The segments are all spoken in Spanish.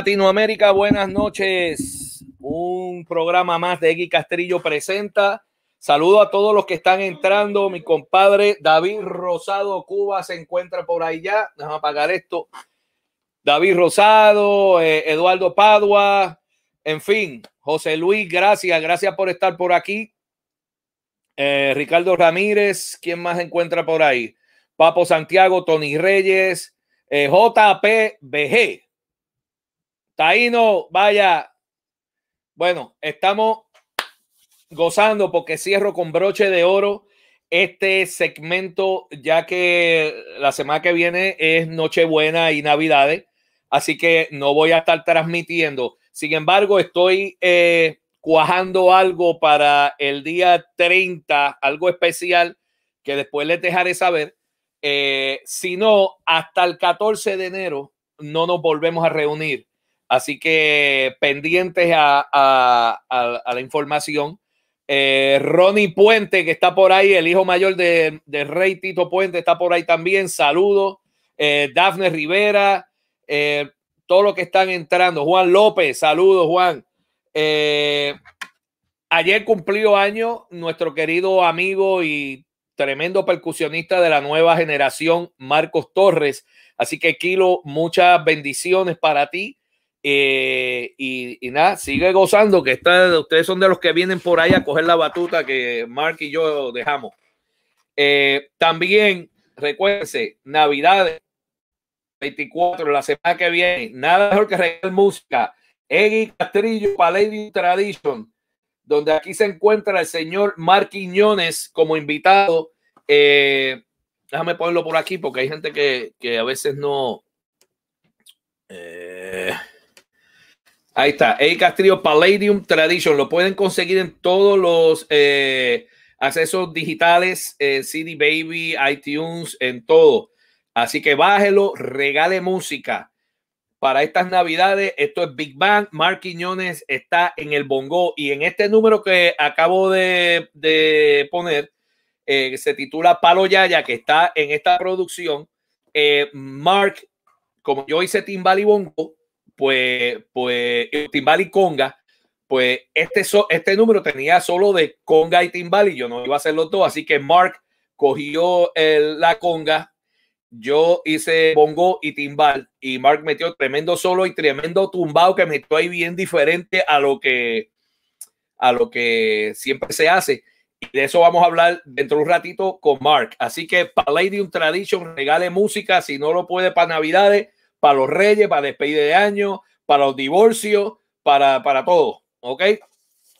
Latinoamérica, buenas noches. Un programa más de X Castrillo presenta. Saludo a todos los que están entrando. Mi compadre David Rosado Cuba se encuentra por ahí ya. Déjame apagar esto. David Rosado, eh, Eduardo Padua, en fin, José Luis, gracias, gracias por estar por aquí. Eh, Ricardo Ramírez, ¿quién más encuentra por ahí? Papo Santiago, Tony Reyes, eh, JPBG. Taino, vaya. Bueno, estamos gozando porque cierro con broche de oro este segmento, ya que la semana que viene es Nochebuena y Navidades, así que no voy a estar transmitiendo. Sin embargo, estoy eh, cuajando algo para el día 30, algo especial que después les dejaré saber. Eh, si no, hasta el 14 de enero no nos volvemos a reunir. Así que pendientes a, la información. Eh, Ronnie Puente, que está por ahí, el hijo mayor de, Rey Tito Puente, está por ahí también. Saludos. Eh, Dafne Rivera, eh, todos los que están entrando. Juan López, saludos, Juan. ayer cumplió año nuestro querido amigo y tremendo percusionista de la nueva generación, Marcos Torres. Así que, Kilo, muchas bendiciones para ti. Eh, y, nada, sigue gozando, que está, ustedes son de los que vienen por ahí a coger la batuta que Mark y yo dejamos. Eh, también, recuérdense, Navidad 24, la semana que viene, nada mejor que regalar música. Eggy Castrillo, Palladium Tradition donde aquí se encuentra el señor Mark Quiñones como invitado. Eh, déjame ponerlo por aquí porque hay gente que, a veces no. Ahí está, el Castillo Palladium Tradition. Lo pueden conseguir en todos los eh, accesos digitales, CD Baby, iTunes, en todo. Así que bájelo, regale música para estas navidades. Esto es Big Bang. Mark Quiñones está en el bongo y en este número que acabo de, poner, eh, se titula Palo Yaya, que está en esta producción. Eh, Mark, como yo hice timbal y bongo, pues, pues timbal y conga, pues este, este número tenía solo de conga y timbal y yo no iba a hacer los así que Mark cogió la conga yo hice bongo y timbal y Mark metió tremendo solo y tremendo tumbado que metió ahí bien diferente a lo que a lo que siempre se hace. Y de eso vamos a hablar dentro de un ratito con Mark. Así que Palladium Tradition regale música si no lo puede para Navidades, para los Reyes, para despedir de año, para los divorcios, para, para todo. ¿Ok?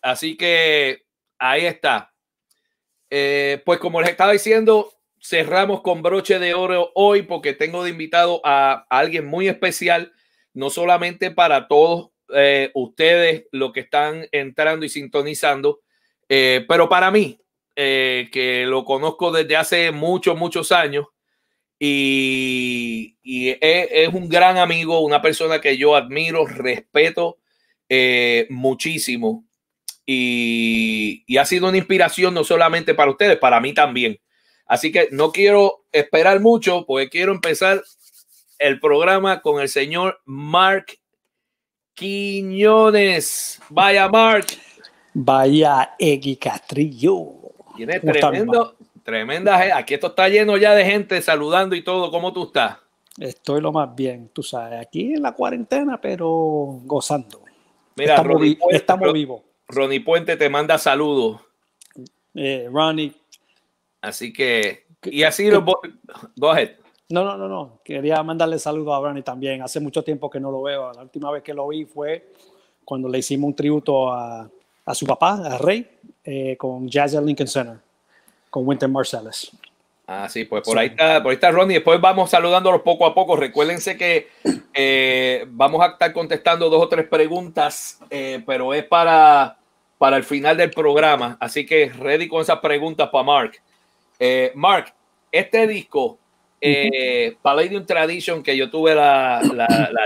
Así que ahí está. Eh, pues como les estaba diciendo, cerramos con broche de oro hoy porque tengo de invitado a, alguien muy especial, no solamente para todos eh, ustedes, los que están entrando y sintonizando, eh, pero para mí, que lo conozco desde hace muchos, muchos años. Y, es, un gran amigo, una persona que yo admiro, respeto muchísimo. Y, y ha sido una inspiración no solamente para ustedes, para mí también. Así que no quiero esperar mucho porque quiero empezar el programa con el señor Mark Quiñones. Vaya, Mark. Vaya, Egui Castrillo. Tiene tremendo, tremenda. Aquí esto está lleno ya de gente saludando y todo. ¿Cómo tú estás? Estoy lo más bien, tú sabes, aquí en la cuarentena, pero gozando. Mira, estamos, vivos. Ronnie Puente te manda saludos. Eh, Ronnie, Así que, y así lo go ahead. No, no, no, no. Quería mandarle saludos a Brani también. Hace mucho tiempo que no lo veo. La última vez que lo vi fue cuando le hicimos un tributo a, a su papá, a Rey, eh, con Jazz at Lincoln Center, con Winter Marsalis. Ah, sí, pues por ahí está, por ahí está Ronnie. Después vamos saludándolos poco a poco. Recuérdense que eh, vamos a estar contestando dos o tres preguntas, eh, pero es para, para el final del programa. Así que ready con esas preguntas para Mark. Eh, Mark, este disco, eh, Palladium Tradition, que yo tuve la,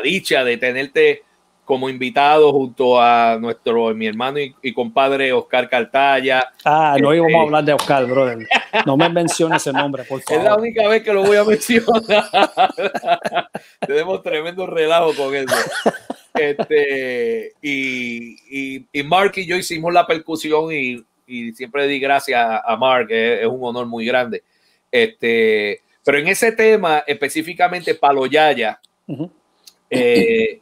dicha de tenerte como invitado junto a nuestro, mi hermano y, compadre Oscar Cartaya. Ah, no íbamos a este, hablar de Oscar, brother. No me menciones ese nombre, por favor. Es la única vez que lo voy a mencionar. tenemos tremendo relajo con eso. Este, y, y, Mark y yo hicimos la percusión y, y siempre di gracias a Mark, es, es, un honor muy grande. Este, pero en ese tema, específicamente Palo Yaya, eh,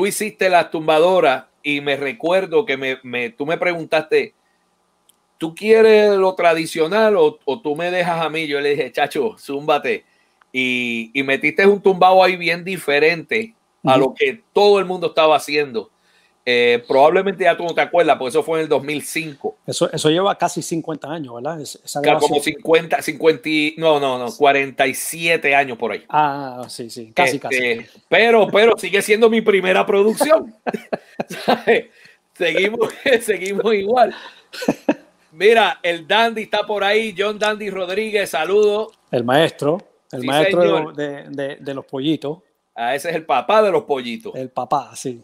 tú hiciste la tumbadora y me recuerdo que me, me, tú me preguntaste, ¿tú quieres lo tradicional o, o, tú me dejas a mí? Yo le dije, chacho, zúmbate. Y, y metiste un tumbado ahí bien diferente a lo que todo el mundo estaba haciendo. Eh, probablemente ya tú no te acuerdas, porque eso fue en el 2005. Eso, eso lleva casi 50 años, ¿verdad? como 50, 50, no, no, no, 47 años por ahí. Ah, sí, sí, casi, casi. Este, pero, pero sigue siendo mi primera producción. seguimos, seguimos igual. Mira, el Dandy está por ahí, John Dandy Rodríguez, saludo. El maestro, el maestro de, de, de los pollitos. Ah, ese es el papá de los pollitos. El papá, sí.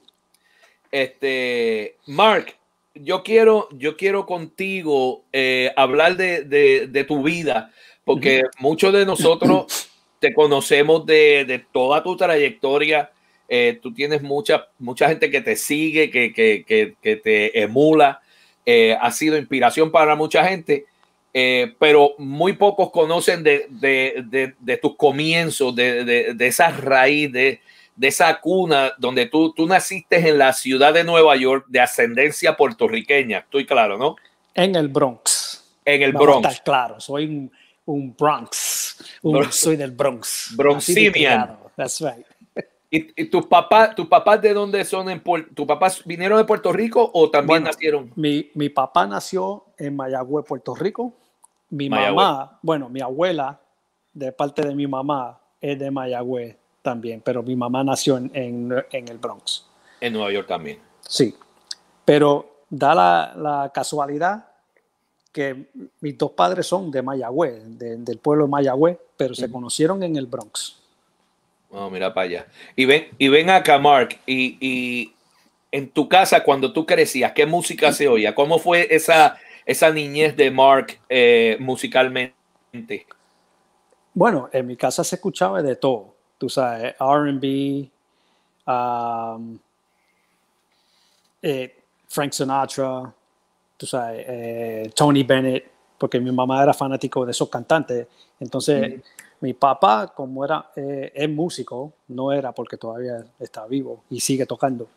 Este, Mark, yo quiero, yo quiero contigo eh, hablar de, tu vida, porque muchos de nosotros te conocemos de, toda tu trayectoria. Eh, tú tienes mucha, mucha gente que te sigue, que, te emula. Eh, ha sido inspiración para mucha gente. pero muy pocos conocen de, de tus comienzos, de, esa raíz, de, de esa cuna donde tú, tú naciste en la ciudad de Nueva York de ascendencia puertorriqueña, estoy claro, ¿no? En el Bronx. En el Bronx. claro, soy un, Bronx, soy del Bronx. Bronximian. That's right. ¿Y, tus papás, tus papás de dónde son? En ¿Tus papás vinieron de Puerto Rico o también nacieron? Mi, mi, papá nació en Mayagüez, Puerto Rico. Mi mamá, bueno, mi abuela, de parte de mi mamá, es de Mayagüez también, pero mi mamá nació en, en, el Bronx. En Nueva York también. Sí, pero da la, la casualidad que mis dos padres son de Mayagüez, del pueblo de Mayagüez, pero se conocieron en el Bronx. Oh, mira para allá. Y ven, y ven acá, Mark, y, y en tu casa, cuando tú crecías, ¿qué música se oía? ¿Cómo fue esa, esa niñez de Mark eh, musicalmente? Bueno, en mi casa se escuchaba de todo tú sabes, RB, um, eh, Frank Sinatra, tú sabes, eh, Tony Bennett, porque mi mamá era fanático de esos cantantes. Entonces, mi papá, como era eh, es músico, no era porque todavía está vivo y sigue tocando.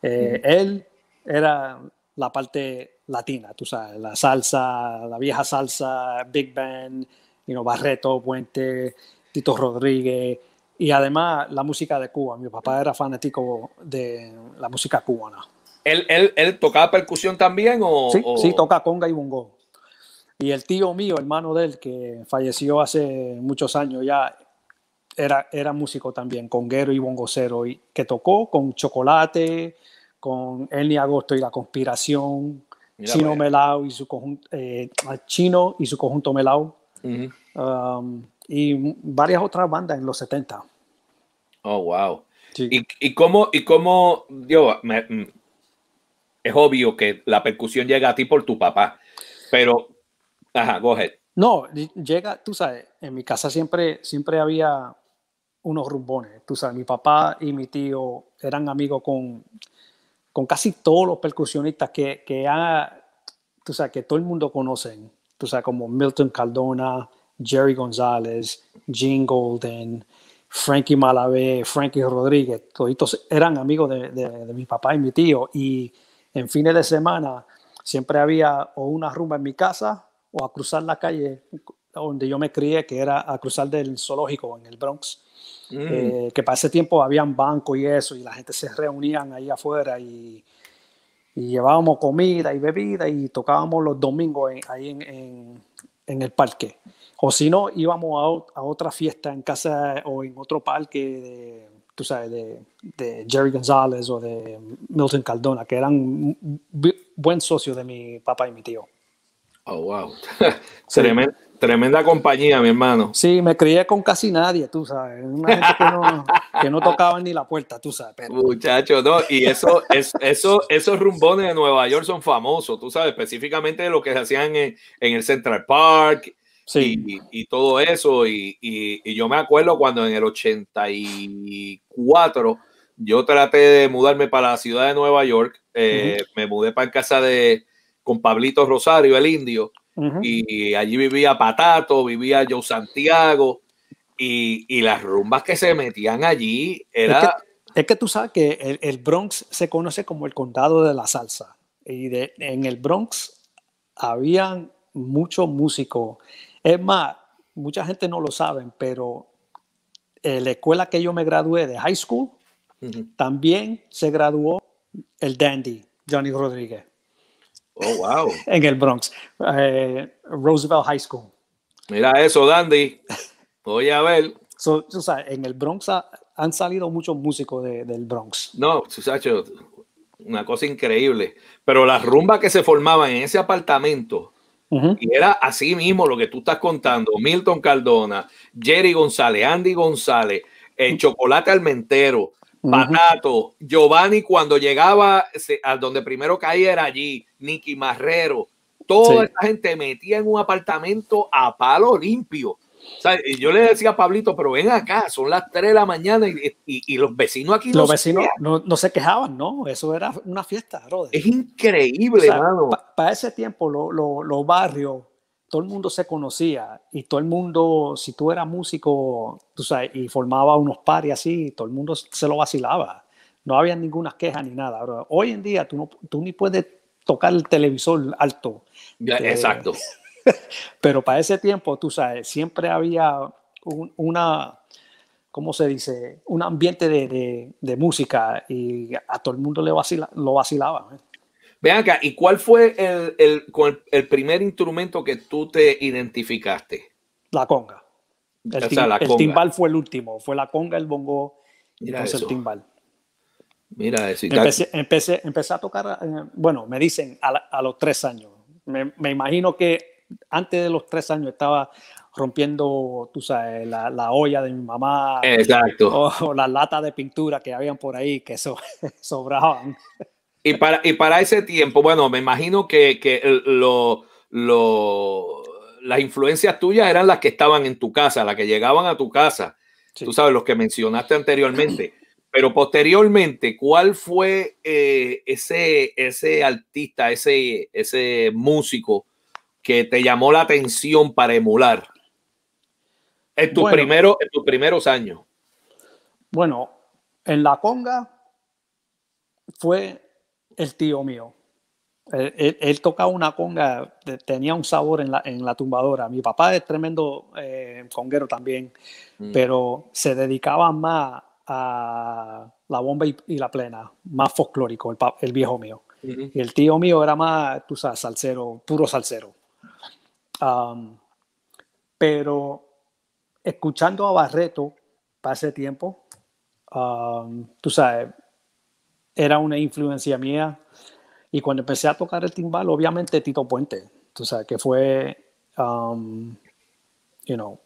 Él era la parte latina, tú sabes, la salsa, la vieja salsa, Big Band, you know, Barreto, Puente, Tito Rodríguez, y además la música de Cuba. Mi papá era fanático de la música cubana. ¿Él, él, él tocaba percusión también? O, sí, sí, toca conga y bongo. Y el tío mío, hermano de él, que falleció hace muchos años ya, era, era músico también, conguero y bongocero, y que tocó con Chocolate, con Elni Agosto y La Conspiración, Chino Melao y su conjunto, eh, Chino y su conjunto Melao y varias otras bandas en los 70. Oh, wow. ¿Y, y, cómo, y cómo yo, mm, es obvio que la percusión llega a ti por tu papá, pero, ajá, go ahead. No, llega, tú sabes, en mi casa siempre, siempre había unos rumbones, tú sabes, mi papá y mi tío eran amigos con, con casi todos los percusionistas que, que, tú sabes, que todo el mundo conoce, tú sabes, como Milton Cardona, Jerry González, Gene Golden, Frankie Malavé, Frankie Rodríguez, todos eran amigos de, mi papá y mi tío. Y en fines de semana siempre había o una rumba en mi casa o a cruzar la calle donde yo me crié, que era a cruzar del zoológico en el Bronx. Mm. Eh, que para ese tiempo habían banco y eso, y la gente se reunían ahí afuera y, llevábamos comida y bebida y tocábamos los domingos ahí en, en el parque. O si no, íbamos a, otra fiesta en casa o en otro parque de, tú sabes, de, Jerry González o de Milton Cardona, que eran buen socios de mi papá y mi tío. Oh, wow. Tremenda, compañía, mi hermano. Sí, me crié con casi nadie, tú sabes. Una gente que no, tocaba ni la puerta, tú sabes. Pero... Muchachos, no, y eso, es, eso, esos rumbones de Nueva York son famosos, tú sabes, específicamente lo que se hacían en, en el Central Park y, y, todo eso. Y, y, yo me acuerdo cuando en el 84 yo traté de mudarme para la ciudad de Nueva York. Eh, me mudé para casa de con Pablito Rosario, el indio. Y allí vivía Patato, vivía Joe Santiago. Y, y, las rumbas que se metían allí era... Es que, tú sabes que el, el, Bronx se conoce como el condado de la salsa. Y de, en el Bronx habían muchos músicos. Es más, mucha gente no lo sabe, pero en la escuela que yo me gradué de high school, también se graduó el dandy, Johnny Rodríguez. Oh, wow. en el Bronx, eh, Roosevelt High School. Mira eso, dandy. Voy a ver. So, o sea, en el Bronx han salido muchos músicos del Bronx. No, Susacho, una cosa increíble. Pero las rumbas que se formaban en ese apartamento, y era así mismo lo que tú estás contando, Milton Cardona, Jerry González, Andy González, el Chocolate Almentero, Patato, Giovanni cuando llegaba a donde primero caía era allí, Nicky Marrero, toda esa gente metía en un apartamento a palo limpio. Y yo le decía a Pablito, pero ven acá, son las 3 de la mañana y, los vecinos aquí los no vecinos se no, no, se quejaban, ¿no? Eso era una fiesta, Es increíble, Para ese tiempo, los barrios todo el mundo se conocía y todo el mundo, si tú eras músico, tú sabes, y formaba unos pares así, todo el mundo se lo vacilaba. No había ninguna queja ni nada. hoy en día tú, no, tú ni puedes tocar el televisor alto. exacto. Pero para ese tiempo, tú sabes, siempre había una, ¿cómo se dice? Un ambiente de, de, música y a todo el mundo le vacila, lo vacilaba. ¿eh? Vean acá, ¿y cuál fue el, el, primer instrumento que tú te identificaste? La conga. El, timbal fue el último, fue la conga, el bongo y el timbal. Mira eso. Empecé, empecé, empecé, a tocar, eh, bueno, me dicen a, los tres años. Me, me, imagino que antes de los tres años estaba rompiendo, tú sabes, la, la olla de mi mamá. Exacto. O, las latas de pintura que habían por ahí que so, sobraban. Y para, y para ese tiempo, bueno, me imagino que, que lo, lo, las influencias tuyas eran las que estaban en tu casa, las que llegaban a tu casa. Tú sabes, los que mencionaste anteriormente. Pero posteriormente, ¿cuál fue eh, ese, ese artista, ese, ese músico que te llamó la atención para emular en, tu primero, en tus primeros años? Bueno, en la conga fue el tío mío. Él, tocaba una conga, tenía un sabor en la, en la tumbadora. Mi papá es tremendo eh, conguero también, mm. pero se dedicaba más a la bomba y, la plena, más folclórico, el, viejo mío. Y el tío mío era más, tú sabes, salsero, puro salsero. Pero escuchando a Barreto ese tiempo, tú sabes, era una influencia mía. Y cuando empecé a tocar el timbal, obviamente Tito Puente, tú sabes, que fue, um, you know,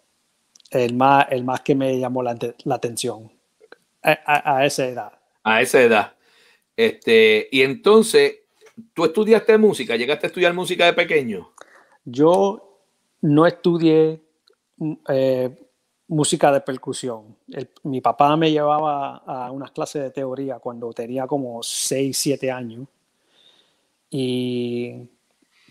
el más, el más que me llamó la, la atención a, esa edad. A esa edad. Este, y entonces, ¿tú estudiaste música? ¿Llegaste a estudiar música de pequeño? Yo no estudié eh, música de percusión. mi papá me llevaba a unas clases de teoría cuando tenía como 6, 7 años. Y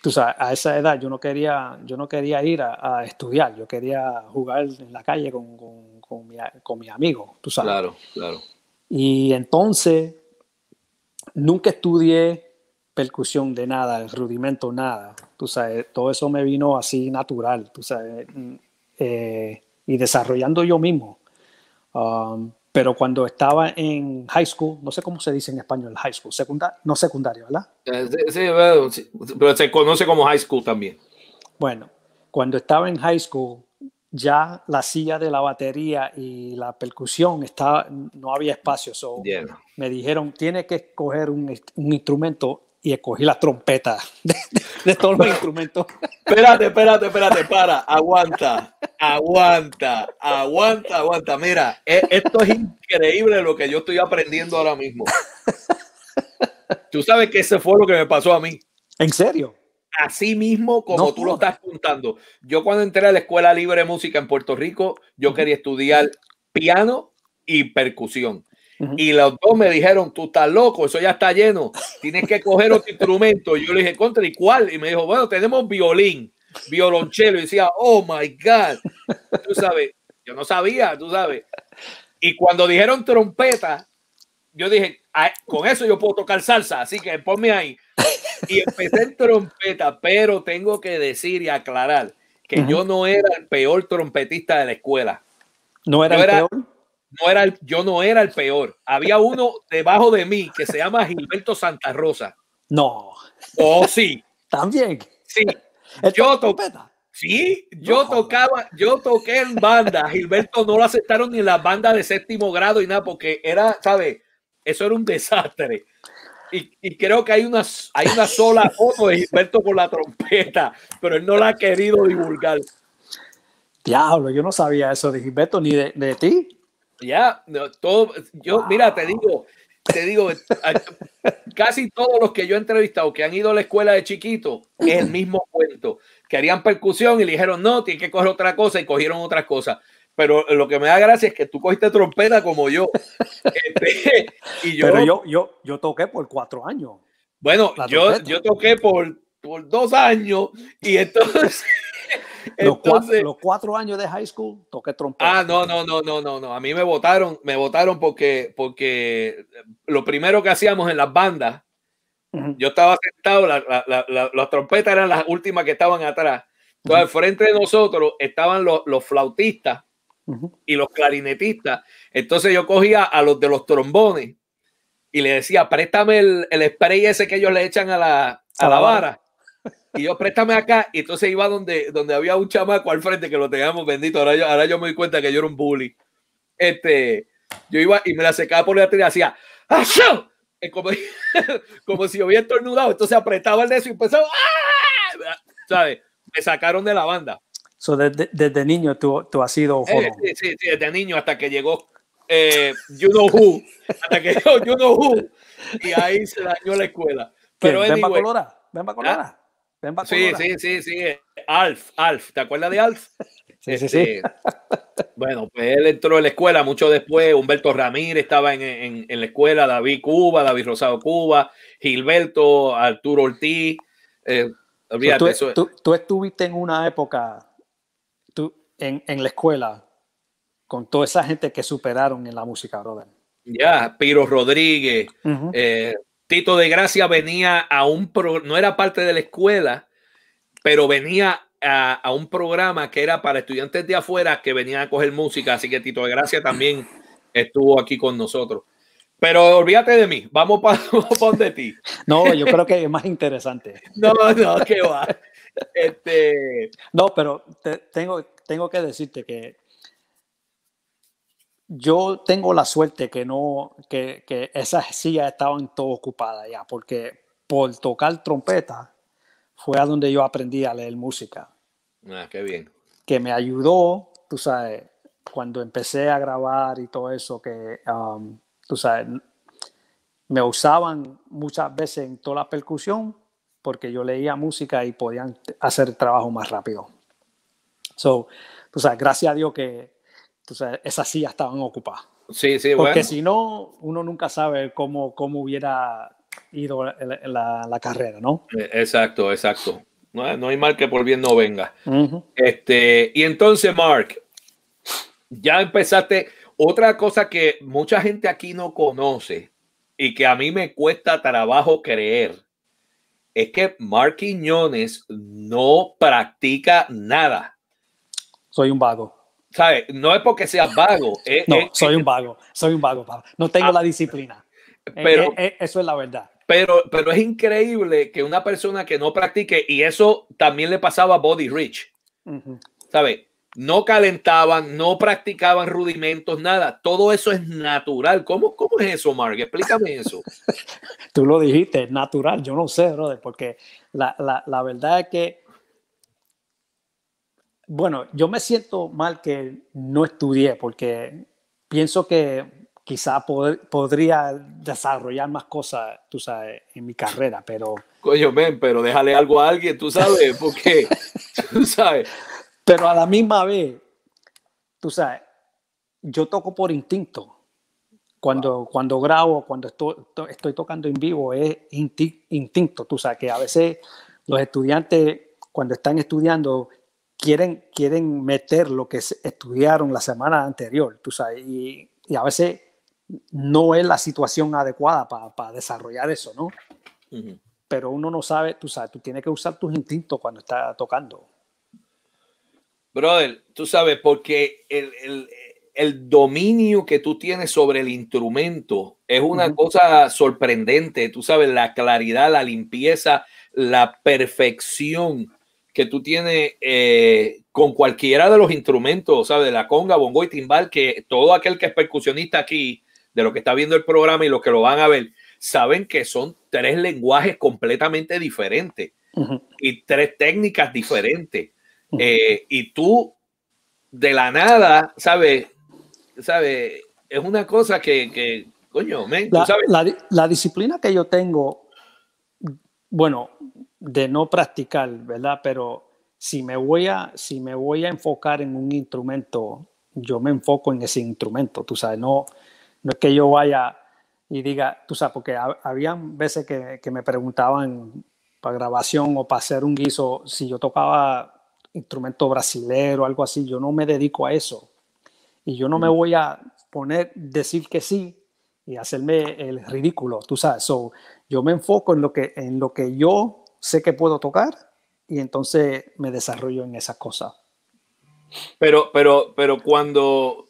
tú sabes, a esa edad yo no quería, yo no quería ir a, estudiar, yo quería jugar en la calle con, con, con, mi, con mis amigos, tú sabes. Claro, claro. Y entonces, nunca estudié percusión de nada, el rudimento nada, tú sabes, todo eso me vino así natural, tú sabes. Eh, y desarrollando yo mismo. Um, pero cuando estaba en high school, no sé cómo se dice en español, high school, secundario, no secundario, ¿verdad? Eh, sí, pero se conoce como high school también. Bueno, cuando estaba en high school, ya la silla de la batería y la percusión estaba, no había espacio. So Me dijeron, tiene que escoger un, un instrumento y escogí la trompeta de, todos los instrumentos. Espérate, espérate, espérate, para, aguanta, aguanta, aguanta, aguanta. Mira, e, esto es increíble lo que yo estoy aprendiendo ahora mismo. Tú sabes que ese fue lo que me pasó a mí. ¿En serio? así mismo como tú lo estás contando. Yo cuando entré a la Escuela Libre de Música en Puerto Rico, yo quería estudiar piano y percusión. Y los dos me dijeron, tú estás loco, eso ya está lleno, tienes que coger otro instrumento. Y yo le dije, contra, ¿y cuál? Y me dijo, bueno, tenemos violín, violonchelo. Y decía, oh my God, tú sabes, yo no sabía, tú sabes. Y cuando dijeron trompeta, yo dije, con eso yo puedo tocar salsa, así que ponme ahí. Y empecé en trompeta, pero tengo que decir y aclarar que yo no era el peor trompetista de la escuela. ¿No era el peor? No era el, yo no era el peor. Había uno debajo de mí que se llama Gilberto Santa Rosa. No. Oh, sí. También. Sí. Yo Sí, yo tocaba, yo toqué en banda. Gilberto no lo aceptaron ni en las bandas de séptimo grado y nada, porque era, ¿sabes? Eso era un desastre. Y, y, creo que hay una, hay una sola foto de Gilberto con la trompeta, pero él no la ha querido divulgar. Diablo, yo no sabía eso de Gilberto ni de, de ti. Ya, todo, yo, mira, te digo, te digo, casi todos los que yo he entrevistado que han ido a la escuela de chiquito, es el mismo cuento. Querían percusión y le dijeron, no, tienen que coger otra cosa y cogieron otras cosas. Pero lo que me da gracia es que tú cogiste trompeta como yo. Este, y yo Pero yo, yo, yo toqué por cuatro años. Bueno, yo, yo toqué por, por dos años y entonces los, cuatro, los, cuatro, años de high school toqué trompeta. Ah, no, no, no, no, no, no. A mí me votaron, me votaron porque, porque lo primero que hacíamos en las bandas, yo estaba sentado, la, la, las trompetas eran las últimas que estaban atrás. Entonces, al frente de nosotros estaban los, los flautistas y los clarinetistas. Entonces yo cogía a los de los trombones y le decía, préstame el, el spray ese que ellos le echan a la, a la vara y yo, préstame acá. Y entonces iba donde, donde había un chamaco al frente que lo teníamos bendito. Ahora yo, ahora yo me di cuenta que yo era un bully. Este, yo iba y me la secaba por la y hacía como, como si hubiera estornudado. Entonces apretaba el de eso y empezaba. ¡ah! ¿Sabes? Me sacaron de la banda. So, desde, desde niño tú, tú has sido. Eh, sí, sí, sí, desde niño hasta que llegó eh, You Know Who. Hasta que llegó You Know Who. Y ahí se dañó la escuela. Pero ven para Colora. Ven para Colora. Sí, sí, sí, sí. Alf, Alf, ¿te acuerdas de Alf? Sí, sí, sí. Este, bueno, pues él entró en la escuela mucho después. Humberto Ramírez estaba en, en, en la escuela, David Cuba, David Rosado Cuba, Gilberto, Arturo Ortiz. Eh, olvídate, tú, eso. Tú, tú, estuviste en una época tú, en, en, la escuela con toda esa gente que superaron en la música, brother. Ya, Piro Rodríguez, eh, Tito de Gracia venía a un pro, no era parte de la escuela, pero venía a, un programa que era para estudiantes de afuera que venían a coger música, así que Tito de Gracia también estuvo aquí con nosotros. Pero olvídate de mí, vamos para donde ti. No, yo creo que es más interesante. no, no, que va. Este... No, pero tengo, tengo que decirte que yo tengo la suerte que no, que, que esas sillas estaban todas ocupadas ya, porque por tocar trompeta fue a donde yo aprendí a leer música. Ah, qué bien. Que me ayudó, tú sabes, cuando empecé a grabar y todo eso, que, um, tú sabes, me usaban muchas veces en toda la percusión porque yo leía música y podían hacer el trabajo más rápido. So, tú sabes, gracias a Dios que entonces, esas sillas estaban ocupadas. Sí, sí, Porque si no, uno nunca sabe cómo, cómo hubiera ido la, la, carrera, ¿no? Eh, exacto, exacto. No, no, hay mal que por bien no venga. este, y entonces, Mark, ya empezaste. Otra cosa que mucha gente aquí no conoce y que a mí me cuesta trabajo creer es que Mark Quiñones no practica nada. Soy un vago. ¿Sabes? No es porque seas vago. no, soy un vago, soy un vago, No tengo ah, la disciplina. Eh, pero, eh, eh, eso es la verdad. Pero, pero es increíble que una persona que no practique, y eso también le pasaba a Body Rich, ¿sabes? No calentaban, no practicaban rudimentos, nada. Todo eso es natural. ¿Cómo, cómo es eso, Mark? Explícame eso. Tú lo dijiste, natural. Yo no sé, brother, porque la, la, la verdad es que bueno, yo me siento mal que no estudié porque pienso que, quizá podría desarrollar más cosas, tú sabes, en mi carrera, pero... Coño, men, pero déjale algo a alguien, tú sabes, porque, tú sabes. Pero a la misma vez, tú sabes, yo toco por instinto. Cuando, cuando grabo, cuando estoy, estoy tocando en vivo, es instinto. Tú sabes que a veces los estudiantes, cuando están estudiando, quieren, quieren meter lo que estudiaron la semana anterior, tú sabes, y, y a veces no es la situación adecuada para desarrollar eso, ¿no? Pero uno no sabe, tú sabes, tú tienes que usar tus instintos cuando estás tocando. Brother, tú sabes, porque el, el, el dominio que tú tienes sobre el instrumento es una cosa sorprendente, tú sabes, la claridad, la limpieza, la perfección que tú tienes eh, con cualquiera de los instrumentos, ¿sabes? De la conga, bongo y timbal, que todo aquel que es percusionista aquí de lo que está viendo el programa y los que lo van a ver, saben que son tres lenguajes completamente diferentes y tres técnicas diferentes. Eh, y tú, de la nada, ¿sabes? ¿Sabe? Es una cosa que, coño, la, sabes? La, disciplina que yo tengo, bueno, de no practicar, ¿verdad? Pero si me voy a, si me voy a enfocar en un instrumento, yo me enfoco en ese instrumento, tú sabes, no, no es que yo vaya y diga, tú sabes, porque habían veces que, que, me preguntaban para grabación o para hacer un guiso si yo tocaba instrumento brasilero o algo así. Yo no me dedico a eso. Y yo no me voy a poner, decir que sí y hacerme el ridículo, tú sabes. So, yo me enfoco en lo, que, en lo que yo sé que puedo tocar y entonces me desarrollo en esas cosas. Pero, pero, pero cuando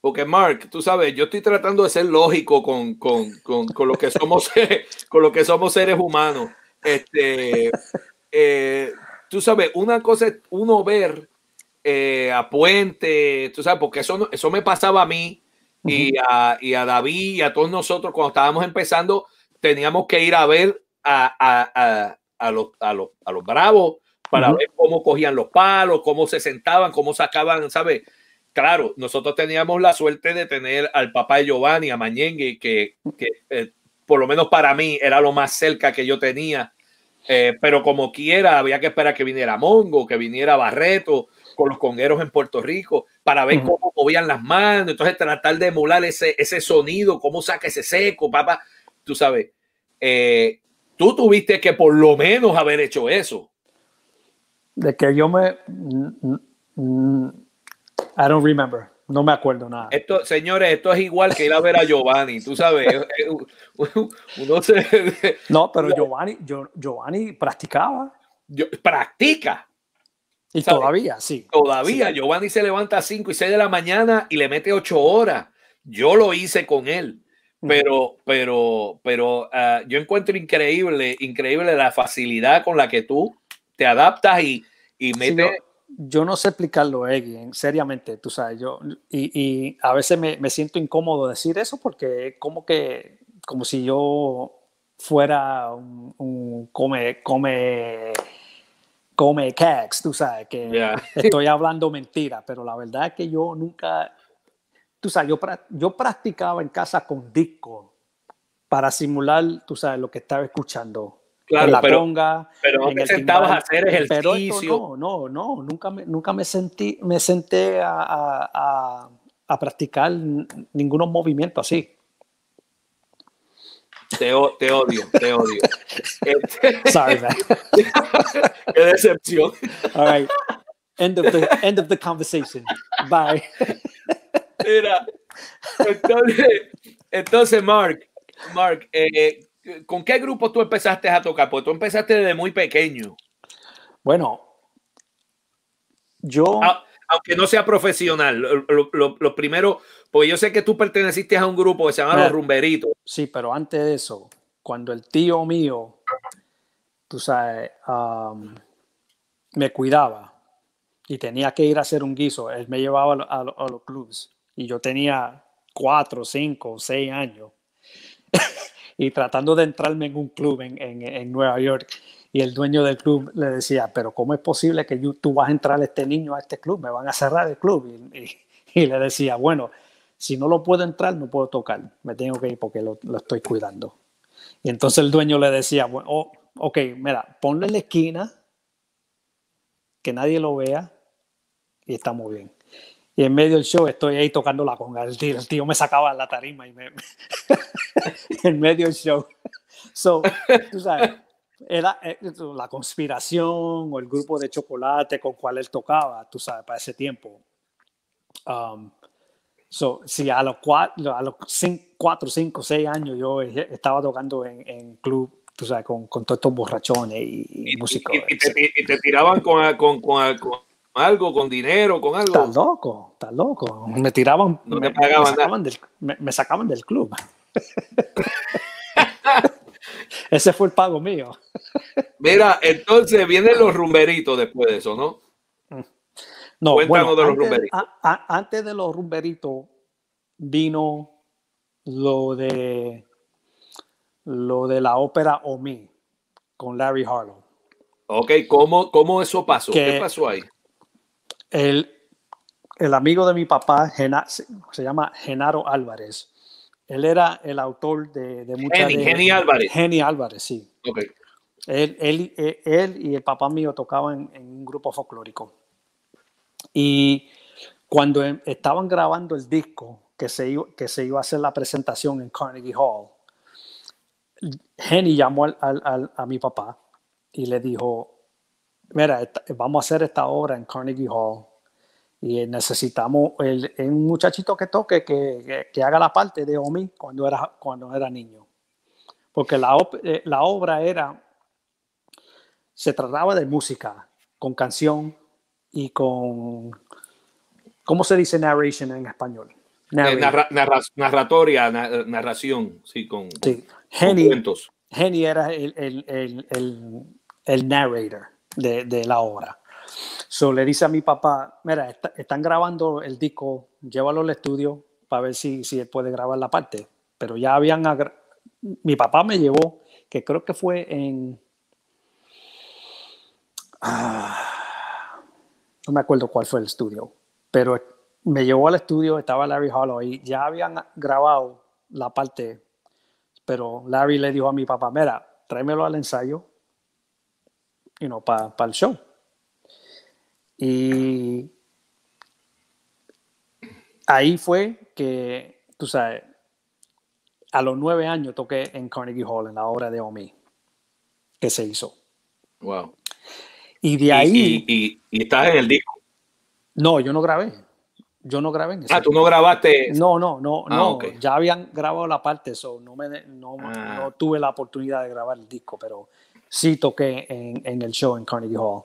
porque Mark, tú sabes, yo estoy tratando de ser lógico con, con, con, con lo que somos, con lo que somos seres humanos. Este, eh, tú sabes, una cosa es uno ver eh, a Puente, tú sabes, porque eso, eso me pasaba a mí y, a, y a David y a todos nosotros cuando estábamos empezando, teníamos que ir a ver a, a, a los, a, los, a los bravos para ver cómo cogían los palos, cómo se sentaban, cómo sacaban, ¿sabes? claro, nosotros teníamos la suerte de tener al papá de Giovanni, a Mañengue, que, que eh, por lo menos para mí era lo más cerca que yo tenía. Eh, pero como quiera, había que esperar que viniera Mongo, que viniera Barreto con los congueros en Puerto Rico para ver cómo movían las manos. Entonces, tratar de emular ese, ese sonido, cómo saca ese seco, papá. Tú sabes, eh, tú tuviste que por lo menos haber hecho eso. De que yo me. I don't remember. No me acuerdo nada. Esto, señores, esto es igual que ir a ver a Giovanni, tú sabes. Uno se... No, pero Giovanni, Giovanni practicaba. practica. Y todavía, sí. Todavía. Giovanni se levanta a 5 y 6 de la mañana y le mete 8 horas. Yo lo hice con él. Pero, pero, pero ah, yo encuentro increíble, increíble la facilidad con la que tú te adaptas y, y metes yo no sé explicarlo, Eggy, seriamente, tú sabes, yo, y, a veces me, siento incómodo decir eso porque como que, como si yo fuera un, come, come, come cags, tú sabes, que estoy hablando mentira, pero la verdad es que yo nunca, tú sabes, yo, yo practicaba en casa con disco para simular, tú sabes, lo que estaba escuchando Claro, la pero, conga, pero no te sentabas a hacer ejercicio. no, no, no, nunca me, nunca me sentí, me senté a, a, a, practicar ningunos movimientos así. Te, te, odio, te odio. Sorry, man. Qué decepción. All right. End of the, end of the conversation. Bye. Mira, entonces, entonces Mark, Mark, eh, ¿Con qué grupo tú empezaste a tocar? Porque tú empezaste desde muy pequeño. Bueno, yo... aunque no sea profesional, lo, primero, porque yo sé que tú perteneciste a un grupo que se llama Los Rumberitos. Sí, pero antes de eso, cuando el tío mío, tú sabes, me cuidaba y tenía que ir a hacer un guiso, él me llevaba a, a los clubs y yo tenía cuatro, cinco, seis años y tratando de entrarme en un club en, en, Nueva York. Y el dueño del club le decía, pero ¿cómo es posible que tú vas a entrar este niño a este club? Me van a cerrar el club. Y, y, le decía, bueno, si no lo puedo entrar, no puedo tocar, me tengo que ir porque lo, estoy cuidando. Y entonces el dueño le decía, bueno, oh, ok, mira, ponle en la esquina, que nadie lo vea y estamos bien. Y en medio del show estoy ahí tocando la conga. El tío, el tío me sacaba la tarima y me... en medio del show. So, tú sabes, era eh, la conspiración o el grupo de chocolate con cual él tocaba, tú sabes, para ese tiempo. Um, So, si a los cuatro, a los cinco, cuatro, cinco, seis años yo estaba tocando en, en club, tú sabes, con, con todos estos borrachones y, músicos. Y, te, tiraban con, con, con, algo, con dinero, con algo. Estás loco, estás loco. Me tiraban, me, me, sacaban del, me, sacaban del club. Ese fue el pago mío. Mira, entonces vienen los rumberitos después de eso, ¿no? No, bueno, de los antes, rumberitos. antes de los rumberitos vino lo de lo de la ópera Omi con Larry Harlow. Ok, ¿cómo, cómo eso pasó? ¿Qué pasó ahí? El, el amigo de mi papá se llama Genaro Álvarez. Él era el autor de, de muchas. Geni, Álvarez. Geni Álvarez, sí. Okay. Él, él, él, y el papá mío tocaban en un grupo folclórico. Y cuando em, estaban grabando el disco, que se, iba, que se iba a hacer la presentación en Carnegie Hall, Henny llamó al, a mi papá y le dijo, mira, vamos a hacer esta obra en Carnegie Hall y necesitamos el, un muchachito que toque, que, que, haga la parte de Omi cuando era, cuando era niño. Porque la, eh, la obra era, se trataba de música, con canción, y con, ¿cómo se dice narration en español? Eh, narratoria, narración, sí, con, sí. Henny, era el, el, el, el, narrator de, la obra. So le dice a mi papá, mira, están grabando el disco, llévalo al estudio para ver si, si él puede grabar la parte. Pero ya habían, mi papá me llevó, que creo que fue en... Ah, no me acuerdo cuál fue el estudio, pero me llevó al estudio, estaba Larry Hollow y ya habían grabado la parte, pero Larry le dijo a mi papá, mira, tráemelo al ensayo, y no para el show. Y ahí fue que, tú sabes, a los nueve años toqué en Carnegie Hall, en la obra de Omi, que se hizo. Wow. Y de ahí. Y, y, estás en el disco. No, yo no grabé. Yo no grabé en ese Ah, tú no grabaste. No, no, no, ah, no. Ya habían grabado la parte, eso no, me, no, ah. no, tuve la oportunidad de grabar el disco, pero sí toqué en, en, el show en Carnegie Hall.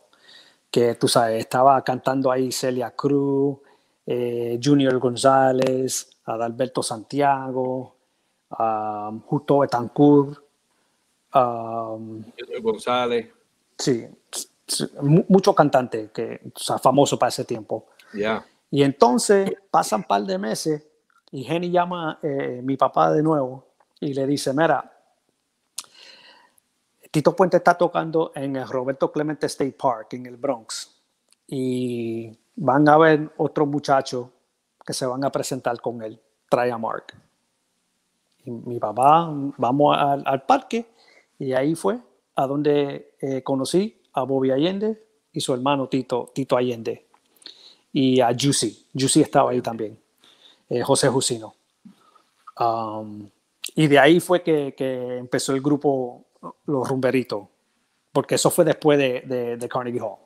Que tú sabes, estaba cantando ahí Celia Cruz, eh, Junior González, Adalberto Santiago, um, Justo Betancourt. Um, Junior González. Sí, mucho cantante que o sea, famoso para ese tiempo. Y entonces pasan un par de meses y Jenny llama a eh, mi papá de nuevo y le dice, mira, Tito Puente está tocando en el Roberto Clemente State Park, en el Bronx, y van a ver otros muchachos que se van a presentar con él, trae a Mark. Y mi papá, vamos al, parque, y ahí fue a donde eh, conocí a Bobby Allende y su hermano Tito, Tito Allende. Y a Juicy. Juicy estaba ahí también. Eh, José Jusino. Um, y de ahí fue que, empezó el grupo Los Rumberitos. Porque eso fue después de, de, Carnegie Hall.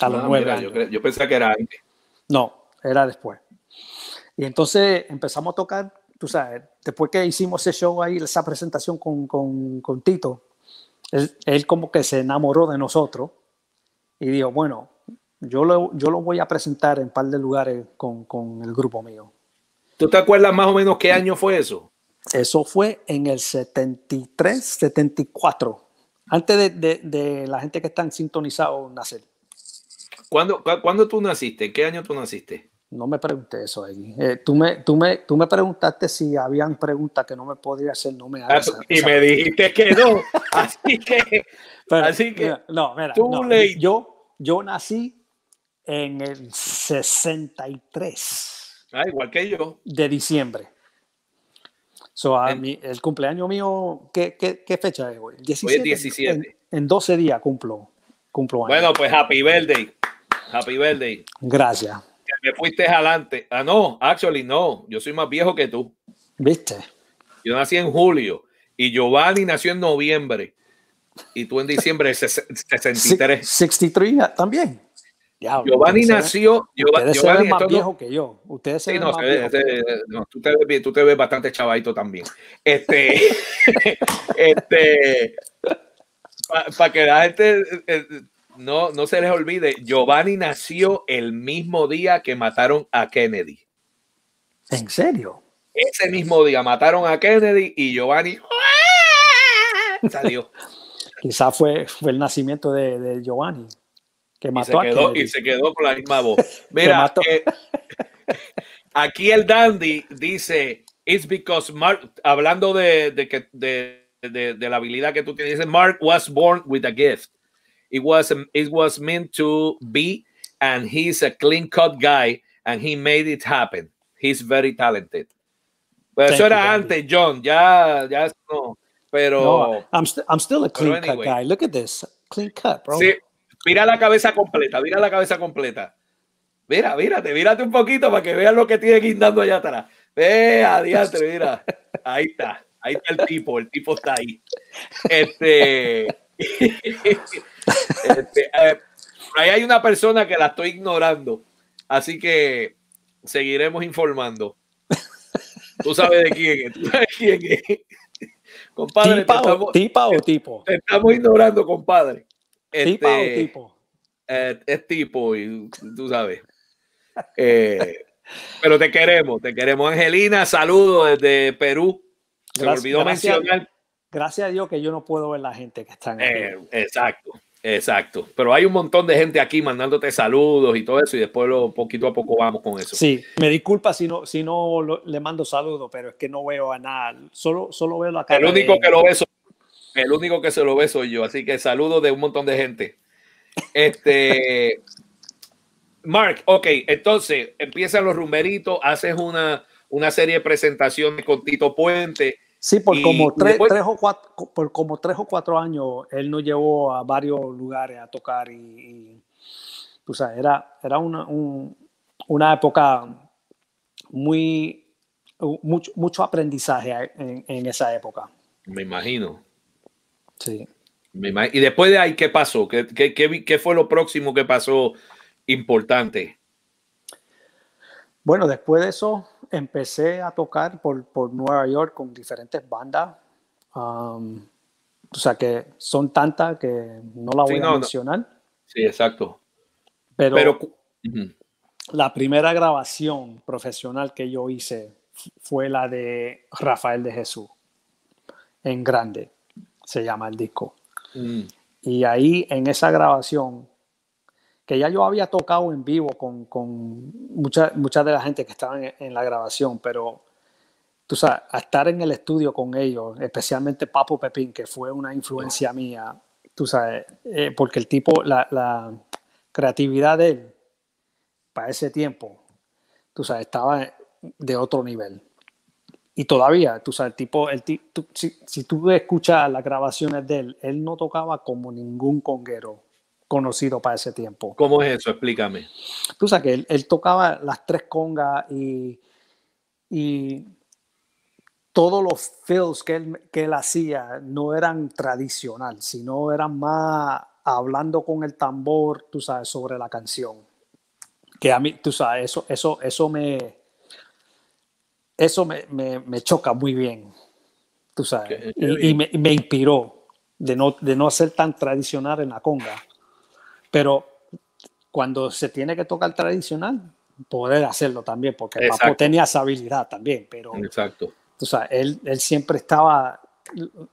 A los ah, nueve años. Yo, yo, pensé que era antes. No, era después. Y entonces empezamos a tocar, tú sabes, después que hicimos ese show ahí, esa presentación con, con, con Tito, él, como que se enamoró de nosotros y dijo, bueno, yo lo, yo lo voy a presentar en un par de lugares con, con, el grupo mío. ¿Tú te acuerdas más o menos qué año fue eso? Eso fue en el 73, 74, antes de, de, de la gente que están sintonizados nacer. ¿Cuándo, ¿Cuándo tú naciste? ¿Qué año tú naciste? No me pregunté eso, ahí. Eh, tú, me, tú, me, tú me preguntaste si habían preguntas que no me podía hacer, no me ah, Y me dijiste que no. así que. así que. No, mira, yo, yo nací en el 63. Ah, igual que yo. De diciembre. So, a mí, el cumpleaños mío, ¿qué, qué, qué fecha es hoy? 17. Hoy 17. En, en, 12 días cumplo, cumplo años. Bueno, pues happy birthday. Happy birthday. Gracias. Me fuiste adelante. Ah, no, actually no. Yo soy más viejo que tú. ¿Viste? Yo nací en julio y Giovanni nació en noviembre y tú en diciembre del 63. 63 también. Giovanni nació. Ustedes Giovanni, se ven más viejo que yo. Ustedes se sí, ven no, más se ve, no, tú, te ves, tú te ves bastante chavadito también. Este, este, para pa que la gente eh, no, no se les olvide, Giovanni nació el mismo día que mataron a Kennedy. ¿En serio? Ese mismo día mataron a Kennedy y Giovanni salió. Quizás fue, fue el nacimiento de, de Giovanni. Que mató y, se quedó, y se quedó con la misma voz. Mira, eh, aquí el Dandy dice, it's because Mark, hablando de, de, que, de, de, la habilidad que tú tienes, dice, Mark was born with a gift. It was, it was meant to be, and he's a clean cut guy, and he made it happen. He's very talented. Pero eso era you, antes, John, ya, ya no. Pero. No, I'm, st I'm still a clean anyway. cut guy. Look at this. Clean cut, bro. Sí, mira la cabeza completa, mira la cabeza completa. Mira, mírate, mírate un poquito para que veas lo que tiene guindando allá atrás. Ve, adiante, mira. Ahí está, ahí está el tipo, el tipo está ahí. Este, este eh, ahí hay una persona que la estoy ignorando, así que seguiremos informando. Tú sabes de quién es, tú sabes quién es. Compadre, ¿Tipa, estamos, o, ¿Tipa o tipo? Te estamos ignorando, compadre. ¿Tipa este, o tipo? Eh, es tipo, y tú sabes. Eh, pero te queremos, te queremos. Angelina, saludos desde Perú. Se gracias, me olvidó gracias, mencionar. Gracias a Dios que yo no puedo ver la gente que están aquí. Eh, exacto, exacto. Pero hay un montón de gente aquí mandándote saludos y todo eso, y después lo, poquito a poco vamos con eso. Sí, me disculpa si no, si no lo, le mando saludos, pero es que no veo a nada. Solo, solo veo la cara. El único de... que lo ve soy, el único que se lo ve soy yo, así que saludos de un montón de gente. Este, Mark, ok, entonces empiezan los rumberitos, haces una, una serie de presentaciones con Tito Puente. Sí, por y como, tres, después- tres o cuatro, por como tres o cuatro años él nos llevó a varios lugares a tocar y, y, tú sabes, era, era una, un- una época muy, mucho, mucho aprendizaje en, en esa época. Me imagino. Sí. Y después de ahí, ¿qué pasó? ¿Qué, qué, qué, fue lo próximo que pasó importante? Bueno, después de eso empecé a tocar por, por Nueva York con diferentes bandas. Um, o sea que son tantas que no Sí, voy no, a no. mencionar. Sí, exacto. Pero, la primera grabación profesional que yo hice fue la de Rafael de Jesús, en grande, se llama el disco. Mm, Y ahí en esa grabación, que ya yo había tocado en vivo con, con mucha, mucha de la gente que estaban en, en la grabación, pero tú sabes, a estar en el estudio con ellos, especialmente Papo Pepín, que fue una influencia mía, tú sabes, eh, porque el tipo, la, la creatividad de él para ese tiempo, tú sabes, estaba de otro nivel. Y todavía, tú sabes, tipo, el tú- si, si tú escuchas las grabaciones de él, él no tocaba como ningún conguero conocido para ese tiempo. ¿Cómo es eso? Explícame. Tú sabes que él, él tocaba las tres congas y, y todos los fills que él, que él hacía no eran tradicional, sino eran más hablando con el tambor, tú sabes, sobre la canción. Que a mí, tú sabes, eso, eso, eso me, eso me, me, me choca muy bien, tú sabes, y, y me, me inspiró de no, de no ser tan tradicional en la conga. Pero cuando se tiene que tocar tradicional, poder hacerlo también, porque el Papo tenía esa habilidad también, pero Exacto. tú sabes, él, él siempre estaba,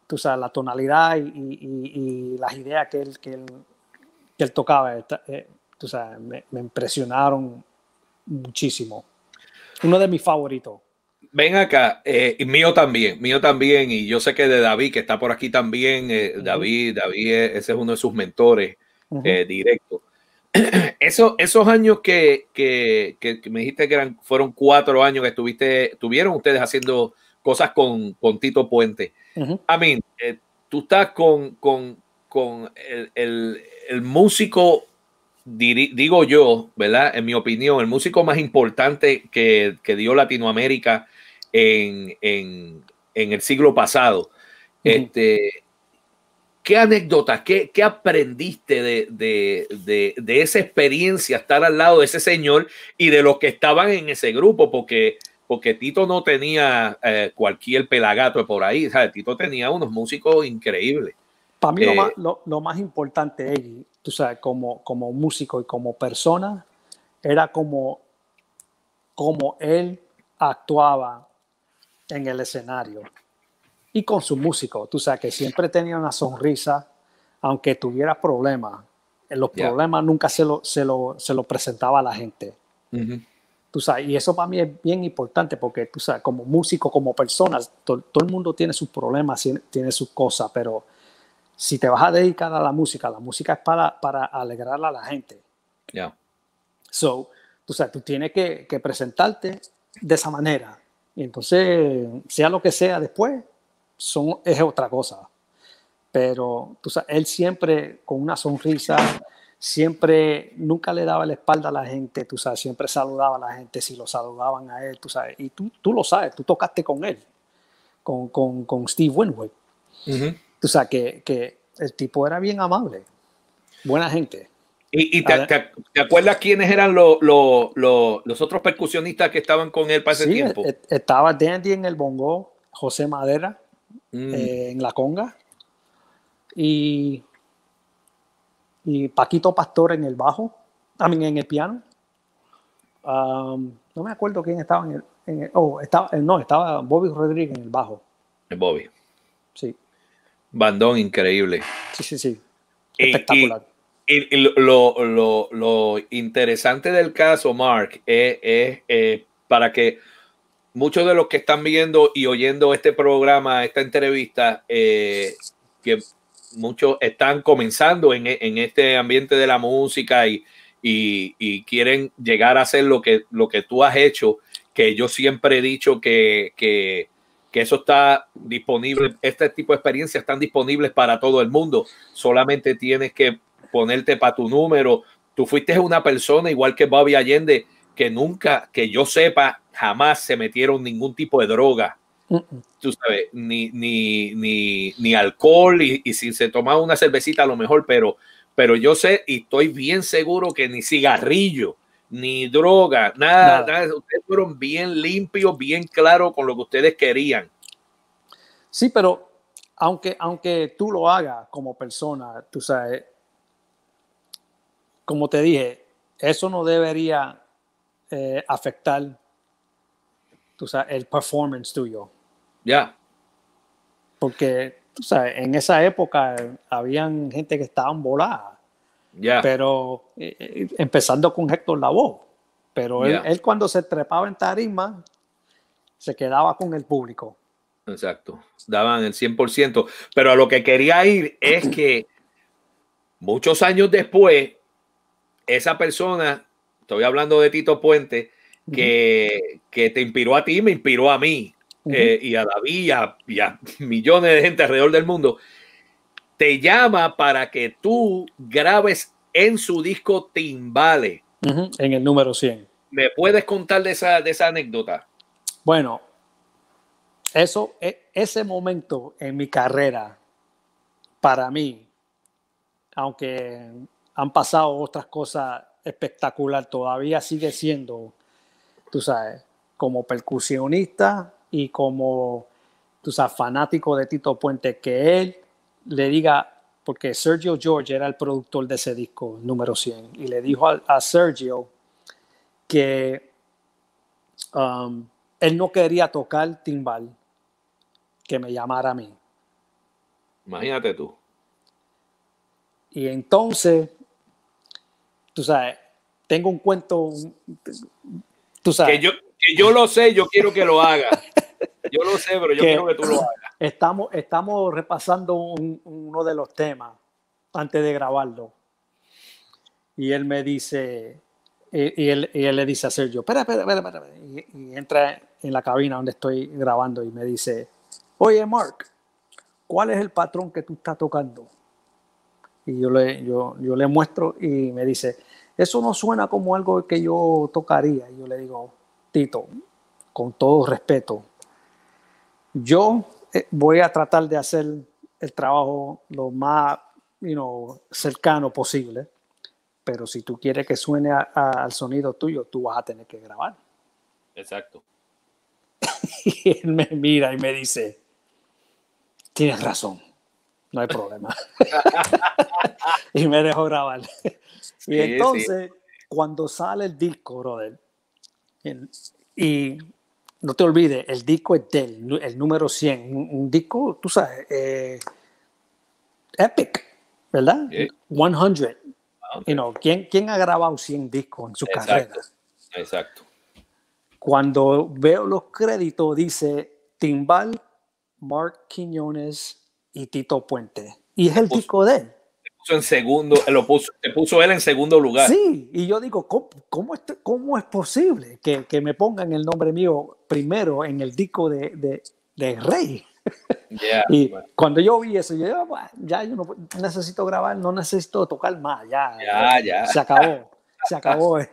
tú sabes, la tonalidad y, y- y las ideas que él, que él, que él tocaba, eh, tú sabes, me, me impresionaron muchísimo. Uno de mis favoritos. Ven acá, eh, mío también, mío también, y yo sé que de David, que está por aquí también, eh. David, David, eh, ese es uno de sus mentores Ujú. eh, directos. Eso, esos años que, que, que, me dijiste que eran, fueron cuatro años que estuviste, tuvieron ustedes haciendo cosas con, con Tito Puente. A mí, eh, tú estás con, con, con el, el, el, músico, digo yo, ¿verdad? En mi opinión, el músico más importante que, que dio Latinoamérica en, en, en, el siglo pasado. Este, ¿Qué anécdotas, qué, qué aprendiste de, de, de, de, esa experiencia, estar al lado de ese señor y de los que estaban en ese grupo? Porque, porque Tito no tenía eh, cualquier pelagato por ahí, ¿sabes? Tito tenía unos músicos increíbles. Para mí lo, eh, más, lo, lo, más, importante, Eggy, tú sabes, como, como músico y como persona, era como, como él actuaba en el escenario y con su músico. Tú sabes que siempre tenía una sonrisa, aunque tuviera problemas. En los yeah. problemas nunca se lo, se, lo, se lo presentaba a la gente. Uh -huh. Tú sabes, y eso para mí es bien importante porque tú sabes, como músico, como persona, to, todo el mundo tiene sus problemas, tiene sus cosas, pero si te vas a dedicar a la música, la música es para, para alegrar a la gente. Yeah. So, tú sabes, tú tienes que, que presentarte de esa manera. Y entonces, sea lo que sea después, son, es otra cosa. Pero tú sabes, él siempre con una sonrisa, siempre, nunca le daba la espalda a la gente, tú sabes, siempre saludaba a la gente si lo saludaban a él, tú sabes, y tú, tú lo sabes, tú tocaste con él, con, con, con Steve Winwood. Uh -huh. Tú sabes que, que, el tipo era bien amable, buena gente. ¿Y, y te, te, te, acuerdas quiénes eran los, los, los, los, otros percusionistas que estaban con él para ese sí, tiempo? Estaba Dandy en el bongo, José Madera, mm. eh, en la conga y, y Paquito Pastor en el bajo, también en el piano. Um, no me acuerdo quién estaba en el, en el, oh, estaba, no, estaba Bobby Rodríguez en el bajo. El Bobby. Sí. Bandón increíble. Sí, sí, sí. Espectacular. Y, y, y lo, lo, lo, interesante del caso, Mark, es, es eh, para que muchos de los que están viendo y oyendo este programa, esta entrevista, eh, que muchos están comenzando en, en, este ambiente de la música y, y, y, quieren llegar a hacer lo que, lo que tú has hecho, que yo siempre he dicho que, que, que eso está disponible, este tipo de experiencias están disponibles para todo el mundo, solamente tienes que ponerte para tu número. Tú fuiste una persona igual que Bobby Allende, que nunca, que yo sepa, jamás se metieron ningún tipo de droga. Uh -uh. Tú sabes, ni, ni, ni, ni alcohol y, y, si se tomaba una cervecita a lo mejor, pero, pero yo sé y estoy bien seguro que ni cigarrillo, ni droga, nada, nada. nada. Ustedes fueron bien limpios, bien claros con lo que ustedes querían. Sí, pero aunque, aunque tú lo hagas como persona, tú sabes, como te dije, eso no debería eh, afectar tú sabes, el performance tuyo. Ya. Yeah. Porque, tú sabes, en esa época habían gente que estaban voladas. Yeah. Pero eh, eh, empezando con Héctor Lavoe. Pero yeah. él, él, cuando se trepaba en tarima, se quedaba con el público. Exacto. Daban el 100%. Pero a lo que quería ir es que muchos años después, esa persona, estoy hablando de Tito Puente, que, que te inspiró a ti, me inspiró a mí uh -huh. eh, y a David y a, y a, millones de gente alrededor del mundo, te llama para que tú grabes en su disco Timbale. Uh -huh. En el número 100. ¿Me puedes contar de esa, de esa anécdota? Bueno, eso, e, ese momento en mi carrera, para mí, aunque han pasado otras cosas espectacular, todavía sigue siendo tú sabes, como percusionista y como, tú sabes, fanático de Tito Puente, que él le diga, porque Sergio George era el productor de ese disco, número 100, y le dijo a, a Sergio que um, él no quería tocar timbal, que me llamara a mí. Imagínate tú. Y entonces, tú sabes, tengo un cuento Tú sabes. Que yo, que yo lo sé, yo quiero que lo haga. Yo lo sé, pero yo que quiero que tú lo hagas. Estamos, estamos repasando un, uno de los temas antes de grabarlo. Y él me dice, y, él, le dice a Sergio, espera, espera, espera, espera. Y, entra en la cabina donde estoy grabando y me dice, oye, Mark, ¿cuál es el patrón que tú estás tocando? Y yo le, yo, yo le muestro y me dice, eso no suena como algo que yo tocaría. Y yo le digo, Tito, con todo respeto, yo eh, voy a tratar de hacer el trabajo lo más cercano posible, pero si tú quieres que suene al sonido tuyo, tú vas a tener que grabar. Exacto. y él me mira y me dice, tienes razón, no hay problema. y me dejó grabar. y entonces, cuando sale el disco, brother, y no te olvides, el disco es del, el número 100, un, disco, tú sabes, eh, epic, ¿verdad? 100. You know, ¿quién, ¿Quién ha grabado 100 discos en su carrera? Exacto. Cuando veo los créditos, dice Timbal, Mark Quiñones y Tito Puente. Y es el disco de él puso en segundo, lo puso, te puso él en segundo lugar. Sí, y yo digo, ¿cómo, cómo, es, cómo es posible que, que, me pongan el nombre mío primero en el disco de, de, de Rey? y cuando yo vi eso, yo ya yo no necesito grabar, no necesito tocar más, ya, ya, ya. se acabó, se acabó.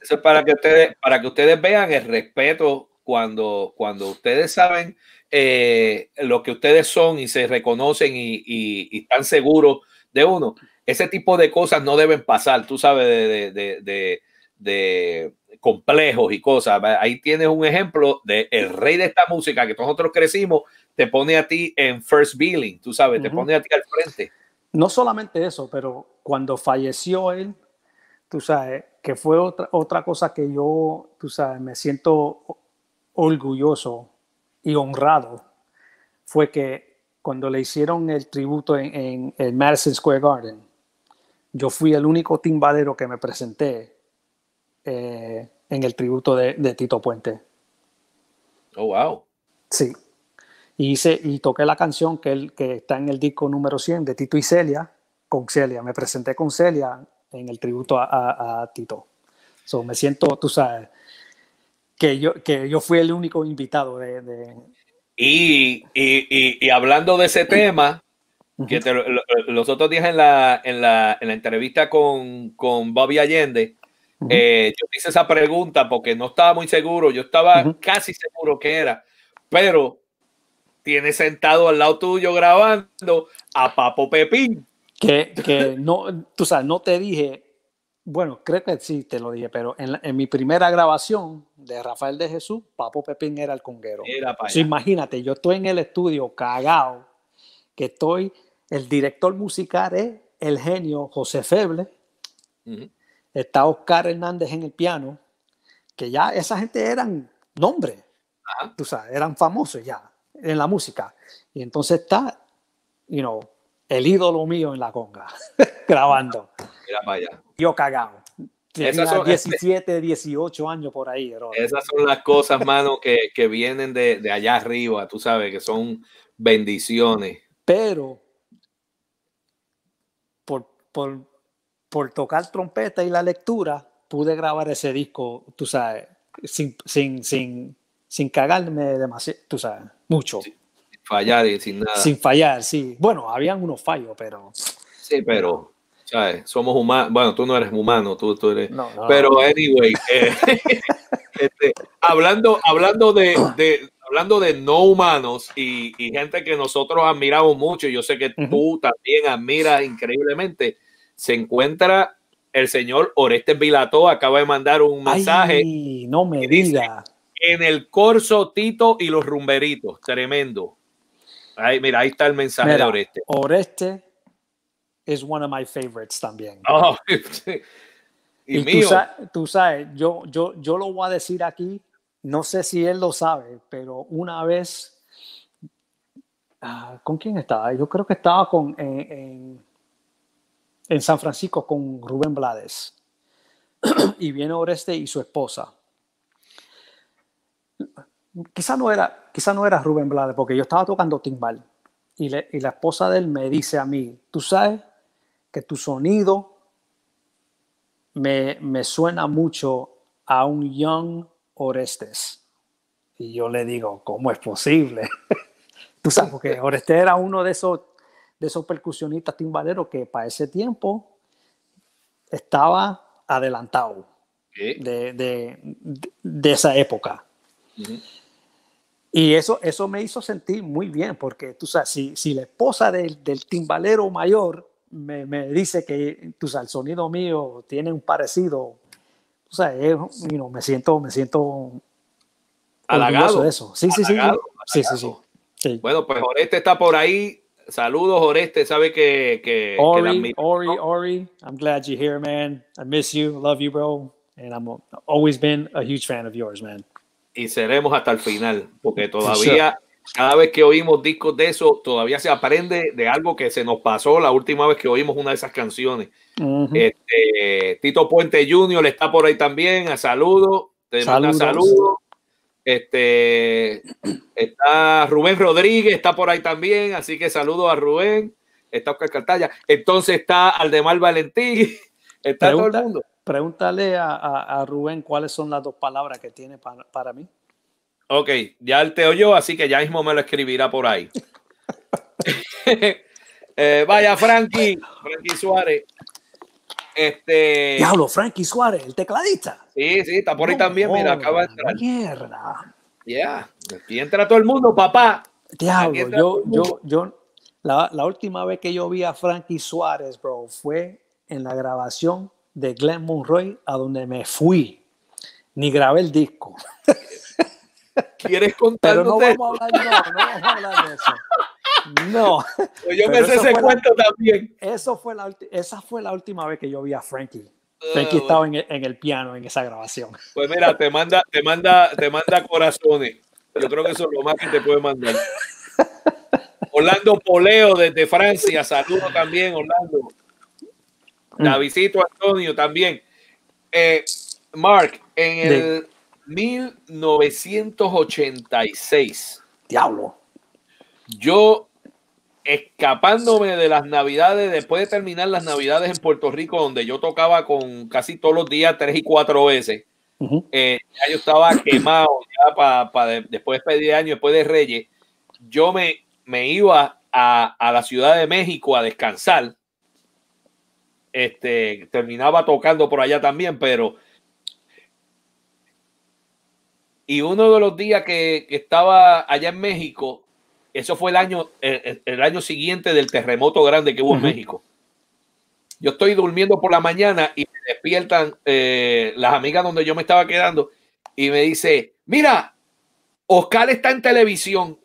Eso es para que ustedes, para que ustedes vean el respeto cuando, cuando ustedes saben eh, lo que ustedes son y se reconocen y, y, y están seguros de uno. Ese tipo de cosas no deben pasar, tú sabes, de, de, complejos y cosas. Ahí tienes un ejemplo de el rey de esta música que nosotros crecimos, te pone a ti en first billing, tú sabes, te pone a ti al frente. No solamente eso, pero cuando falleció él, tú sabes, que fue otra, otra cosa que yo, tú sabes, me siento orgulloso y honrado, fue que cuando le hicieron el tributo en, el Madison Square Garden, yo fui el único timbalero que me presenté eh, en el tributo de, Tito Puente. Oh, wow. Sí. Y, hice, y toqué la canción que, él, que está en el disco número 100 de Tito y Celia, con Celia. Me presenté con Celia en el tributo a, Tito. So, me siento, tú sabes, que yo, que yo fui el único invitado de, y, y, y, hablando de ese tema, que los otros días en la, en la, en la entrevista con, con Bobby Allende, eh, yo hice esa pregunta porque no estaba muy seguro, yo estaba casi seguro que era, pero tiene sentado al lado tuyo grabando a Papo Pepín. Que, que no, tú sabes, no te dije, bueno, creo que sí te lo dije, pero en, mi primera grabación de Rafael de Jesús, Papo Pepín era el conguero. imagínate, yo estoy en el estudio cagado, que estoy, el director musical es el genio José Feble, está Oscar Hernández en el piano, que ya esa gente eran nombres, tú sabes, eran famosos ya en la música. Y entonces está, you know, el ídolo mío en la conga, grabando. Mira para allá. Yo cagado. Tenía son, 17, 18 años por ahí. Esas son las cosas, mano, que, que vienen de, de, allá arriba, tú sabes, que son bendiciones. Pero por, por, por tocar trompeta y la lectura, pude grabar ese disco, tú sabes, sin, sin, sin, sin cagarme demasiado, tú sabes, mucho. sin fallar y sin nada. Sin fallar, sí. Bueno, habían unos fallos, pero... Sí, pero somos humanos. Bueno, tú no eres humano, tú, tú eres. pero, anyway, eh, este, hablando, hablando, de, de, hablando de no humanos y, y, gente que nosotros admiramos mucho, yo sé que tú también admiras increíblemente, se encuentra el señor Oreste Vilató, acaba de mandar un mensaje. no me diga. En el corso Tito y los rumberitos, tremendo. Ahí, mira, ahí está el mensaje de Oreste. Oreste es one of my favorites también. Oh, y, Tú, sabes, tú sabes, yo, yo, yo lo voy a decir aquí, no sé si él lo sabe, pero una vez, ah, ¿con quién estaba? Yo creo que estaba con, en, en, San Francisco con Rubén Blades. y viene Oreste y su esposa. Quizá no era, quizá no era Rubén Blades, porque yo estaba tocando timbal. Y, y, la esposa de él me dice a mí, tú sabes que tu sonido me, me suena mucho a un Young Orestes. Y yo le digo, ¿cómo es posible? Tú sabes, porque Orestes era uno de esos, de esos percusionistas timbaleros que para ese tiempo estaba adelantado de, de, de, esa época. Y eso, eso me hizo sentir muy bien, porque tú sabes, si, si la esposa del, del timbalero mayor me, me, dice que tú sabes, el sonido mío tiene un parecido, tú sabes, me siento, me siento halagado de eso. Sí, sí, sí. sí, sí, sí, Bueno, pues Oreste está por ahí. Saludos, Oreste. Sabe que. que Ori, que Ori, Ori, I'm glad you're here, man. I miss you. Love you, bro. And I'm always been a huge fan of yours, man. Y seremos hasta el final, porque todavía, cada vez que oímos discos de eso, todavía se aprende de algo que se nos pasó la última vez que oímos una de esas canciones. este, Tito Puente Jr. está por ahí también. A saludo. Te saludos. Este, está Rubén Rodríguez, está por ahí también, así que saludo a Rubén. Está Oscar Cartaya. Entonces está Aldemar Valentín. Está todo el mundo. Pregúntale a, a, Rubén cuáles son las dos palabras que tiene para, para mí. Ok, ya él te oyó, así que ya mismo me lo escribirá por ahí. eh, vaya, Frankie, Frankie Suárez. Este. Diablo, Frankie Suárez, el tecladista. Sí, sí, está por ahí también. Mira, acaba de entrar. Mierda. Ya, aquí entra todo el mundo, papá. Diablo, yo, yo, yo, la, la, última vez que yo vi a Frankie Suárez, bro, fue en la grabación de Glenn Monroy, a donde me fui. Ni grabé el disco. ¿Quieres contar? Pero no no, no vamos a hablar de eso. No. Pues yo me sé ese cuento también. Eso fue la, esa fue la última vez que yo vi a Frankie. Frankie ah, estaba en el, en el, piano en esa grabación. Pues mira, te manda, te manda, te manda corazones. Yo creo que eso es lo más que te puede mandar. Orlando Poleo desde Francia, saludo también, Orlando. Mm. Davidito Antonio también. Eh, Mark, en el 1986. Diablo. Yo escapándome de las navidades, después de terminar las navidades en Puerto Rico, donde yo tocaba con casi todos los días tres y cuatro veces, eh, ya yo estaba quemado, ya para después de pedir año, después de Reyes, yo me, me iba a, a, la Ciudad de México a descansar. Este, terminaba tocando por allá también, pero... Y uno de los días que, que estaba allá en México, eso fue el año, el, año siguiente del terremoto grande que hubo en México. Yo estoy durmiendo por la mañana y me despiertan eh, las amigas donde yo me estaba quedando y me dice, mira, Oscar está en televisión.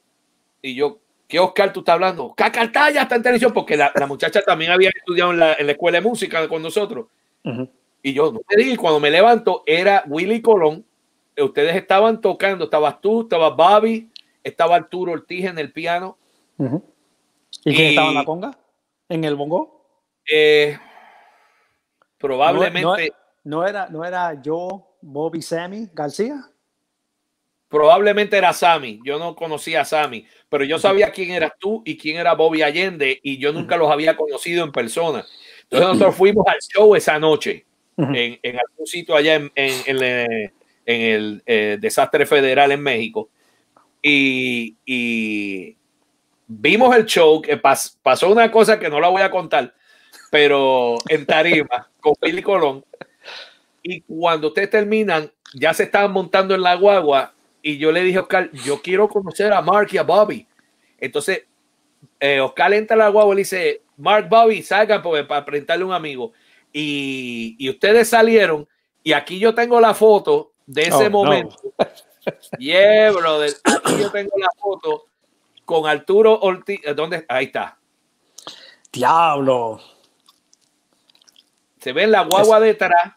Y yo, ¿qué Oscar tú estás hablando? Oscar Cartaya está en televisión porque la, muchacha también había estudiado en la, escuela de música con nosotros. Y yo, no me digas, cuando me levanto era Willy Colón. Ustedes estaban tocando, estabas tú, estaba Bobby, estaba Arturo Ortiz en el piano. ¿Y, quién estaba en la conga? ¿En el bongo? Eh, probablemente. No, era, ¿No era yo, Bobby Sammy García? Probablemente era Sammy. Yo no conocía a Sammy, pero yo sabía quién eras tú y quién era Bobby Allende y yo nunca los había conocido en persona. Entonces nosotros fuimos al show esa noche en, en, algún sitio allá en, en, el eh, desastre federal en México y, vimos el show, que pasó una cosa que no la voy a contar, pero en tarima con Billy Colón. Y cuando ustedes terminan, ya se estaban montando en la guagua y yo le dije a Oscar, yo quiero conocer a Mark y a Bobby. Entonces, eh, Oscar entra a la guagua y le dice, Mark, Bobby, salgan para presentarle a un amigo. Y, y, ustedes salieron y aquí yo tengo la foto de ese oh, momento. Yeah, brother. Aquí yo tengo la foto con Arturo Ortiz. ¿Dónde? Ahí está. Diablo. Se ve la guagua detrás.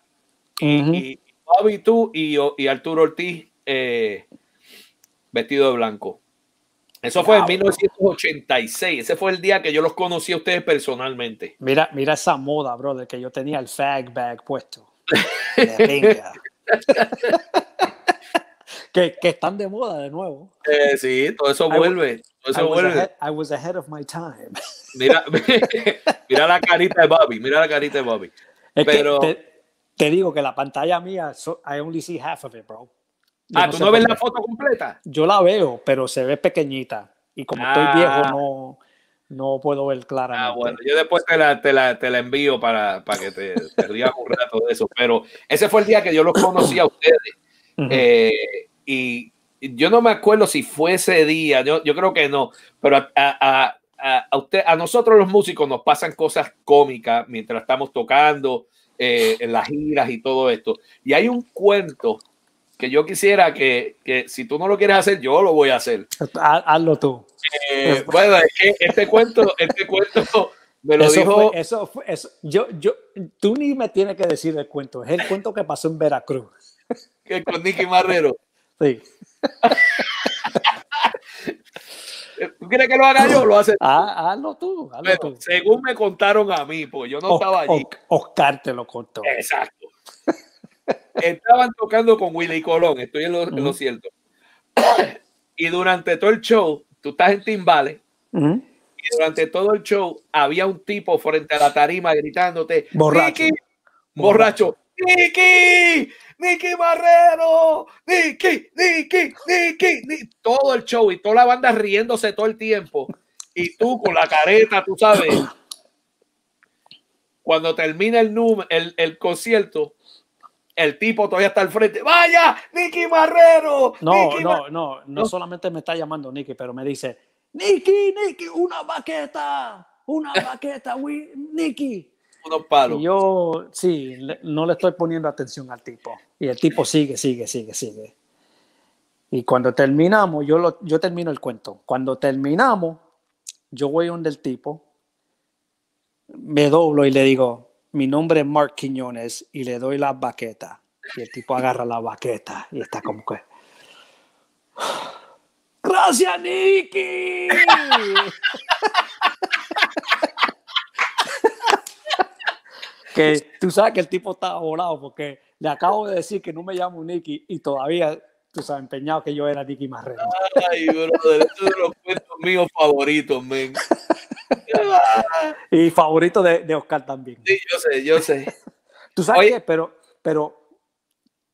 Y, Bobby tú y, y Arturo Ortiz eh, vestido de blanco. Eso fue en 1986. Ese fue el día que yo los conocí a ustedes personalmente. Mira, mira esa moda, brother, que yo tenía el fag bag puesto. que, que, están de moda de nuevo. Eh, sí, todo eso vuelve. Todo eso I, vuelve. Was ahead, I was ahead of my time. Mira, mira la carita de Bobby, mira la carita de Bobby. Es Pero... Te, te digo que la pantalla mía, so, I only see half of it, bro. Ah, no ¿tú no ves la foto completa? Yo la veo, pero se ve pequeñita. Y como estoy Ah. viejo, no, no puedo ver claramente. Ah, bueno, yo después te la, te la, te la envío para, para que te, te rías un rato de eso. Pero ese fue el día que yo los conocí a ustedes. Eh, y yo no me acuerdo si fue ese día, yo, yo creo que no, pero a, a- a- a usted, a nosotros los músicos nos pasan cosas cómicas mientras estamos tocando eh, en las giras y todo esto. Y hay un cuento que yo quisiera que, que si tú no lo quieres hacer, yo lo voy a hacer. Ha- Hazlo tú. Eh, bueno, es que este cuento, este cuento me lo Eso dijo. fue, eso fue, eso, yo, yo, tú ni me tienes que decir el cuento. Es el cuento que pasó en Veracruz. que con Nicky Marrero. Sí. ¿Tú quieres que lo haga yo? Lo hace. Ah, hazlo tú. Hazlo Bueno, tú. según me contaron a mí, pues yo no O- estaba allí. o- Oscar te lo contó. Exacto. Estaban tocando con Willy Colón, estoy en lo, en lo Ujú. cierto. y durante todo el show, tú estás en timbales, y durante todo el show había un tipo frente a la tarima gritándote: Borracho. "Nicky", borracho, Nicky, Nicky Marrero, Nicky, Nicky, Nicky, Ni-". todo el show y toda la banda riéndose todo el tiempo. Y tú con la careta, tú sabes. Cuando termina el, el, el concierto, el tipo todavía está al frente. ¡Vaya! ¡Nicky Marrero! No, Nicky no, Mar-". no, no No. solamente me está llamando Nicky, pero me dice, Nicky, Nicky, una baqueta, una baqueta, we- Nicky. Unos palos. Y yo, sí, no le estoy poniendo atención al tipo. Y el tipo sigue, sigue, sigue, sigue. Y cuando terminamos, yo, lo, yo termino el cuento. Cuando terminamos, yo voy donde el tipo, me doblo y le digo, mi nombre es Mark Quiñones y le doy la baqueta. Y el tipo agarra la baqueta y está como que... Gracias, Nicky. que tú sabes que el tipo está volado porque le acabo de decir que no me llamo Nicky y todavía tú sabes empeñado que yo era Nicky Marrero. Ay, brother, estos son los cuentos míos favoritos, men. Y favorito de, de Oscar también. Sí, yo sé, yo sé. ¿Tú sabes Oye. qué? Pero, pero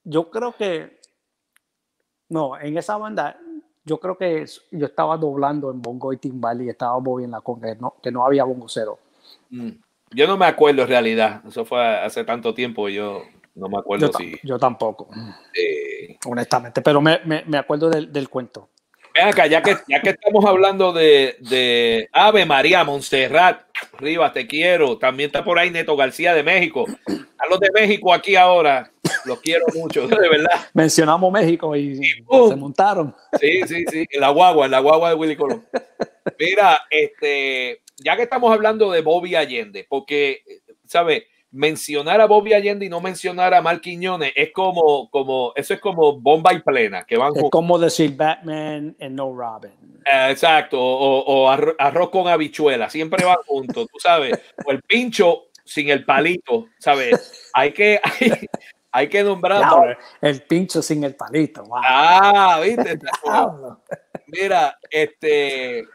yo creo que, no, en esa banda, yo creo que yo estaba doblando en bongo y timbal y estaba moviendo la conga, que no, que no había bongo cero. Mm. Yo no me acuerdo en realidad. Eso fue hace tanto tiempo. Yo no me acuerdo Yo, si. yo tampoco, eh, honestamente, pero me, me, me acuerdo del, del cuento. Ven acá, ya que, ya que estamos hablando de, de Ave María, Montserrat, Rivas, te quiero. También está por ahí Neto García de México. A los de México aquí ahora, los quiero mucho, de verdad. Mencionamos México y se montaron. Sí, sí, sí. En la guagua, en la guagua de Willy Colón. Mira, este, ya que estamos hablando de Bobby Allende, porque, ¿sabes? Mencionar a Bobby Allende y no mencionar a Mark Quiñones es como, como, eso es como bomba y plena, que van Es juntos. como decir Batman and no Robin. Eh, Exacto, o, o arro- arroz con habichuela, siempre van juntos, tú sabes, o el pincho sin el palito, ¿sabes? Hay que, hay, hay que nombrar. El pincho sin el palito. wow. Ah, viste. Mira, este.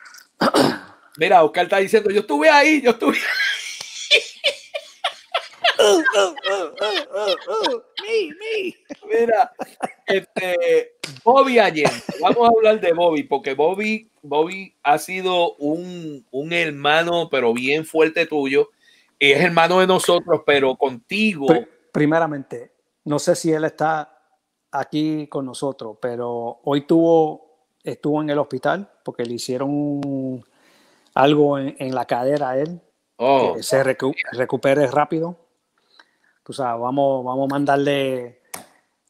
Mira, Oscar está diciendo, yo estuve ahí, yo estuve. Mira, este, Bobby Allende. Vamos a hablar de Bobby, porque Bobby, Bobby ha sido un, un hermano, pero bien fuerte tuyo. Y es hermano de nosotros, pero contigo. Pri- primeramente, no sé si él está aquí con nosotros, pero hoy tuvo, estuvo en el hospital porque le hicieron algo en, en la cadera a él, Oh, que se recu- recupere rápido. Tú sabes, vamos, vamos a mandarle,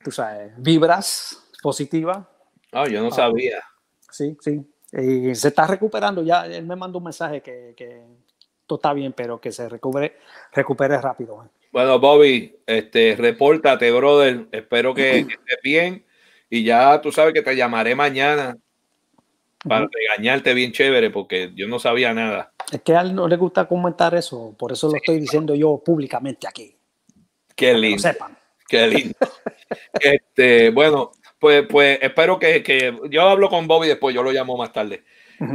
tú sabes, vibras positivas. oh, yo no sabía. Sí, sí. Y se está recuperando. Ya él me mandó un mensaje que, que todo está bien, pero que se recupere, recupere rápido. Bueno, Bobby, este, repórtate, brother. Espero que, que estés bien. Y ya tú sabes que te llamaré mañana para Ujú. regañarte bien chévere, porque yo no sabía nada. Es que a él no le gusta comentar eso, por eso lo estoy diciendo yo públicamente aquí. Qué Que lo lindo, sepan. qué lindo. Este, bueno, pues, pues espero que, que yo hablo con Bobby después, yo lo llamo más tarde.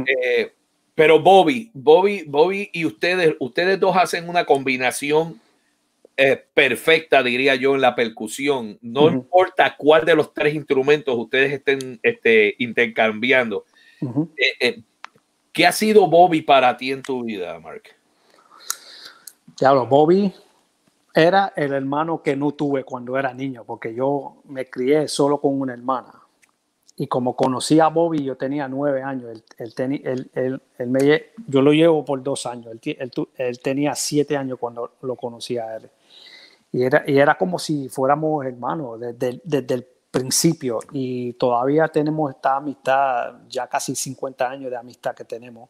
Eh, pero Bobby, Bobby, Bobby y ustedes, ustedes dos hacen una combinación eh, perfecta, diría yo, en la percusión. No importa cuál de los tres instrumentos ustedes estén este, intercambiando. Eh, eh, ¿Qué ha sido Bobby para ti en tu vida, Mark? Ya lo, Bobby era el hermano que no tuve cuando era niño, porque yo me crié solo con una hermana. Y como conocí a Bobby, yo tenía nueve años. Él, me, yo lo llevo por dos años. Él, tenía siete años cuando lo conocí a él. Y era, y era como si fuéramos hermanos desde, desde el principio. Y todavía tenemos esta amistad, ya casi 50 años de amistad que tenemos.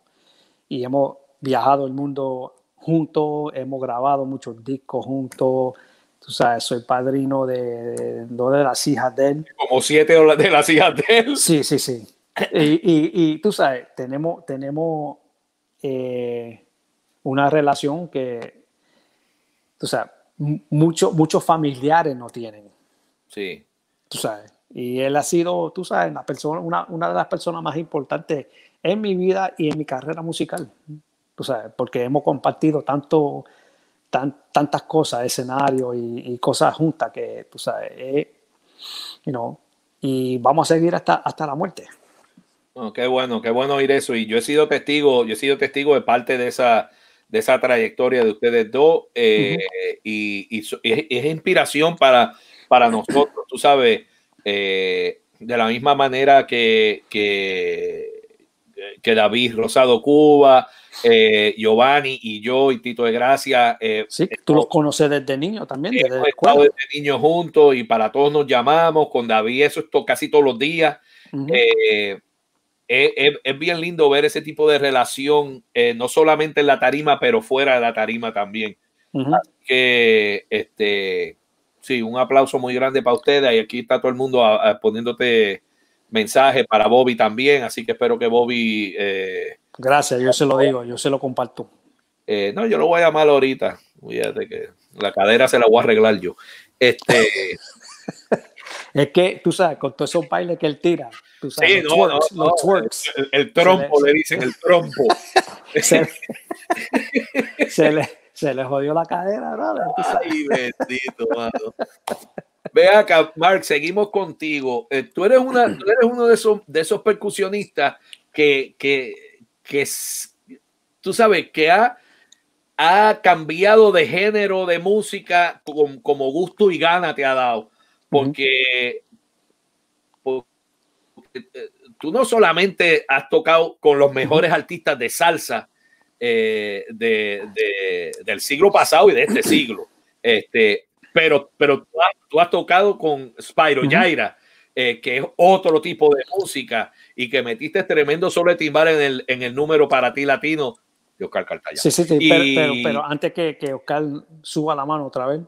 Y hemos viajado el mundo juntos, hemos grabado muchos discos juntos. Tú sabes, soy padrino de dos de, las hijas de él. Como siete de las hijas de él. Sí, sí, sí. Y, y, tú sabes, tenemos, tenemos eh, una relación que, tú sabes, muchos muchos familiares no tienen. Sí. Tú sabes. Y él ha sido, tú sabes, una, persona, una, una de las personas más importantes en mi vida y en mi carrera musical porque hemos compartido tanto, tan, tantas cosas, escenarios y, y, cosas juntas que, tú sabes, eh, y vamos a seguir hasta, hasta la muerte. qué bueno, qué bueno oír eso. Y yo he sido testigo, yo he sido testigo de parte de esa, de esa trayectoria de ustedes dos eh, y, es, inspiración para, para nosotros, tú sabes, eh, de la misma manera que, que, que David Rosado Cuba, eh, Giovanni y yo y Tito de Gracia. Eh, sí, tú los conoces desde niño también. Desde hemos estado desde niño juntos y para todos nos llamamos. Con David, eso es casi todos los días. Eh, es, bien lindo ver ese tipo de relación, no solamente en la tarima, pero fuera de la tarima también. Así que, este, sí, un aplauso muy grande para ustedes. Y aquí está todo el mundo poniéndote mensajes para Bobby también. Así que espero que Bobby Gracias, yo se lo digo, yo se lo comparto. Eh, no, yo lo voy a llamar ahorita. Fíjate que la cadera se la voy a arreglar yo. Este. es que tú sabes, con todos esos bailes que él tira, tú sabes, sí, no, no, El, trompo, le, dicen, el trompo. se, le, se, le, jodió la cadera, brother. Ay, bendito, mano. Ve acá, Mark, seguimos contigo. Eh, tú, eres una, tú eres uno de esos, de esos percusionistas que, que que tú sabes que ha, ha cambiado de género de música como, gusto y gana te ha dado. Porque, eh, tú no solamente has tocado con los mejores artistas de salsa eh, de, del siglo pasado y de este siglo, este, pero, pero tú, has, tocado con Spyro Jaira, eh, que es otro tipo de música y que metiste tremendo sobre timbal en el, en el número para ti latino de Oscar Cartaya. Sí, sí, sí pero, pero, antes que, que, Oscar suba la mano otra vez.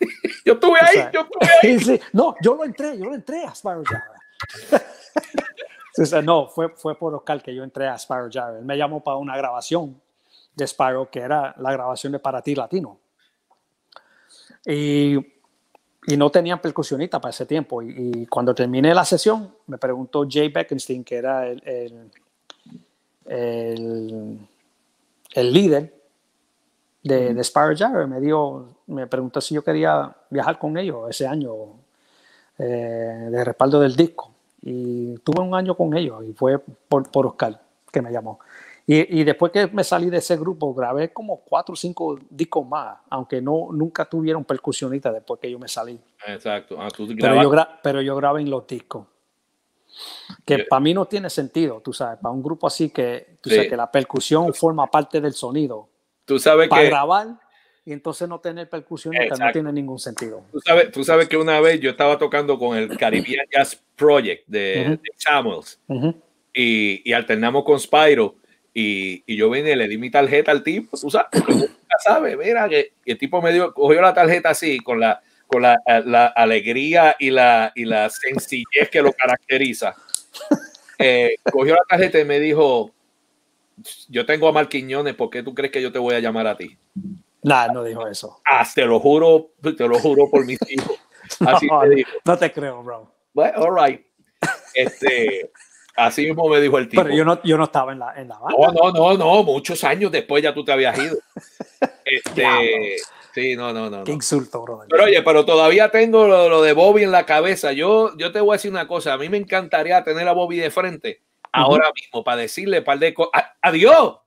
yo estuve ahí, yo estuve ahí. Sí, no, yo lo entré, yo lo entré a Sparrow no, fue, fue por Oscar que yo entré a Sparrow Jar. Él me llamó para una grabación de Sparrow, que era la grabación de Para ti Latino. Y y no tenían percusionista para ese tiempo. Y, cuando terminé la sesión, me preguntó Jay Beckenstein, que era el, el, el, líder de, de Spire me, dio, me preguntó si yo quería viajar con ellos ese año eh, de respaldo del disco. Y tuve un año con ellos y fue por, por Oscar que me llamó. Y, después que me salí de ese grupo, grabé como cuatro o cinco discos más, aunque no nunca tuvieron percusionista después que yo me salí. Exacto. Ah, pero, yo pero, yo grabé en los discos. Que para mí no tiene sentido, tú sabes, para un grupo así que, tú sabes, que la percusión forma parte del sonido. Tú sabes para grabar y entonces no tener percusionista no tiene ningún sentido. Tú sabes, tú sabes que una vez yo estaba tocando con el Caribbean Jazz Project de, Samuels y, y alternamos con Spyro y, y, yo vine y le di mi tarjeta al tipo, tú sabes, sabe, mira, que el tipo me dio, cogió la tarjeta así, con la, con la, la alegría y la, y la sencillez que lo caracteriza. Eh, cogió la tarjeta y me dijo, yo tengo a Marquiñones, ¿por qué tú crees que yo te voy a llamar a ti? Nada, no dijo eso. Ah, te lo juro, te lo juro por mis hijos. Así no, te digo. no te creo, bro. Bueno, all right. Este, Así mismo me dijo el tipo. Pero yo no, yo no estaba en la, en la banda. No, no, no, no, muchos años después ya tú te habías ido. Este, Sí, no, no, no. Qué insulto, brother. Pero oye, pero todavía tengo lo, de Bobby en la cabeza. Yo, yo te voy a decir una cosa. A mí me encantaría tener a Bobby de frente ahora mismo para decirle un par de cosas. ¡Adiós!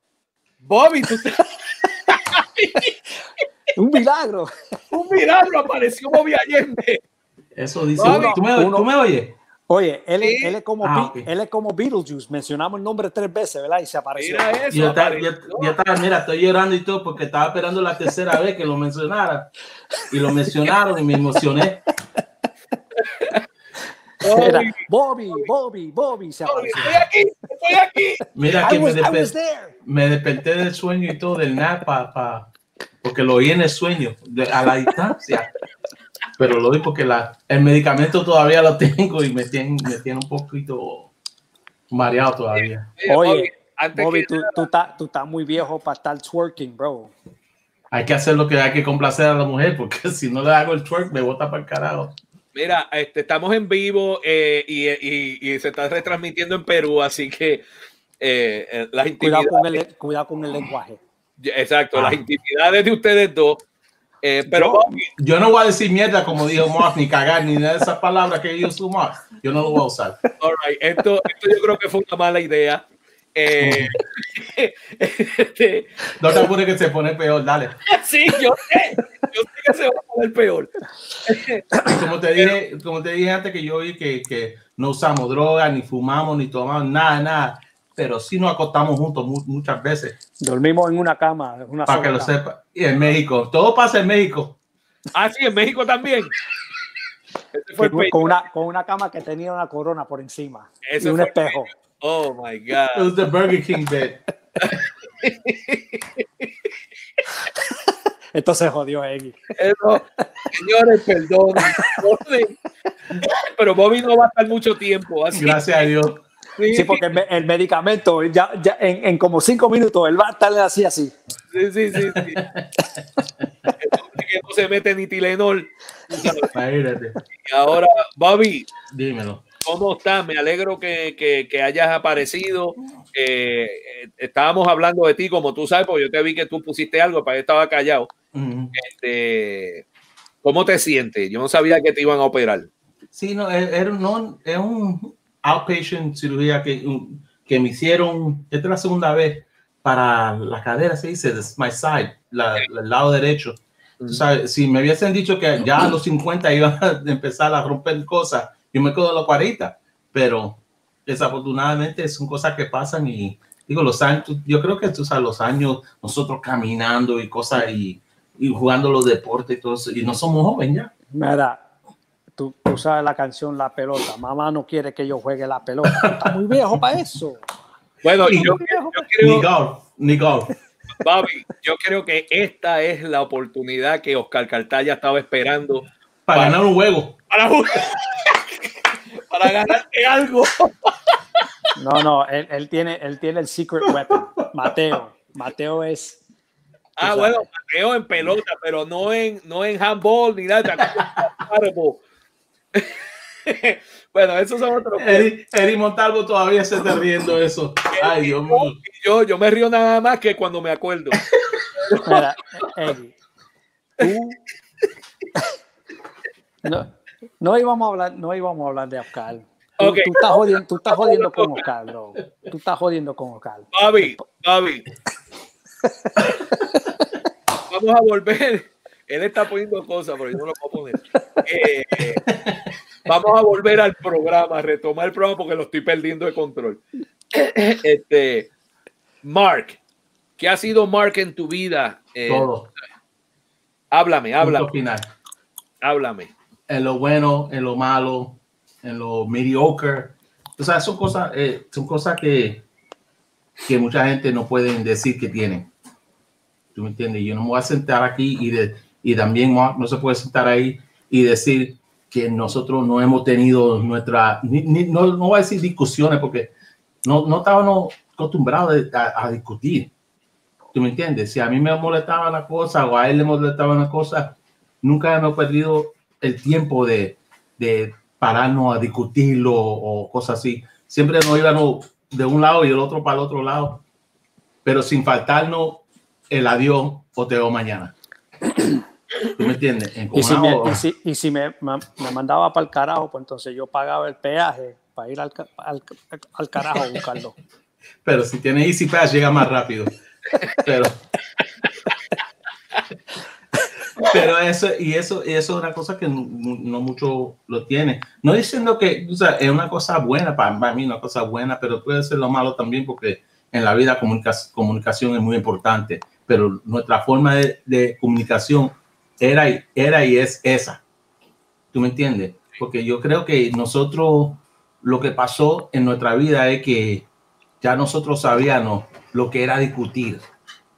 Bobby, tú Un milagro. Un milagro apareció Bobby Allende. Eso dice. ¿Tú, me, ¿Tú me oyes? Oye, él, él, es como, ah, él es como Beetlejuice, mencionamos el nombre tres veces, ¿verdad? Y se apareció. Mira eso, yo, estaba, mira, estoy llorando y todo porque estaba esperando la tercera vez que lo mencionara. Y lo mencionaron y me emocioné. Bobby, Bobby, Bobby, Bobby, se apareció. Estoy aquí, estoy aquí. Mira que me, desperté, me, desperté del sueño y todo, del nap, pa, porque lo oí en el sueño, a la distancia pero lo digo porque la, el medicamento todavía lo tengo y me tiene, me tiene un poquito mareado todavía. Oye, Bobby, tú, tú, estás, tú estás muy viejo para estar twerking, bro. Hay que hacer lo que hay que complacer a la mujer, porque si no le hago el twerk, me bota para el carajo. Mira, este, estamos en vivo eh, y, y, y, se está retransmitiendo en Perú, así que eh, eh las intimidades... Cuidado con el, cuidado con el lenguaje. Exacto, las ah. intimidades de ustedes dos eh, pero yo, no voy a decir mierda como dijo Mark, ni cagar, ni de esas palabras que yo usó Mark. Yo no lo voy a usar. Esto, esto yo creo que fue una mala idea. Eh, este, no te apures que se pone peor, dale. Sí, yo sé, yo sé que se va a poner peor. como te dije, como te dije antes que yo vi que, que no usamos drogas, ni fumamos, ni tomamos nada, nada pero sí nos acostamos juntos muchas veces. Dormimos en una cama. Una Para que lo sepa. Y en México. Todo pasa en México. Ah, sí, en México también. con, una, con una cama que tenía una corona por encima. y un espejo. Oh my God. It was the Burger King bed. Esto se jodió, Eggy. señores, perdón. Pero Bobby no va a estar mucho tiempo. Así. Gracias a Dios. Sí, porque el, medicamento, ya, ya en, en, como cinco minutos, él va a estar así, así. Sí, sí, sí. sí. que no se mete ni Tilenol. Y ahora, Bobby. Dímelo. ¿Cómo estás? Me alegro que, que, que hayas aparecido. Eh, estábamos hablando de ti, como tú sabes, porque yo te vi que tú pusiste algo, para que estaba callado. este, ¿Cómo te sientes? Yo no sabía que te iban a operar. Sí, no, es, no, es un, outpatient cirugía que, que me hicieron, esta es la segunda vez, para la cadera, se dice, my side, la, el lado derecho. si me hubiesen dicho que ya a los 50 iba a empezar a romper cosas, yo me quedo a los 40, pero desafortunadamente son cosas que pasan y digo, los años, yo creo que tú sabes, los años, nosotros caminando y cosas y, y jugando los deportes y todo eso, y no somos jóvenes ya. Mira, tú, sabes la canción La Pelota. Mamá no quiere que yo juegue la pelota. Está muy viejo para eso. Bueno, yo, yo, creo. Bobby, yo creo que esta es la oportunidad que Oscar Cartaya estaba esperando. Para, ganar un juego. Para, para ganarte algo. No, no, él, él, tiene, él tiene el secret weapon. Mateo. Mateo es. Ah, bueno, Mateo en pelota, pero no en, no en handball ni nada. bueno, esos son otros. Eri, Montalvo todavía se está riendo eso. Ay, Dios mío. Yo, yo me río nada más que cuando me acuerdo. no, no, íbamos a hablar, no íbamos a hablar de Oscar. Tú, tú, estás jodiendo, tú estás jodiendo con Oscar, bro. Tú estás jodiendo con Oscar. Bobby, Bobby. Vamos a volver él está poniendo cosas, pero yo no lo puedo poner. Eh, vamos a volver al programa, a retomar el programa porque lo estoy perdiendo de control. Este, Mark, ¿qué ha sido Mark en tu vida? Eh, Todo. Háblame, háblame. Final. Háblame. En lo bueno, en lo malo, en lo mediocre. O sea, son cosas, eh, son cosas que, que mucha gente no pueden decir que tienen. ¿Tú me entiendes? Yo no me voy a sentar aquí y de, y también no se puede sentar ahí y decir que nosotros no hemos tenido nuestra, no, no voy a decir discusiones porque no, no estábamos acostumbrados a, discutir. ¿Tú me entiendes? Si a mí me molestaba una cosa o a él le molestaba una cosa, nunca hemos perdido el tiempo de, de pararnos a discutirlo o cosas así. Siempre nos íbamos de un lado y el otro para el otro lado, pero sin faltarnos el adiós o te veo mañana. ¿Tú me entiendes? Y si, me, y si, y si me, me, mandaba para el carajo, pues entonces yo pagaba el peaje para ir al, al, al carajo a buscarlo. Pero si tiene Easy Pass, llega más rápido. Pero, pero eso, y eso, y eso es una cosa que no, no mucho lo tiene. No diciendo que o sea, es una cosa buena, para, para, mí una cosa buena, pero puede ser lo malo también porque en la vida comunica, comunicación es muy importante, pero nuestra forma de, de comunicación era, era y es esa. ¿Tú me entiendes? Porque yo creo que nosotros, lo que pasó en nuestra vida es que ya nosotros sabíamos lo que era discutir,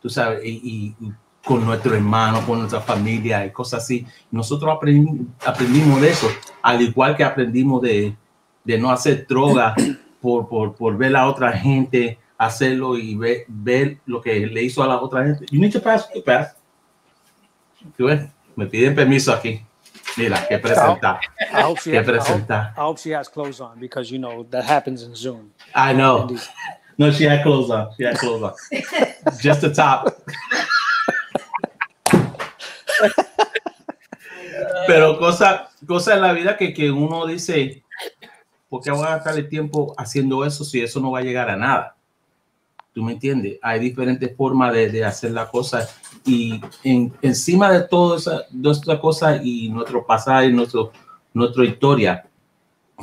tú sabes, y, y con nuestro hermano, con nuestra familia y cosas así. Nosotros aprendimos, aprendimos de eso, al igual que aprendimos de, de no hacer droga por, por, por, ver a otra gente hacerlo y ver, ver, lo que le hizo a la otra gente. You need to pass, you pass. Me piden permiso aquí. Mira, que presentar. Que presentar. I hope she has clothes on because you know that happens in Zoom. I know. No, she had clothes on. She had clothes on. Just the top. Pero cosa, cosa en la vida que, que uno dice, ¿por qué voy a gastar el tiempo haciendo eso si eso no va a llegar a nada? ¿Tú me entiendes? Hay diferentes formas de, de hacer la cosa y en, encima de toda esa, esa cosa y nuestro pasado y nuestro, nuestra historia,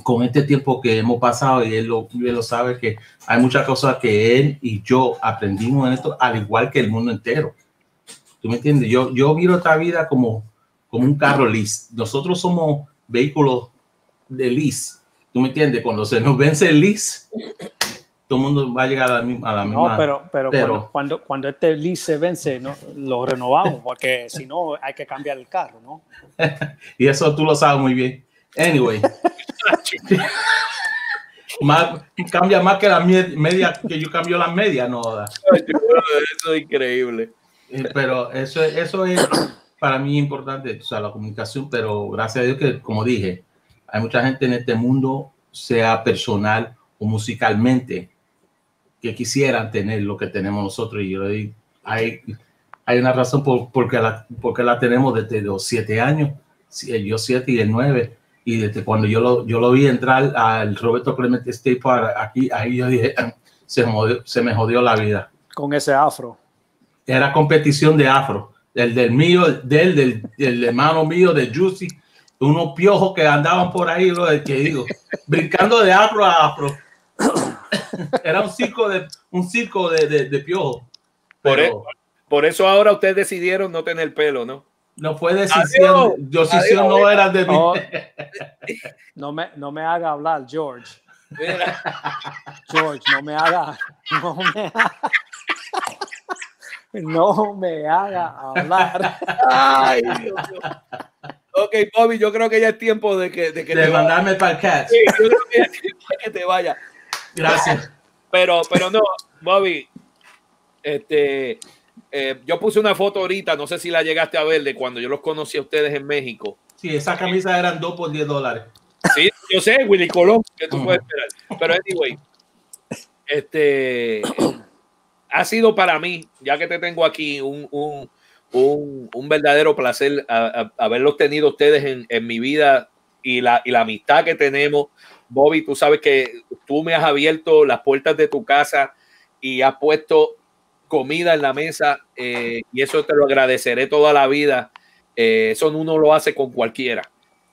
con este tiempo que hemos pasado y él lo, él lo sabe que hay muchas cosas que él y yo aprendimos en esto, al igual que el mundo entero. ¿Tú me entiendes? Yo, yo miro esta vida como, como un carro lease. Nosotros somos vehículos de lease. ¿Tú me entiendes? Cuando se nos vence el lease, todo el mundo va a llegar a la misma. A la misma no, pero, pero, pero cuando, cuando, este lease se vence, ¿no? lo renovamos, porque si no, hay que cambiar el carro, ¿no? y eso tú lo sabes muy bien. Anyway. más, cambia más que la media, que yo cambio la media, no. Eso es increíble. Pero eso, eso es para mí importante, o sea, la comunicación, pero gracias a Dios que, como dije, hay mucha gente en este mundo, sea personal o musicalmente, que quisieran tener lo que tenemos nosotros. Y yo digo, hay, hay una razón por, porque, la, porque la tenemos desde los siete años, yo siete y el nueve. Y desde cuando yo lo, yo lo vi entrar al Roberto Clemente State Park, aquí, ahí yo dije, se, jodió, se me jodió la vida. Con ese afro era competición de afro. El del mío, del, del, del hermano mío, de Juicy, unos piojos que andaban por ahí, lo que digo, brincando de afro a afro. Era un circo de, un circo de, de, de piojos. Por, eso, por eso ahora ustedes decidieron no tener pelo, ¿no? No fue decisión. Decisión no era de mí. Oh, no, me, no me haga hablar, George. George, no me haga. No me haga no me haga hablar. Ay, Dios mío. Ok, Bobby, yo creo que ya es tiempo de que, de que de te mandarme para el cat. Sí, yo creo que ya es tiempo de que te vaya. Gracias. Pero, pero no, Bobby, este, eh, yo puse una foto ahorita, no sé si la llegaste a ver, de cuando yo los conocí a ustedes en México. Sí, esa camisa eran dos por 10 dólares. Sí, yo sé, Willy Colón, que tú puedes esperar. Pero anyway, este ha sido para mí, ya que te tengo aquí, un, un, un, un verdadero placer a, a, haberlos tenido ustedes en, en, mi vida y la, y la amistad que tenemos. Bobby, tú sabes que tú me has abierto las puertas de tu casa y has puesto comida en la mesa eh, y eso te lo agradeceré toda la vida. Eh, eso uno lo hace con cualquiera.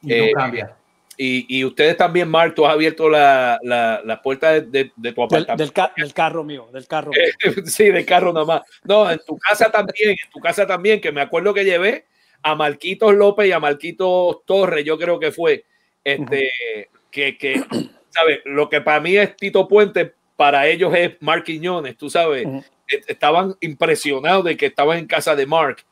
Y no eh, cambia. Y, y, ustedes también, Mark, tú has abierto la, la, la puerta de, de, de, tu apartamento. Del, del, ca del, carro mío, del carro. Mío. sí, del carro nada más. No, en tu casa también, en tu casa también, que me acuerdo que llevé a Marquitos López y a Marquitos Torres, yo creo que fue, este, uh -huh. Que, que, ¿sabes? Lo que para mí es Tito Puente, para ellos es Mark Quiñones, tú sabes. Uh -huh. Estaban impresionados de que estaban en casa de Mark.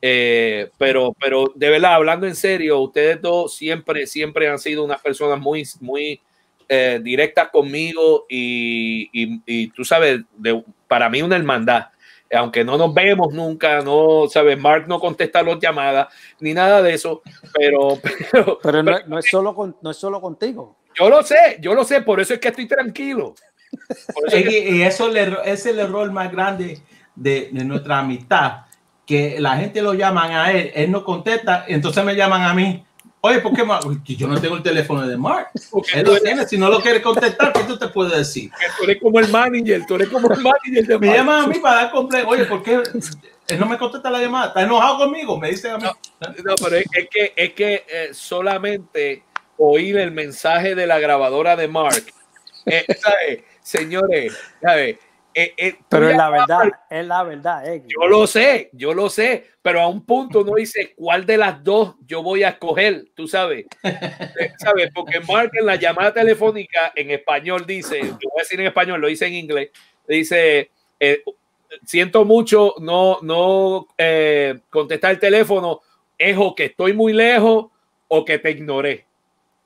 Eh, pero, pero de verdad, hablando en serio, ustedes dos siempre, siempre han sido unas personas muy, muy eh, directas conmigo y, y, y, tú sabes, de, para mí una hermandad. Aunque no nos vemos nunca, no, sabes, Mark no contesta las llamadas ni nada de eso, pero. Pero, pero no, no, es solo con, no es solo contigo. Yo lo sé, yo lo sé, por eso es que estoy tranquilo. Eso y, que... y, eso es el error más grande de, de nuestra amistad que la gente lo llaman a él, él no contesta, entonces me llaman a mí. Oye, ¿por qué yo no tengo el teléfono de Mark? Él lo tiene, si no lo quiere contestar, ¿qué tú te puedes decir? Tú eres como el manager, tú eres como el manager de Me llaman a mí para dar complejo. Oye, ¿por qué él no me contesta la llamada? ¿Está enojado conmigo? Me dice a mí. No, pero es, que, es que eh, solamente oír el mensaje de la grabadora de Mark, eh, señores, ¿sabes? Eh, eh, pero es la verdad, es la verdad. Eh. Yo lo sé, yo lo sé, pero a un punto no dice cuál de las dos yo voy a escoger, tú sabes. ¿Sabes? Porque Mark en la llamada telefónica en español dice, yo voy a decir en español, lo dice en inglés, dice, siento mucho no, no contestar el teléfono, es o que estoy muy lejos o que te ignoré.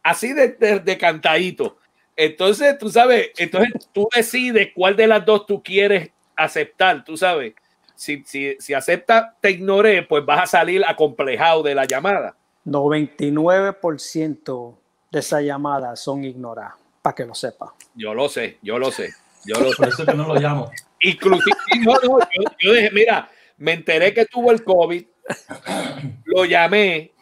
Así de, de, de cantadito. Entonces, tú sabes, entonces tú decides cuál de las dos tú quieres aceptar, tú sabes. Si, si, si acepta, te ignoré, pues vas a salir acomplejado de la llamada. 99% de esas llamadas son ignoradas, para que lo sepa. Yo lo sé, yo lo sé. Yo lo Por eso que no lo llamo. Inclusive, no, no, yo, yo dije, mira, me enteré que tuvo el COVID, lo llamé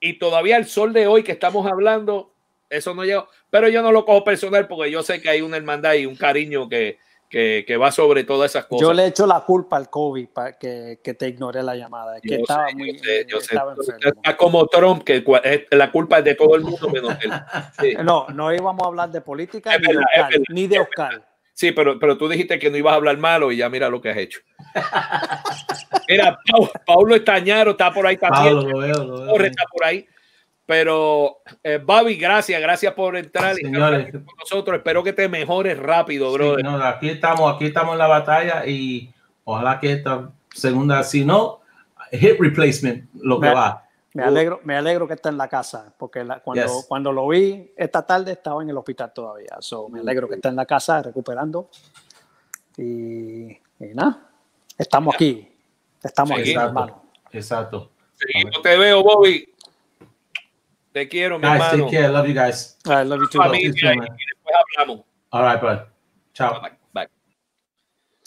y todavía el sol de hoy que estamos hablando, eso no llegó. Pero yo no lo cojo personal porque yo sé que hay una hermandad y un cariño que, que, que va sobre todas esas cosas. Yo le echo la culpa al COVID para que, que te ignoré la llamada. que estaba muy. Yo sé, Está como Trump, que la culpa es de todo el mundo menos él. Sí. No, no íbamos a hablar de política ni, verdad, de Oscar, ni de Oscar. Sí, pero, pero tú dijiste que no ibas a hablar malo y ya mira lo que has hecho. Mira, Paulo Estañaro está por ahí también. Paulo, lo veo, lo veo. Está por ahí. Pero, eh, Bobby, gracias, gracias por entrar Señores, con nosotros. Espero que te mejores rápido, brother. Sí, no, aquí estamos, aquí estamos en la batalla y ojalá que esta segunda, si no, hip replacement, lo que me, va. Me alegro, me alegro que está en la casa, porque la, cuando, yes. cuando lo vi esta tarde estaba en el hospital todavía. So, me alegro que está en la casa recuperando. Y, y nada, estamos aquí. Estamos sí, aquí, exacto, hermano. Exacto. Sí, no te veo, Bobby. Te quiero, mi guys, hermano. take care. Love you guys. I love you too. Familia, y después hablamos. All right, bud. Chao. Bye, bye.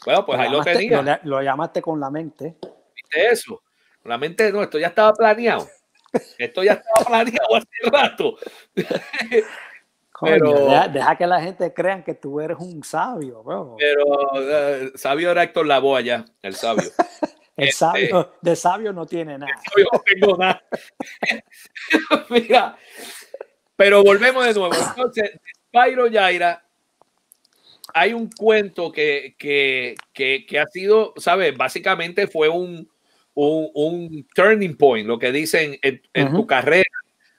Bueno, pues lo ahí llamaste, lo tenía. Lo, lo, llamaste con la mente. ¿Viste eso? Con la mente, no, esto ya estaba planeado. Esto ya estaba planeado hace rato. Coño, pero, deja, deja, que la gente crean que tú eres un sabio, bro. Pero uh, sabio era Héctor Lavoe allá, el sabio. El Este, sabio, de sabio no tiene nada. Yo no tengo nada. Mira, pero volvemos de nuevo. Entonces, Spyro Yaira, hay un cuento que, que, que, que ha sido, ¿sabes? Básicamente fue un, un, un, turning point, lo que dicen en, en uh -huh. tu carrera.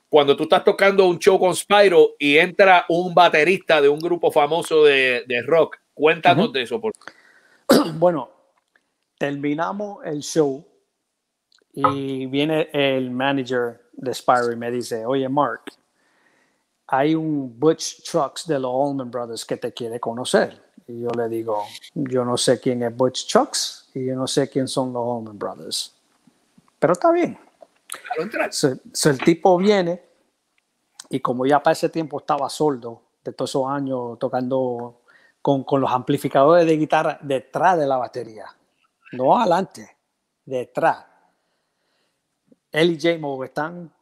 Cuando tú estás tocando un show con Spyro y entra un baterista de un grupo famoso de, de rock. Cuéntanos uh -huh. de eso, por. Bueno, terminamos el show y viene el manager de Spyro y me dice, oye Mark, hay un Butch Trucks de los Allman Brothers que te quiere conocer. Y yo le digo, yo no sé quién es Butch Trucks y yo no sé quién son los Allman Brothers. Pero está bien. So, so el tipo viene y como ya para ese tiempo estaba sordo de todos esos años tocando con, con los amplificadores de guitarra detrás de la batería no adelante, detrás. Él y J-Mo están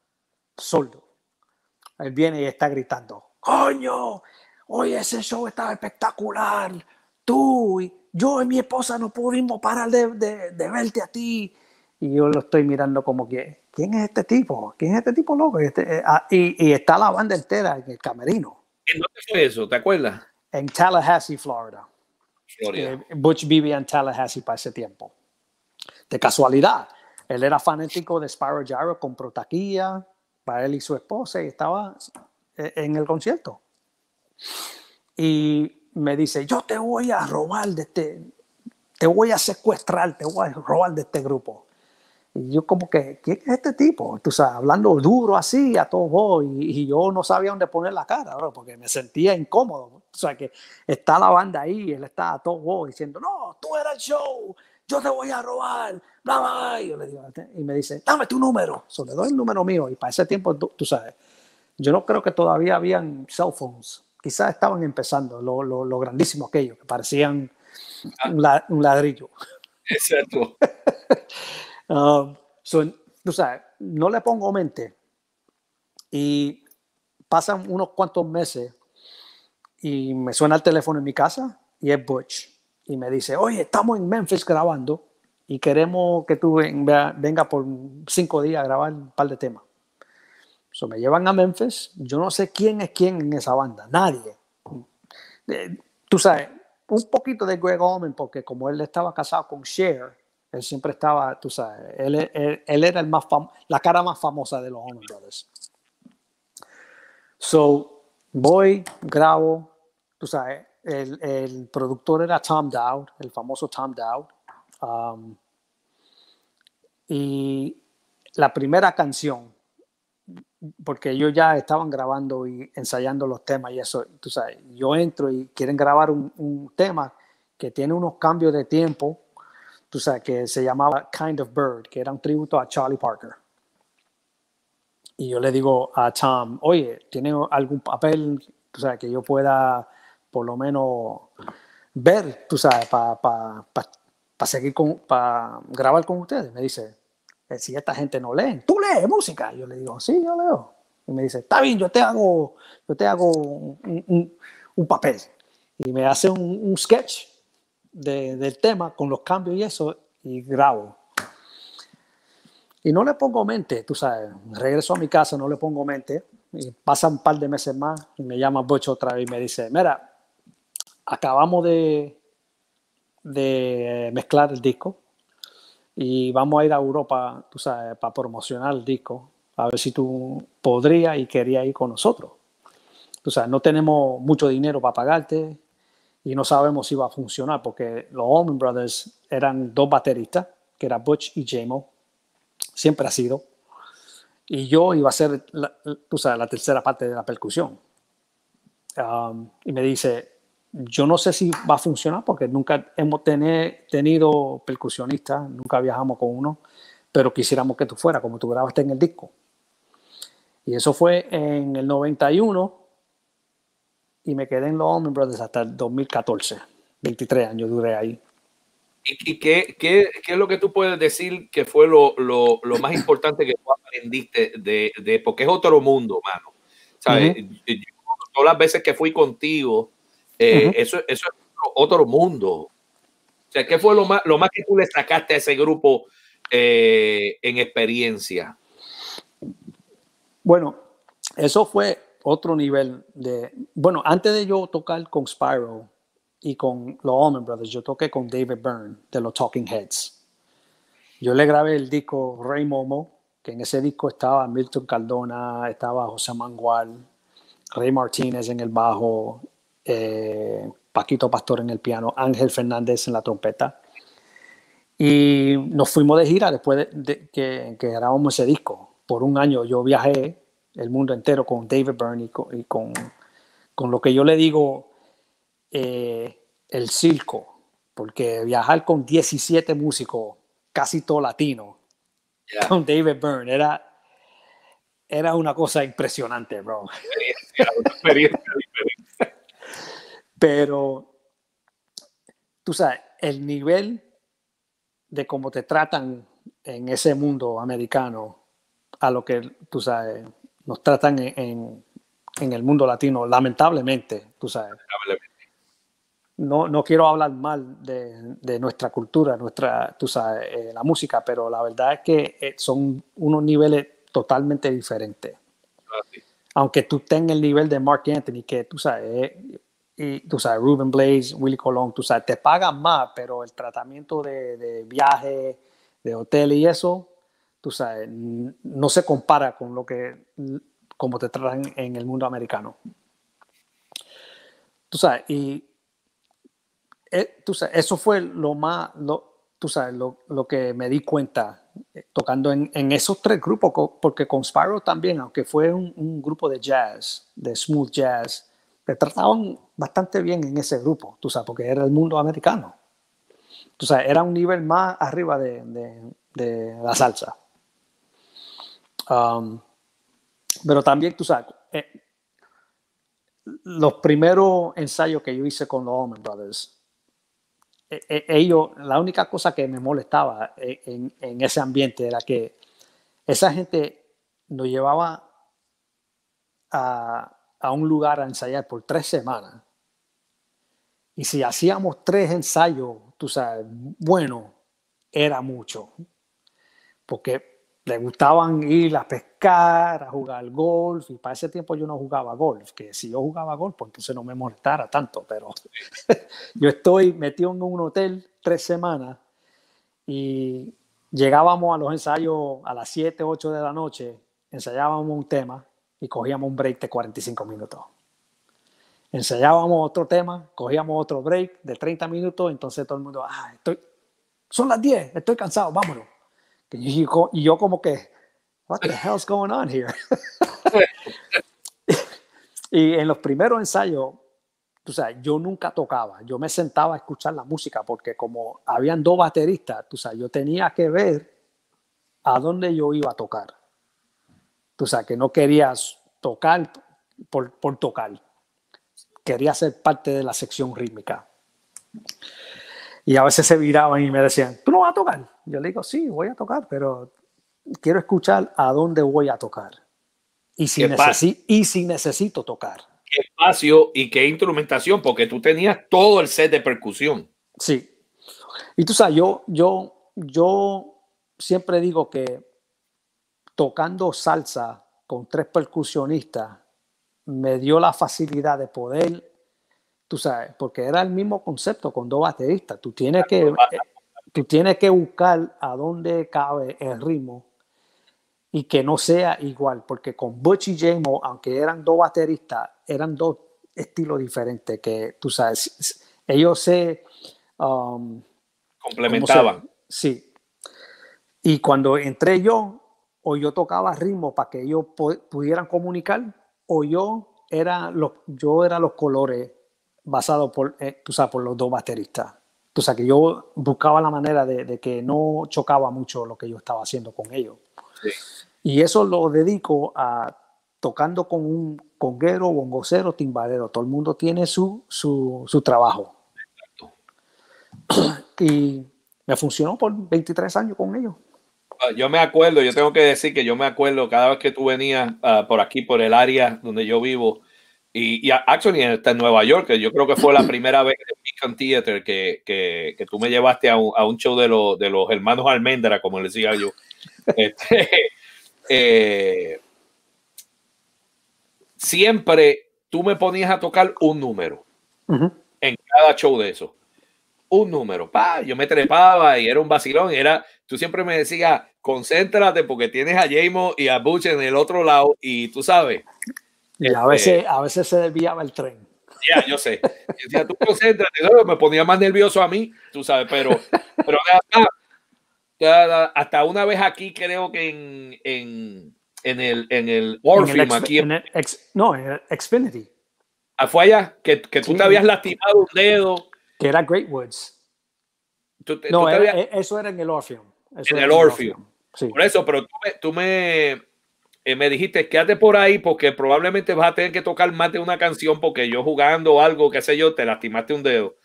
sordos. Él viene y está gritando, coño, hoy ese show estaba espectacular. Tú y yo y mi esposa no pudimos parar de, de, de verte a ti. Y yo lo estoy mirando como que, ¿quién es este tipo? ¿Quién es este tipo loco? Este, eh, ah, y, y, está la banda entera en el camerino. ¿En dónde fue eso? ¿Te acuerdas? En Tallahassee, Florida. Butch vivía en Tallahassee para ese tiempo. De casualidad, él era fanático de Spyro Gyro, compró taquilla para él y su esposa y estaba eh, en el concierto. Y me dice, yo te voy a robar de este, te voy a secuestrar, te voy a robar de este grupo. Y yo como que, ¿quién es este tipo? Tú sabes, hablando duro así a todos vos y, yo no sabía dónde poner la cara, porque me sentía incómodo. O sea, que está la banda ahí, él está a todos vos diciendo, no, tú eras el show, yo te voy a robar, bla, bla. Y, yo le digo, y me dice, dame tu número. So, le doy el número mío y para ese tiempo, tú, tú sabes, yo no creo que todavía habían cell phones. Quizás estaban empezando, lo, lo, lo grandísimo aquello, que parecían un, la, un ladrillo. Exacto. Um, tú sabes, no le pongo mente. Y pasan unos cuantos meses y me suena el teléfono en mi casa y es Butch. Y me dice, oye, estamos en Memphis grabando y queremos que tú venga, por cinco días a grabar un par de temas. So, me llevan a Memphis. Yo no sé quién es quién en esa banda. Nadie. Eh, tú sabes, un poquito de Greg Allman, porque como él estaba casado con Cher, él siempre estaba, tú sabes, él, él, era el más la cara más famosa de los Allman Brothers. So, voy, grabo, tú sabes, el, el productor era Tom Dowd, el famoso Tom Dowd. Um, y la primera canción, porque ellos ya estaban grabando y ensayando los temas y eso, tú sabes, yo entro y quieren grabar un, un tema que tiene unos cambios de tiempo, tú sabes, que se llamaba Kind of Bird, que era un tributo a Charlie Parker. Y yo le digo a Tom, oye, ¿tiene algún papel, tú sabes, que yo pueda por lo menos ver, tú sabes, para pa, pa, seguir con, para grabar con ustedes? Me dice, eh, si esta gente no lee, tú lees música. Yo le digo, sí, yo leo. Y me dice, está bien, yo te hago, yo te hago un, un, papel. Y me hace un, un sketch de, del tema con los cambios y eso, y grabo. Y no le pongo mente, tú sabes, regreso a mi casa, no le pongo mente, y pasan un par de meses más y me llama Butch otra vez y me dice, mira, acabamos de, de mezclar el disco y vamos a ir a Europa, tú sabes, para promocionar el disco, a ver si tú podrías y querías ir con nosotros. Tú sabes, no tenemos mucho dinero para pagarte y no sabemos si va a funcionar porque los Allman Brothers eran dos bateristas, que era Butch y Jamo, siempre ha sido. Y yo iba a ser, la, tú sabes, la tercera parte de la percusión. Y me dice, yo no sé si va a funcionar porque nunca hemos tenido percusionistas, nunca viajamos con uno, pero quisiéramos que tú fueras, como tú grabaste en el disco. Y eso fue en el 91 y me quedé en los Allman Brothers hasta el 2014. 23 años duré ahí. ¿Y, qué, qué, qué, es lo que tú puedes decir que fue lo, lo, lo más importante que tú aprendiste de, de, porque es otro mundo, mano? ¿Sabes? todas las veces que fui contigo, eh, eso, eso es otro mundo. O sea, ¿qué fue lo más, lo más que tú le sacaste a ese grupo eh, en experiencia? Bueno, eso fue otro nivel de... Bueno, antes de yo tocar con Spyro, y con los Allman Brothers, yo toqué con David Byrne de los Talking Heads. Yo le grabé el disco Rey Momo, que en ese disco estaba Milton Cardona, estaba José Mangual, Rey Martínez en el bajo, eh, Paquito Pastor en el piano, Ángel Fernández en la trompeta. Y nos fuimos de gira después de, que, que, grabamos ese disco. Por un año yo viajé el mundo entero con David Byrne y con, y con, con lo que yo le digo eh, el circo, porque viajar con 17 músicos, casi todo latino, con David Byrne, era, era una cosa impresionante, bro. Pero, tú sabes, el nivel de cómo te tratan en ese mundo americano a lo que, tú sabes, nos tratan en, en, el mundo latino, lamentablemente, tú sabes. Lamentablemente no, no quiero hablar mal de, de, nuestra cultura, nuestra, tú sabes, eh, la música, pero la verdad es que eh, son unos niveles totalmente diferentes. Ah, Aunque tú tengas el nivel de Mark Anthony, que tú sabes, eh, y tú sabes, Ruben Blaze, Willy Colón, tú sabes, te pagan más, pero el tratamiento de, de viaje, de hotel y eso, tú sabes, no se compara con lo que, como te tratan en el mundo americano. Tú sabes, y eh, tú sabes, eso fue lo más, lo, tú sabes, lo, lo que me di cuenta eh, tocando en, en, esos tres grupos, porque con Spyro también, aunque fue un, un, grupo de jazz, de smooth jazz, te trataban bastante bien en ese grupo, tú sabes, porque era el mundo americano. Tú sabes, era un nivel más arriba de, de, de la salsa. Um, pero también, tú sabes, eh, los primeros ensayos que yo hice con los Allman Brothers, ellos, la única cosa que me molestaba en, en, ese ambiente era que esa gente nos llevaba a, a un lugar a ensayar por tres semanas. Y si hacíamos tres ensayos, tú sabes, bueno, era mucho. Porque le gustaban ir a pescar, a jugar golf, y para ese tiempo yo no jugaba golf, que si yo jugaba golf, pues entonces no me molestara tanto, pero yo estoy metido en un hotel tres semanas y llegábamos a los ensayos a las 7, 8 de la noche, ensayábamos un tema y cogíamos un break de 45 minutos. Ensayábamos otro tema, cogíamos otro break de 30 minutos, entonces todo el mundo, ah, estoy, son las 10, estoy cansado, vámonos. Y yo, como que, what the hell's going on here? y en los primeros ensayos, tú sabes, yo nunca tocaba, yo me sentaba a escuchar la música porque como habían dos bateristas, tú sabes, yo tenía que ver a dónde yo iba a tocar. Tú sabes, que no querías tocar por, por tocar, quería ser parte de la sección rítmica. Y a veces se viraban y me decían, ¿tú no vas a tocar? Yo le digo, sí, voy a tocar, pero quiero escuchar a dónde voy a tocar. Y si, y si necesito tocar. Qué espacio y qué instrumentación, porque tú tenías todo el set de percusión. Sí. Y tú sabes, yo, yo, yo siempre digo que tocando salsa con tres percusionistas me dio la facilidad de poder tú sabes, porque era el mismo concepto con dos bateristas. Tú tienes que, eh, tú tienes que buscar a dónde cabe el ritmo y que no sea igual, porque con Butch y Jamo, aunque eran dos bateristas, eran dos estilos diferentes que tú sabes, ellos se um, complementaban. sí. Y cuando entré yo, o yo tocaba ritmo para que ellos pudieran comunicar, o yo era los, yo era los colores basado por, eh, tú sabes, por los dos bateristas. Tú sabes que yo buscaba la manera de, que no chocaba mucho lo que yo estaba haciendo con ellos. Y eso lo dedico a tocando con un conguero, bongocero, timbalero. Todo el mundo tiene su, su, su trabajo. Y me funcionó por 23 años con ellos. Ah, yo me acuerdo, yo tengo que decir que yo me acuerdo cada vez que tú venías uh, por aquí, por el área donde yo vivo, y, y actually está en Nueva York, que yo creo que fue la primera vez en Beacon Theater que, que, que, tú me llevaste a un, a un show de, lo, de, los hermanos Almendra, como les decía yo. Este, eh, siempre tú me ponías a tocar un número uh -huh. en cada show de eso. Un número. Pa, yo me trepaba y era un vacilón. Era, tú siempre me decías, concéntrate porque tienes a Jamo y a Butch en el otro lado y tú sabes. Y a veces, este, a veces se desviaba el tren. Ya, yo sé. Decía, tú concéntrate, me ponía más nervioso a mí, tú sabes, pero, pero nada, hasta una vez aquí creo que en, en, en el, en el Orpheum, aquí. En el ex, no, en el Xfinity. Ah, fue allá, que, que tú sí. te habías lastimado un dedo. Que era Great Woods. Tú, no, tú era, habías... eso era en el Orpheum. Eso en el Orpheum. Sí. Por eso, pero tú me, tú me eh, me dijiste, quédate por ahí porque probablemente vas a tener que tocar más de una canción porque yo jugando algo, qué sé yo, te lastimaste un dedo.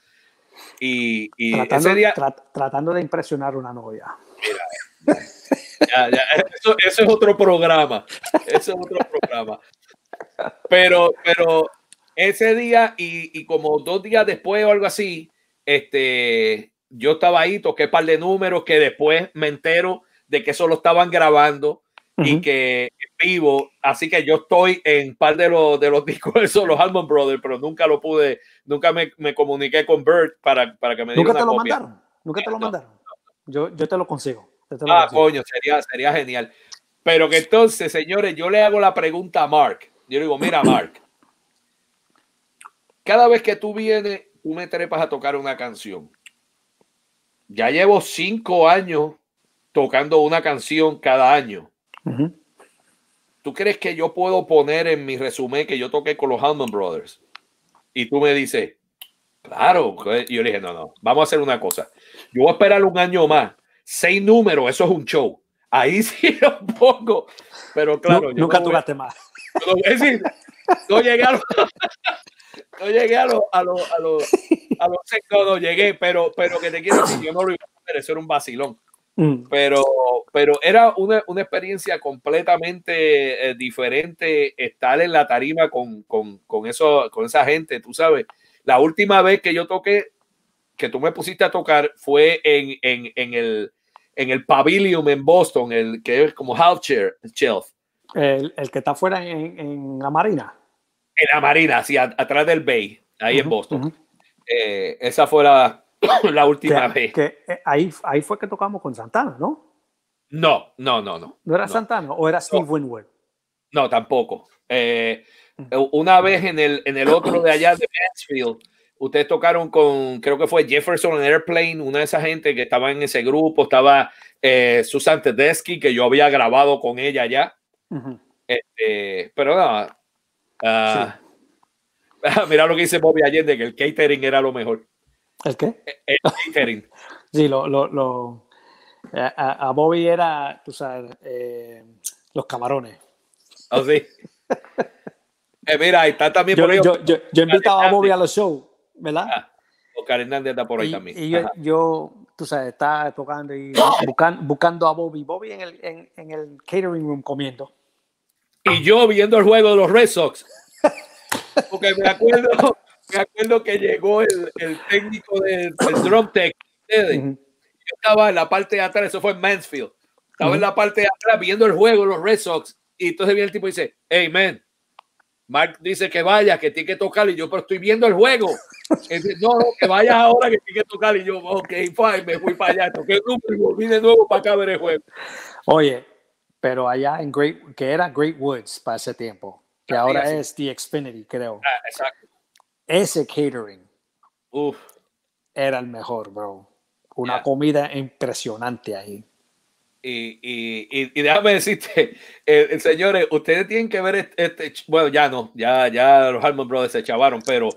Y, y tratando, ese día... tra tratando de impresionar una novia. Mira, ya, ya, eso, eso, es otro programa. Eso es otro programa. Pero, pero ese día y, y, como dos días después o algo así, este, yo estaba ahí, toqué un par de números que después me entero de que eso lo estaban grabando y que vivo, así que yo estoy en par de los, de los discos de los Almond Brothers, pero nunca lo pude, nunca me, me comuniqué con Bert para, para que me diera ¿Nunca te lo copia. mandaron? ¿Nunca te lo mandaron? Yo, yo te lo consigo. Te lo ah, consigo. coño, sería, sería genial. Pero que entonces, señores, yo le hago la pregunta a Mark. Yo le digo, mira, Mark, cada vez que tú vienes, tú me trepas a tocar una canción. Ya llevo cinco años tocando una canción cada año. Uh -huh. ¿Tú crees que yo puedo poner en mi resumen que yo toqué con los Allman Brothers? Y tú me dices, claro. Y yo le dije, no, no, vamos a hacer una cosa. Yo voy a esperar un año más. Seis números, eso es un show. Ahí sí lo pongo. Pero claro. No, nunca tocaste más. No, es decir, no llegué a los, no llegué a los, a los, a los a seis no, no llegué, pero, pero que te quiero decir, yo no lo iba a hacer, eso era un vacilón. Mm. Pero, pero era una, una experiencia completamente eh, diferente estar en la tarima con, con, con, eso, con esa gente, tú sabes. La última vez que yo toqué, que tú me pusiste a tocar, fue en, en, en el, en el Pavilion en Boston, el que es como half chair, shelf. El, el que está afuera en, en la marina. En la marina, así a- atrás del Bay, ahí en Boston. Eh, esa fue la, la última Que, vez. que, eh, ahí, ahí fue que tocamos con Santana, ¿no? No, no, no, no. ¿No era no. Santana o era Steve Winwood? No, tampoco. Eh, una vez en el, en el otro de allá de Mansfield, ustedes tocaron con, creo que fue Jefferson Airplane, una de esas gente que estaba en ese grupo, estaba eh, Susan Tedeschi, que yo había grabado con ella allá. Este, pero no. ah, mira lo que dice Bobby Allende, que el catering era lo mejor. ¿El qué? El catering. Sí, lo, lo, lo- a, Bobby era, tú sabes, eh, los camarones. Así. Eh, mira, ahí está también Yo, por ahí. yo, yo, yo invitaba a Bobby a los shows, ¿verdad? Ah, Oscar Hernández está por ahí y, también. y yo, tú sabes, estaba tocando y buscando, buscando a Bobby. Bobby en el, en, en el catering room comiendo. y yo viendo el juego de los Red Sox. Porque me acuerdo, me acuerdo que llegó el, el técnico del, del drum tech. Yo estaba en la parte de atrás, eso fue en Mansfield. Estaba en la parte de atrás viendo el juego los Red Sox. Y entonces viene el tipo y dice, hey man, Mark dice que vaya, que tiene que tocar. Y yo, pero estoy viendo el juego. Dice, no, no, que vayas ahora que tiene que tocar. Y yo, ok, fine, me fui para allá. Toqué el número y volví de nuevo para acá a ver el juego. Oye, pero allá en Great, que era Great Woods para ese tiempo, que ahora es The Xfinity, creo. Ah, exacto. Ese catering Uf. era el mejor, bro. Una Ya. comida impresionante ahí. Y, y, y, y déjame decirte, eh, eh, señores, ustedes tienen que ver este, este bueno, ya no, ya, ya los Harmon Brothers se chavaron, pero,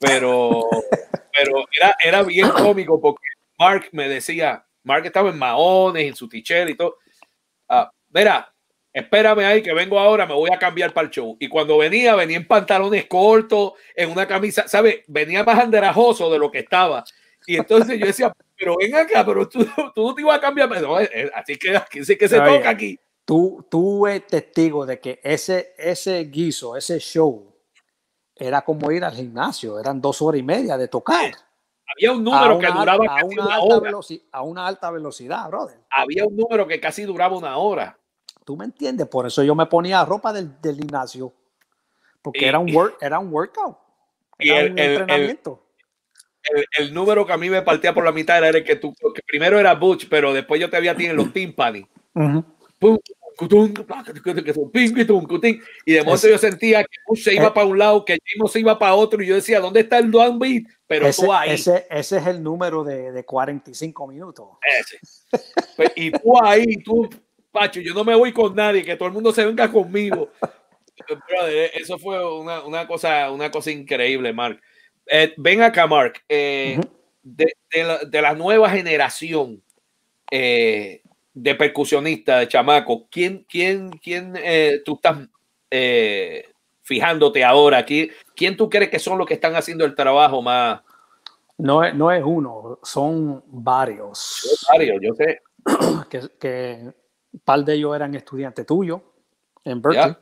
pero, pero era, era bien cómico porque Mark me decía, Mark estaba en maones, en su tichel y todo. Ah, mira, espérame ahí que vengo ahora, me voy a cambiar para el show. Y cuando venía, venía en pantalones cortos, en una camisa, ¿sabes? Venía más anderajoso de lo que estaba. Y entonces yo decía, pero ven acá, pero tú, tú no te ibas a cambiar. No, eh, eh, así que, así que se Oye. toca aquí. Tú, tú eres testigo de que ese, ese guiso, ese show, era como ir al gimnasio. Eran dos horas y media de tocar. Había un número a que una, duraba a casi una una alta hora. veloci- a una alta velocidad, brother. Había un número que casi duraba una hora. ¿Tú me entiendes? Por eso yo me ponía ropa del, del gimnasio. Porque Y- era, un work, era un workout. Y Era el- un el- el- entrenamiento. El, el número que a mí me partía por la mitad era el que tú, que primero era Butch, pero después yo te había los timpani. Pum, cutum, ping, cutum, cutín. Y de momento yo sentía que Bush se iba eh, para un lado, que Jimo se iba para otro, y yo decía, ¿dónde está el Duan Beat? Pero ese, tú ahí, ese, ese es el número de, de 45 minutos. ese. Pues, y tú ahí, tú, Pacho, yo no me voy con nadie, que todo el mundo se venga conmigo. Brother, eso fue una, una cosa, una cosa increíble, Mark. Eh, ven acá, Mark. eh, de, de la, de la nueva generación eh, de percusionistas, de chamacos, ¿quién, quién, quién eh, tú estás fijándote ahora? ¿Quién, ¿Quién tú crees que son los que están haciendo el trabajo más? No es, no es uno, son varios. Varios, yo sé. Que, que un par de ellos eran estudiantes tuyos en Berkeley.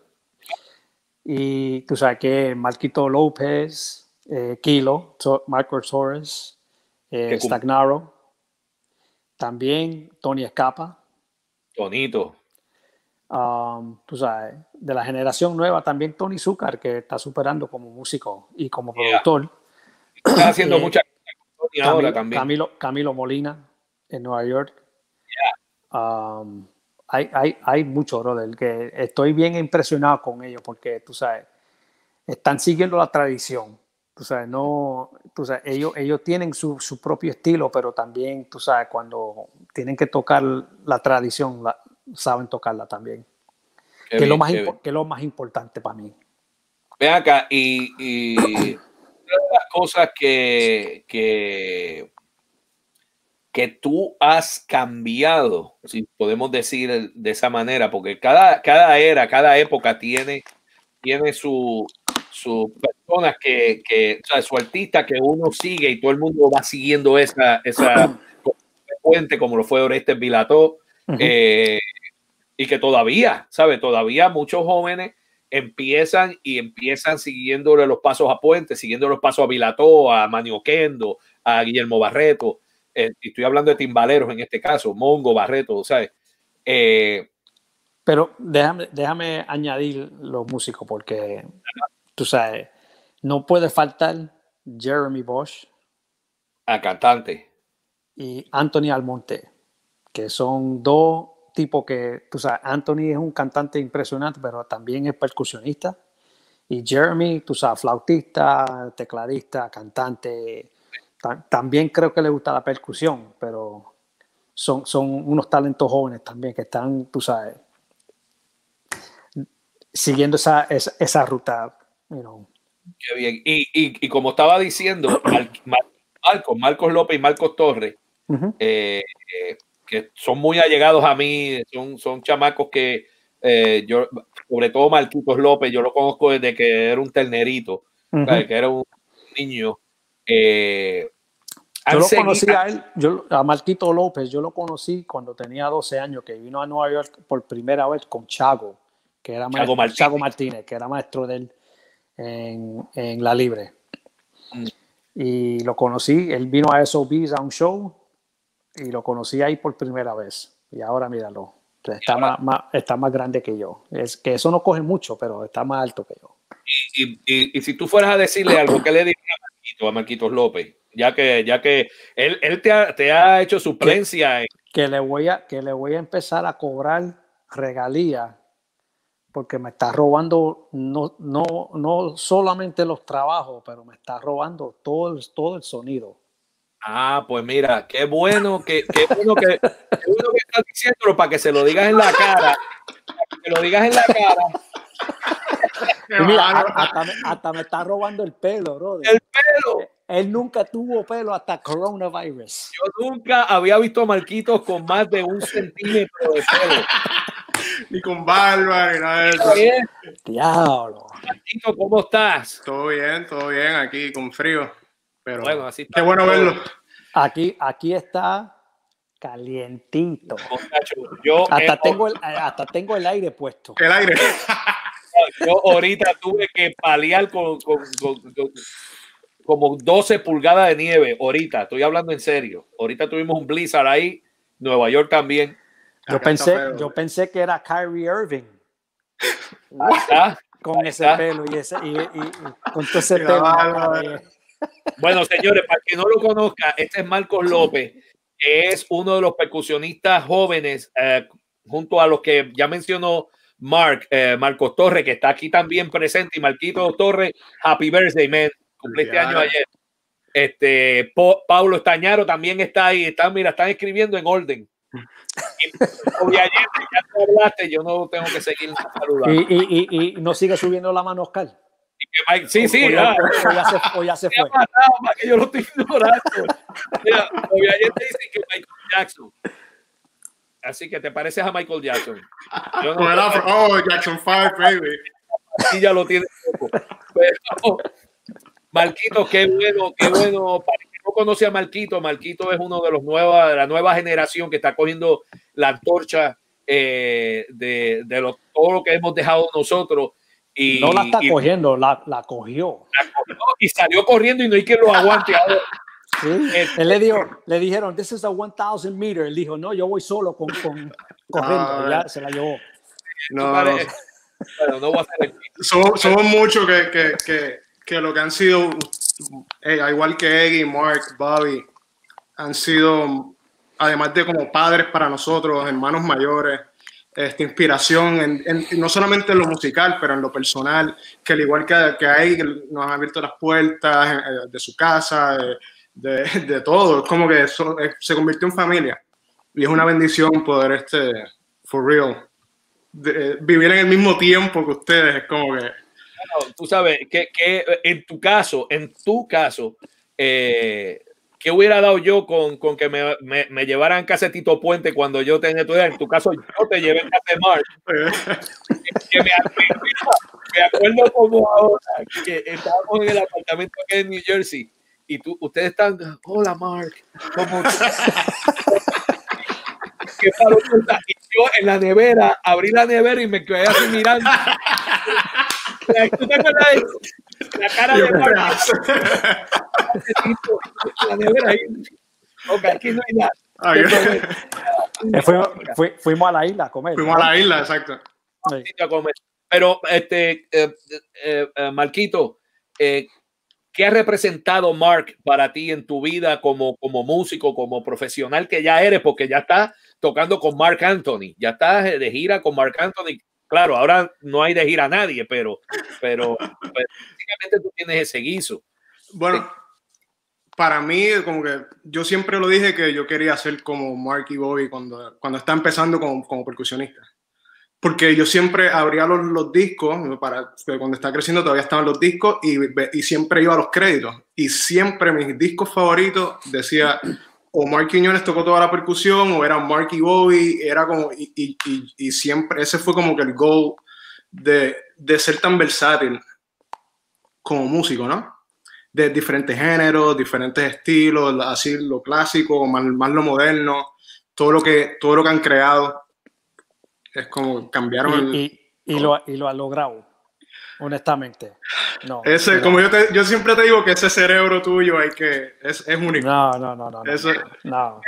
Y tú sabes que Marquito López, eh, Kilo, To- Marco Torres, eh, Stagnaro, también Tony Escapa. Bonito. Um, tú sabes, de la generación nueva también Tony Zucker, que está superando como músico y como Yeah. productor. Está haciendo Eh, muchas cosas ahora Camilo, también. Camilo, Camilo Molina en Nueva York. Um, hay, hay, hay mucho, brother, que estoy bien impresionado con ellos porque, tú sabes, están siguiendo la tradición. Tú sabes, no, tú sabes, ellos, ellos tienen su, su propio estilo, pero también, tú sabes, cuando tienen que tocar la tradición, la- saben tocarla también. Que, es lo más que es lo más importante para mí. Ven acá, y, y una de las cosas que, que, que tú has cambiado, si podemos decir de esa manera, porque cada, cada era, cada época tiene, tiene su, sus personas que, que o sea, su artista que uno sigue y todo el mundo va siguiendo esa, esa fuente como lo fue Orestes Vilató, eh, y que todavía, ¿sabe? Todavía muchos jóvenes empiezan y empiezan siguiéndole los pasos a Puente, siguiendo los pasos a Vilató, a Manioquendo, a Guillermo Barreto, eh, y estoy hablando de timbaleros en este caso, Mongo, Barreto, ¿sabes? Eh, Pero déjame, déjame añadir los músicos porque tú sabes, no puede faltar Jeremy Bosch. A cantante. Y Anthony Almonte, que son dos tipos que, tú sabes, Anthony es un cantante impresionante, pero también es percusionista. Y Jeremy, tú sabes, flautista, tecladista, cantante. También creo que le gusta la percusión, pero son, son unos talentos jóvenes también que están, tú sabes, siguiendo esa, esa, esa ruta Qué bien. Y, como estaba diciendo, Marcos, Marcos López y Marcos Torres, eh, eh, que son muy allegados a mí, son, son chamacos que eh, yo, sobre todo Marquitos López, yo lo conozco desde que era un ternerito, que era un niño. Yo lo conocí a él, yo, a Marquito López, yo lo conocí cuando tenía 12 años, que vino a Nueva York por primera vez con Chago, que era maestro, Chago Martínez, que era maestro de él en, en La Libre. Mm. Y lo conocí, él vino a SOBs a un show y lo conocí ahí por primera vez. Y ahora míralo, está, más, más, está más grande que yo. Es que eso no coge mucho, pero está más alto que yo. Y, y, y si tú fueras a decirle algo, ¿qué le dirías a Marquitos, a Marquitos López? Ya que, ya que él, él te, ha, te, ha, hecho suplencia. Que, que, le voy a, que le voy a empezar a cobrar regalía porque me está robando no, no, no solamente los trabajos, pero me está robando todo el, todo el sonido. Ah, pues mira, qué bueno que, qué bueno que, qué bueno que estás diciéndolo para que se lo digas en la cara. Para que lo digas en la cara. Mira, hasta, me, hasta, me, está robando el pelo, bro. El pelo. Él nunca tuvo pelo hasta coronavirus. Yo nunca había visto a Marquitos con más de un centímetro de pelo. ni con barba, ni nada de eso. Diablo. ¿cómo estás? Todo bien, todo bien, aquí con frío. Pero bueno, así qué bueno verlo. Aquí, aquí está calientito. Yo, hasta, eh, tengo el, hasta tengo el aire puesto. El aire. Yo ahorita tuve que paliar con, con, con, con como 12 pulgadas de nieve. Ahorita, estoy hablando en serio. Ahorita tuvimos un blizzard ahí, Nueva York también. Yo pensé, yo pensé que era Kyrie Irving. Con ese pelo y, ese, y, y, con todo ese pelo. Bueno, señores, para que no lo conozca, este es Marcos López, que es uno de los percusionistas jóvenes, eh, junto a los que ya mencionó Mark, eh, Marcos Torres, que está aquí también presente, y Marquito Torres, happy birthday, man. Cumpliste año ayer. Este, Pablo Estañaro también está ahí, están, mira, están escribiendo en orden. Y, ayer ya tú hablaste, yo no tengo que seguir saludando. Y, y, y, no sigue subiendo la mano, Oscar. Mike, sí, sí, o, ya, o, ya, se, o ya se fue. Pasado, que yo lo estoy ignorando. Mira, ayer te dicen que Michael Jackson. Así que te pareces a Michael Jackson. Yo no, oh, Jackson 5, baby. Sí, ya lo tiene Pero, Marquito, qué bueno, qué bueno no conoce a Marquito, Marquito es uno de los nuevos, de la nueva generación que está cogiendo la antorcha eh, de, de lo, todo lo que hemos dejado nosotros. Y, no la está cogiendo, la, la, cogió. Y salió corriendo y no hay quien lo aguante ahora. Sí. Este, él le, dijo, le dijeron, this is a 1000 meter. Él dijo, no, yo voy solo con, con corriendo. ya se la llevó. No, no. Bueno, no voy a hacer somos, somos muchos que, que, que, que, lo que han sido eh, igual que Eggy, Mark, Bobby, han sido, además de como padres para nosotros, hermanos mayores, esta inspiración, en, no solamente en lo musical, pero en lo personal, que al igual que, que a nos han abierto las puertas eh, de su casa, de, de, todo, es como que eso, eh, se convirtió en familia. Y es una bendición poder, este, for real, vivir en el mismo tiempo que ustedes, es como que tú sabes que, que, en tu caso, en tu caso, eh, ¿qué hubiera dado yo con, con que me, me, me, llevaran casa Tito Puente cuando yo tenía tu En tu caso, yo te llevé casa de Mark. que me, me, acuerdo como ahora que estábamos en el apartamento aquí en New Jersey y tú, ustedes están, hola Mark, ¿cómo que y yo en la nevera abrí la nevera y me quedé así mirando. ¿Tú te acuerdas de la cara de Mark? la nevera ahí. Ok, aquí no hay nada. Eh, fuimos, fuimos, a la isla a comer. Fuimos a la isla, exacto. Sí. Pero, este, eh, eh, eh Marquito, eh, ¿Qué ha representado Mark para ti en tu vida como, como músico, como profesional que ya eres? Porque ya estás tocando con Mark Anthony, ya estás de gira con Mark Anthony. Claro, ahora no hay de gira a nadie, pero, pero, básicamente tú tienes ese guiso. Bueno, para mí, como que yo siempre lo dije que yo quería ser como Mark y Bobby cuando, cuando está empezando como, como percusionista porque yo siempre abría los, los discos, para, cuando estaba creciendo todavía estaban los discos y, y, siempre iba a los créditos. Y siempre mis discos favoritos decía o Mark Quiñones tocó toda la percusión o era Marky Bobby, era como, y, y, y, siempre, ese fue como que el goal de, de ser tan versátil como músico, ¿no? De diferentes géneros, diferentes estilos, así lo clásico, más, más lo moderno, todo lo, que, todo lo que han creado es como cambiaron y, el... y, lo, y lo ha logrado, honestamente. No, ese, como yo, te, yo siempre te digo que ese cerebro tuyo hay que, es, es único. No, no, no, no. Eso, no.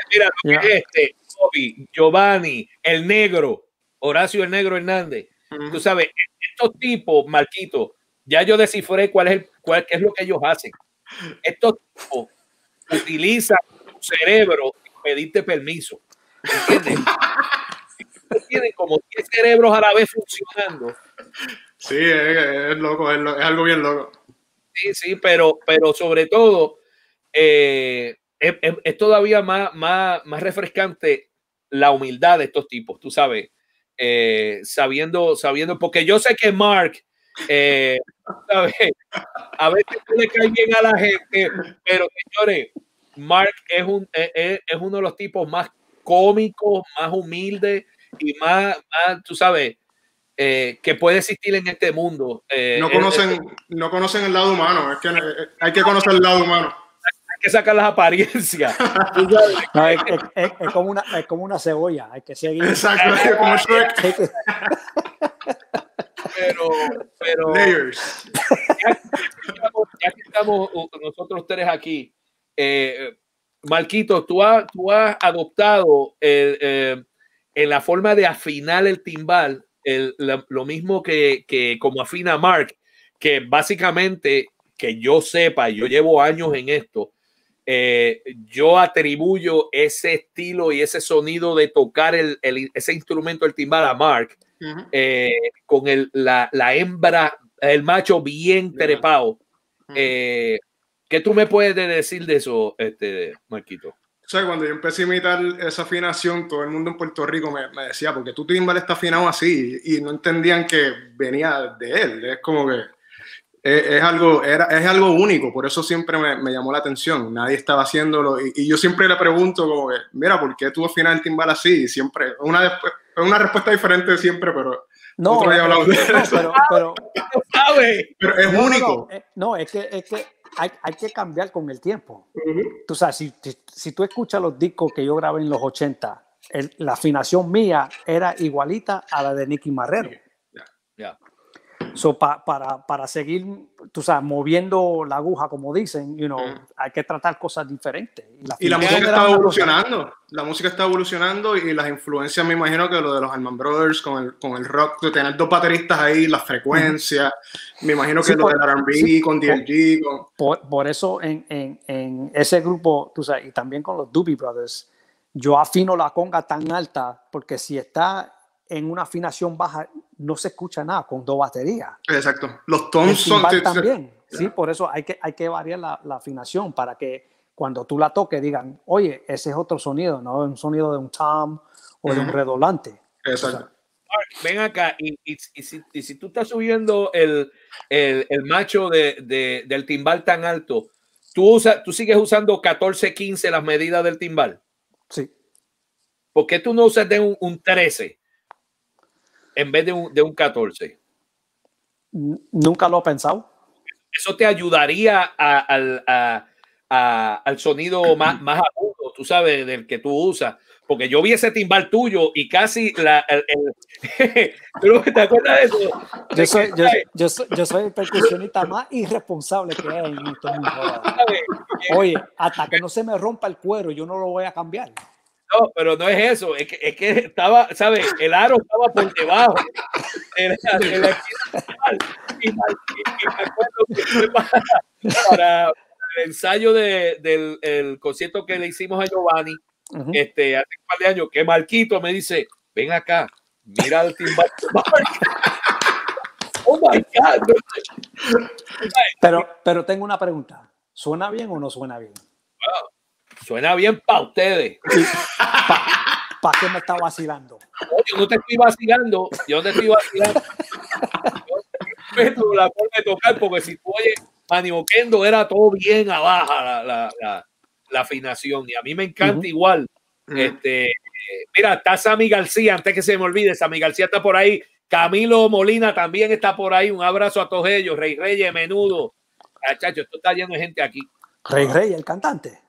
Mira, este, Bobby, Giovanni, el negro, Horacio el negro Hernández. Uh -huh. Tú sabes, estos tipos, Marquito, ya yo descifré cuál es, el, cuál, qué es lo que ellos hacen. Estos tipos utilizan tu cerebro y pedirte permiso. ¿Entiendes? tienen como 10 cerebros a la vez funcionando. Sí, es, es loco, es, es, algo bien loco. Sí, sí, pero, pero sobre todo eh, es, es, todavía más, más, más refrescante la humildad de estos tipos, tú sabes, eh, sabiendo, sabiendo, porque yo sé que Mark, eh, ¿sabes? a veces le cae bien a la gente, pero señores, Mark es, un, es, es uno de los tipos más cómicos, más humildes y más, más tú sabes, eh, que puede existir en este mundo. Eh, no, conocen, eh, no conocen el lado humano, es que hay que conocer el lado humano. Hay que sacar las apariencias. no, es, es, es, como una, es como una cebolla, hay que seguir. Exacto, como Shrek. pero, pero Layers. Ya, ya, que estamos nosotros tres aquí, eh, Marquito, tú has, tú has adoptado el, eh, en la forma de afinar el timbal, el, la, lo mismo que, que, como afina Mark, que básicamente, que yo sepa, yo llevo años en esto, eh, yo atribuyo ese estilo y ese sonido de tocar el, el ese instrumento, el timbal a Mark, uh -huh. eh, con el, la, la, hembra, el macho bien trepado. Uh -huh. eh, ¿Qué tú me puedes decir de eso, este, Marquito? O sea, cuando yo empecé a imitar esa afinación, todo el mundo en Puerto Rico me, me decía, porque tu timbal está afinado así, y no entendían que venía de él. Es como que es, es algo, era, es algo único, por eso siempre me, me llamó la atención. Nadie estaba haciéndolo, y, y, yo siempre le pregunto, como que, mira, ¿por qué tú afinas el timbal así? Y siempre, una, una respuesta diferente siempre, pero no, de no, eso. Pero, pero, pero, es no, único. No, no, es que, es que hay, hay, que cambiar con el tiempo. Uh -huh. Tú sabes, si, si, tú escuchas los discos que yo grabé en los 80, el, la afinación mía era igualita a la de Nicky Marrero. Yeah. Yeah. So, pa, para, para seguir, tú sabes, moviendo la aguja, como dicen, you know, mm. hay que tratar cosas diferentes. Y la, y la música está evolucionando, cosa... la música está evolucionando y las influencias, me imagino que lo de los Allman Brothers con el, con el rock, de tener dos bateristas ahí, las frecuencias, mm. me imagino que sí, lo por, del R&B sí, con DLG. Con... Por, por, eso en, en, en, ese grupo, tú sabes, y también con los Doobie Brothers, yo afino la conga tan alta porque si está en una afinación baja no se escucha nada con dos baterías. Exacto. Los tonos son también. Yeah. Sí, por eso hay que, hay que variar la, la, afinación para que cuando tú la toques digan, oye, ese es otro sonido, no un sonido de un tom o de un redoblante. Exacto. Mark, ven acá y, y, y, si, y, si, tú estás subiendo el, el, el macho de, de, del timbal tan alto, tú, usas, tú sigues usando 14, 15 las medidas del timbal. Sí. ¿Por qué tú no usas de un, un 13 en vez de un, de un 14? N- Nunca lo he pensado. Eso te ayudaría a- al, a- a- al sonido más, más agudo, tú sabes, del que tú usas. Porque yo vi ese timbal tuyo y casi la. El, el- ¿Tú no te acuerdas de eso? Yo soy, yo, yo soy, yo soy el percusionista más irresponsable que hay en. ¿Sabes? Oye, hasta que no se me rompa el cuero, yo no lo voy a cambiar. No, pero no es eso, es que, es que estaba, ¿sabes? El aro estaba por debajo. de la- de la esquina y, y- y me acuerdo que fue para, para el ensayo de- del el concierto que le hicimos a Giovanni este, hace un par de años, que Marquito me dice, ven acá, mira el timbal. oh my God. Pero, pero tengo una pregunta. ¿Suena bien o no suena bien? Suena bien para ustedes. ¿Para qué me está vacilando? No, yo no te estoy vacilando, yo no te estoy vacilando. Yo la forma de tocar, porque si tú oyes Manioquendo era todo bien abajo la, la, la, la afinación. Y a mí me encanta igual. Mm. Este, mira, está Sammy García, antes que se me olvide, Sammy García está por ahí. Camilo Molina también está por ahí. Un abrazo a todos ellos. Rey Reyes, menudo. Chacho, esto está lleno de gente aquí. Rey Rey, el cantante.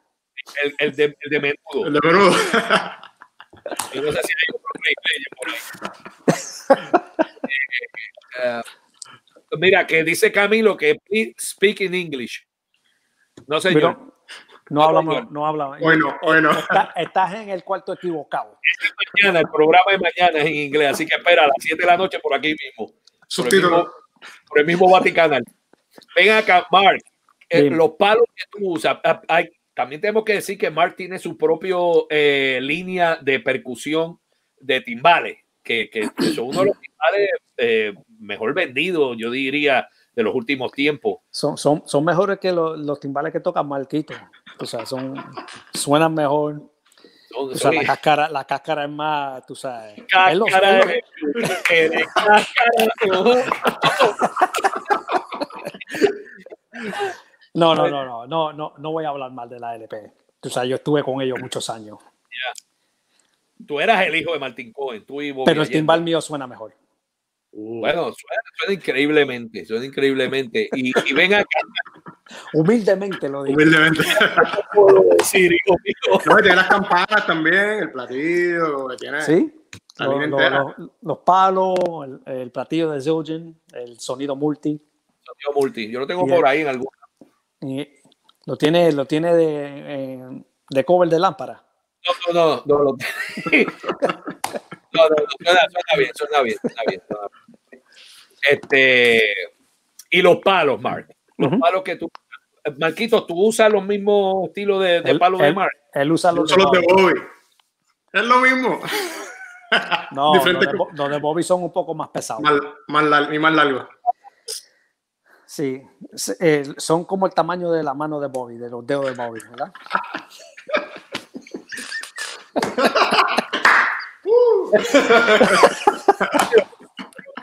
El, el de, el de menudo. El de menudo. Yo no sé si hay otro Rey Reyes por ahí. Eh, eh, mira, que dice Camilo que speak in English. No, señor. Pero no hablamos, no hablamos. Bueno, bueno. Está- estás en el cuarto equivocado. Mañana, el programa de mañana es en inglés, así que espera a las 7 de la noche por aquí mismo. Por el Subtítulo. mismo, por el mismo Vaticanal. Ven acá, Mark. eh, los palos que tú usas, ah, hay- también tenemos que decir que Mark tiene su propio eh, línea de percusión de timbales, que, que son uno de los timbales eh, mejor vendidos, yo diría, de los últimos tiempos. Son, son, son mejores que los, los timbales que tocan Marquito. O sea, son, suenan mejor. O sea, la cáscara, la cáscara es más, tú sabes. Cáscara de- lo- de cáscara. No, no, no, no, no, no, no voy a hablar mal de la LP. Tú sabes, yo estuve con ellos muchos años. Tú eras el hijo de Martín Cohen, tú y Bobby Pero el timbal mío suena mejor. Bueno, suena, suena increíblemente, suena increíblemente. Y, y ven acá, Humildemente lo digo. Humildemente. mío. No, tiene las campanas también, el platillo, que tiene. ¿Sí? Lo- lo- lo- los palos, el, el platillo de Zildjian, el sonido multi. Sonido multi. Yo lo tengo por ahí en algún. Lo tiene, lo tiene de, eh, de cover de lámpara. No, no, no, no, lo- no, no, no, suena, suena bien, suena bien, suena bien, suena bien. Este, y los palos, Mark. Los Ujú. palos que tú. Marquitos, tú usas los mismos estilos de, de Él- palos de Mark. Él usa los los de Bobby. Es lo mismo. No, los de, Bo- los de Bobby son un poco más pesados. Más, más y más largo. Sí, eh, son como el tamaño de la mano de Bobby, de los dedos de Bobby, ¿verdad?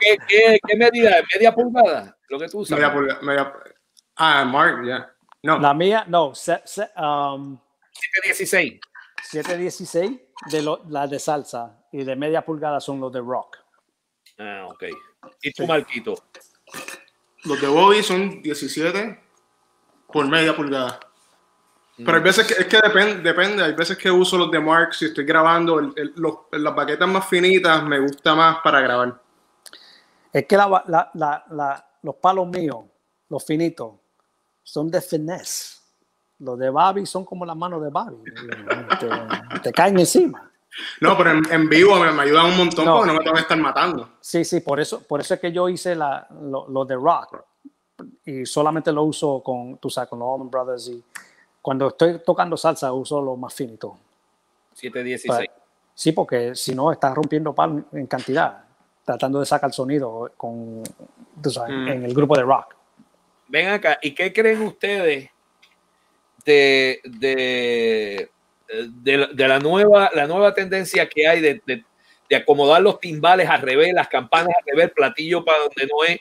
¿Qué, qué, qué medida? ¿Media pulgada? Lo que tú usas. Media pulga- media- ah, Mark, ya. No, La mía, no, se- se- um, 716. 716 de lo- las de salsa y de media pulgada son los de rock. Ah, ok. ¿Y tú, Sí. Marquito? Los de Bobby son 17 por media pulgada. Pero hay veces que, es que depende, depende, hay veces que uso los de Mark, si estoy grabando, las baquetas más finitas me gusta más para grabar. Es que la- la- la- los palos míos, los finitos, son de finesse. Los de Bobby son como las manos de Bobby. Te, te caen encima. No, pero en, en vivo me, me ayudan un montón No. porque no me tengo que estar matando. Sí, sí, por eso, por eso es que yo hice la, lo, lo de rock. Y solamente lo uso con, tú sabes, con los Allman Brothers. Y cuando estoy tocando salsa, uso lo más finito. 716. Sí, porque si no, estás rompiendo palo en cantidad, tratando de sacar sonido con, tú sabes, Mm. en el grupo de rock. Ven acá, ¿y qué creen ustedes de, de, de, la- de la, nueva, la nueva tendencia que hay de, de- de acomodar los timbales al revés, las campanas al revés, platillo para donde no es?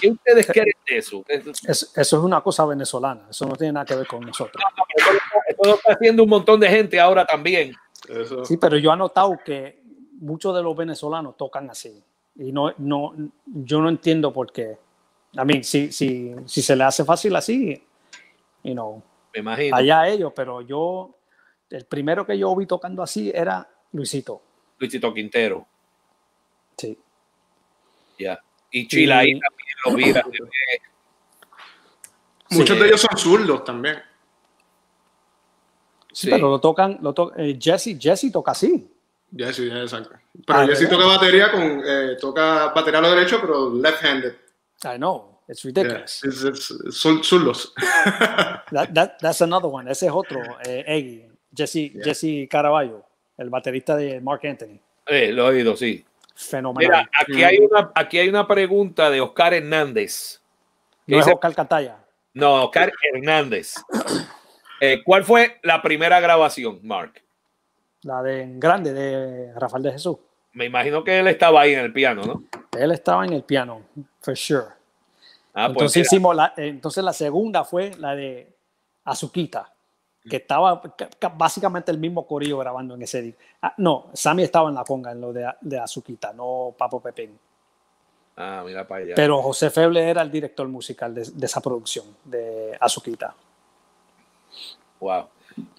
¿Qué ustedes creen de eso? eso? es una cosa venezolana, eso no tiene nada que ver con nosotros. eso, lo está haciendo un montón de gente ahora también. Sí, pero yo he notado que muchos de los venezolanos tocan así. Y no, no, yo no entiendo por qué. A mí, si, si, si se le hace fácil así, you know, Me imagino. allá ellos, pero yo, el primero que yo vi tocando así era Luisito. Luisito Quintero. Sí. Ya. Y Chile ahí también lo mira. Muchos de ellos son zurdos también. Sí, pero lo tocan, lo to eh, Jesse, Jesse toca así. Jesse, exacto. Pero ah, Jesse toca batería con, eh, toca batería a lo derecho, pero left-handed. I know, it's ridiculous. Yeah, it's, it's, son zurdos. that, that, that's another one. Ese es otro, eh, Eggy, Jesse, yeah. Jesse Caraballo, el baterista de Mark Anthony. Eh, lo he oído, sí. Fenomenal. Mira, aquí, hay una, aquí hay una pregunta de Oscar Hernández. No es Oscar Cantaya. No, Oscar Hernández. Eh, ¿Cuál fue la primera grabación, Mark? La de grande de Rafael de Jesús. Me imagino que él estaba ahí en el piano, ¿no? Él estaba en el piano, for sure. Ah, entonces pues hicimos la, entonces la segunda fue la de Azuquita, que estaba básicamente el mismo corillo grabando en ese día. Ah, no, Sammy estaba en la conga en lo de, de Azuquita, no Papo Pepín. Ah, mira para allá. Pero José Feble era el director musical de, de esa producción, de Azuquita. Wow.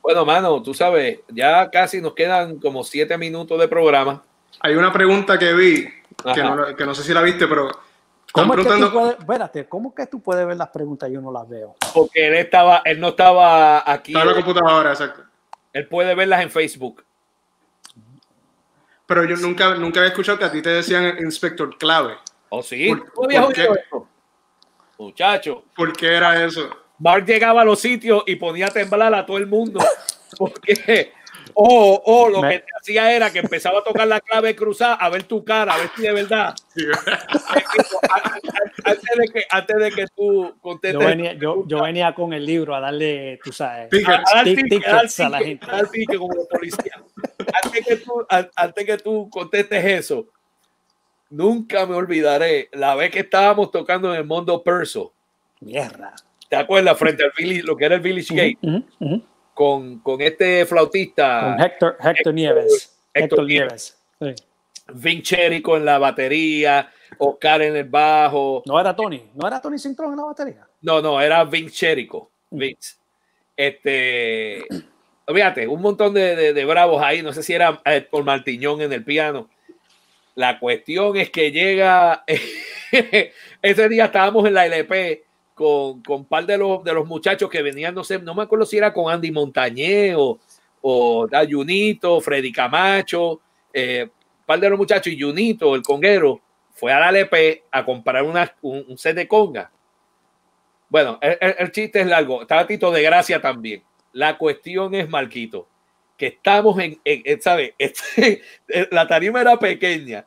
Bueno, mano, tú sabes, ya casi nos quedan como siete minutos de programa. Hay una pregunta que vi, que no, que no, sé si la viste, pero... ¿Cómo es que tú puedes, espérate, ¿cómo que tú puedes ver las preguntas y yo no las veo? Porque él estaba, él no estaba aquí. Estaba en la computadora, exacto. Él puede verlas en Facebook. Pero yo nunca, nunca había escuchado que a ti te decían inspector clave. ¿Oh, sí? ¿Por, ¿Tú habías por qué? oído eso? Muchacho. ¿Por qué era eso? Mark llegaba a los sitios y ponía a temblar a todo el mundo. Porque, o oh, oh, lo Me- que te hacía era que empezaba a tocar la clave cruzada a ver tu cara, a ver si de verdad. Sí. antes, de que, antes de que tú Yo contestes. venía, yo, yo venía con el libro a darle, tú sabes, Tickets. a tickets, tickets a la gente. a tickets como los policías. Antes que, tú, an- antes que tú contestes eso, nunca me olvidaré la vez que estábamos tocando en el Mundo Perso. Mierda. ¿Te acuerdas? Frente al Village, lo que era el Village Gate, Ujú, ujú. Con, con este flautista. Con Héctor, Héctor Héctor- Nieves. Héctor Héctor Nieves. Sí. Vin Cherico en la batería, Oscar en el bajo. No era Tony, no era Tony Cintrón en la batería. No, no, era Vince Cherico. Vince. Este, fíjate, un montón de, de- de bravos ahí. No sé si era eh, por Martiñón en el piano. La cuestión es que llega. ese día estábamos en la LP con, con par de los, de los muchachos que venían, no sé, no me acuerdo si era con Andy Montañé o, o Junito, Freddy Camacho, eh, par de los muchachos y Junito, el conguero, fue a la a comprar una, un, un set de conga. Bueno, el, el- chiste es largo. Estaba Tito de Gracia también. La cuestión es, Marquito, que estamos en, en- en, ¿sabes? Este, la tarima era pequeña.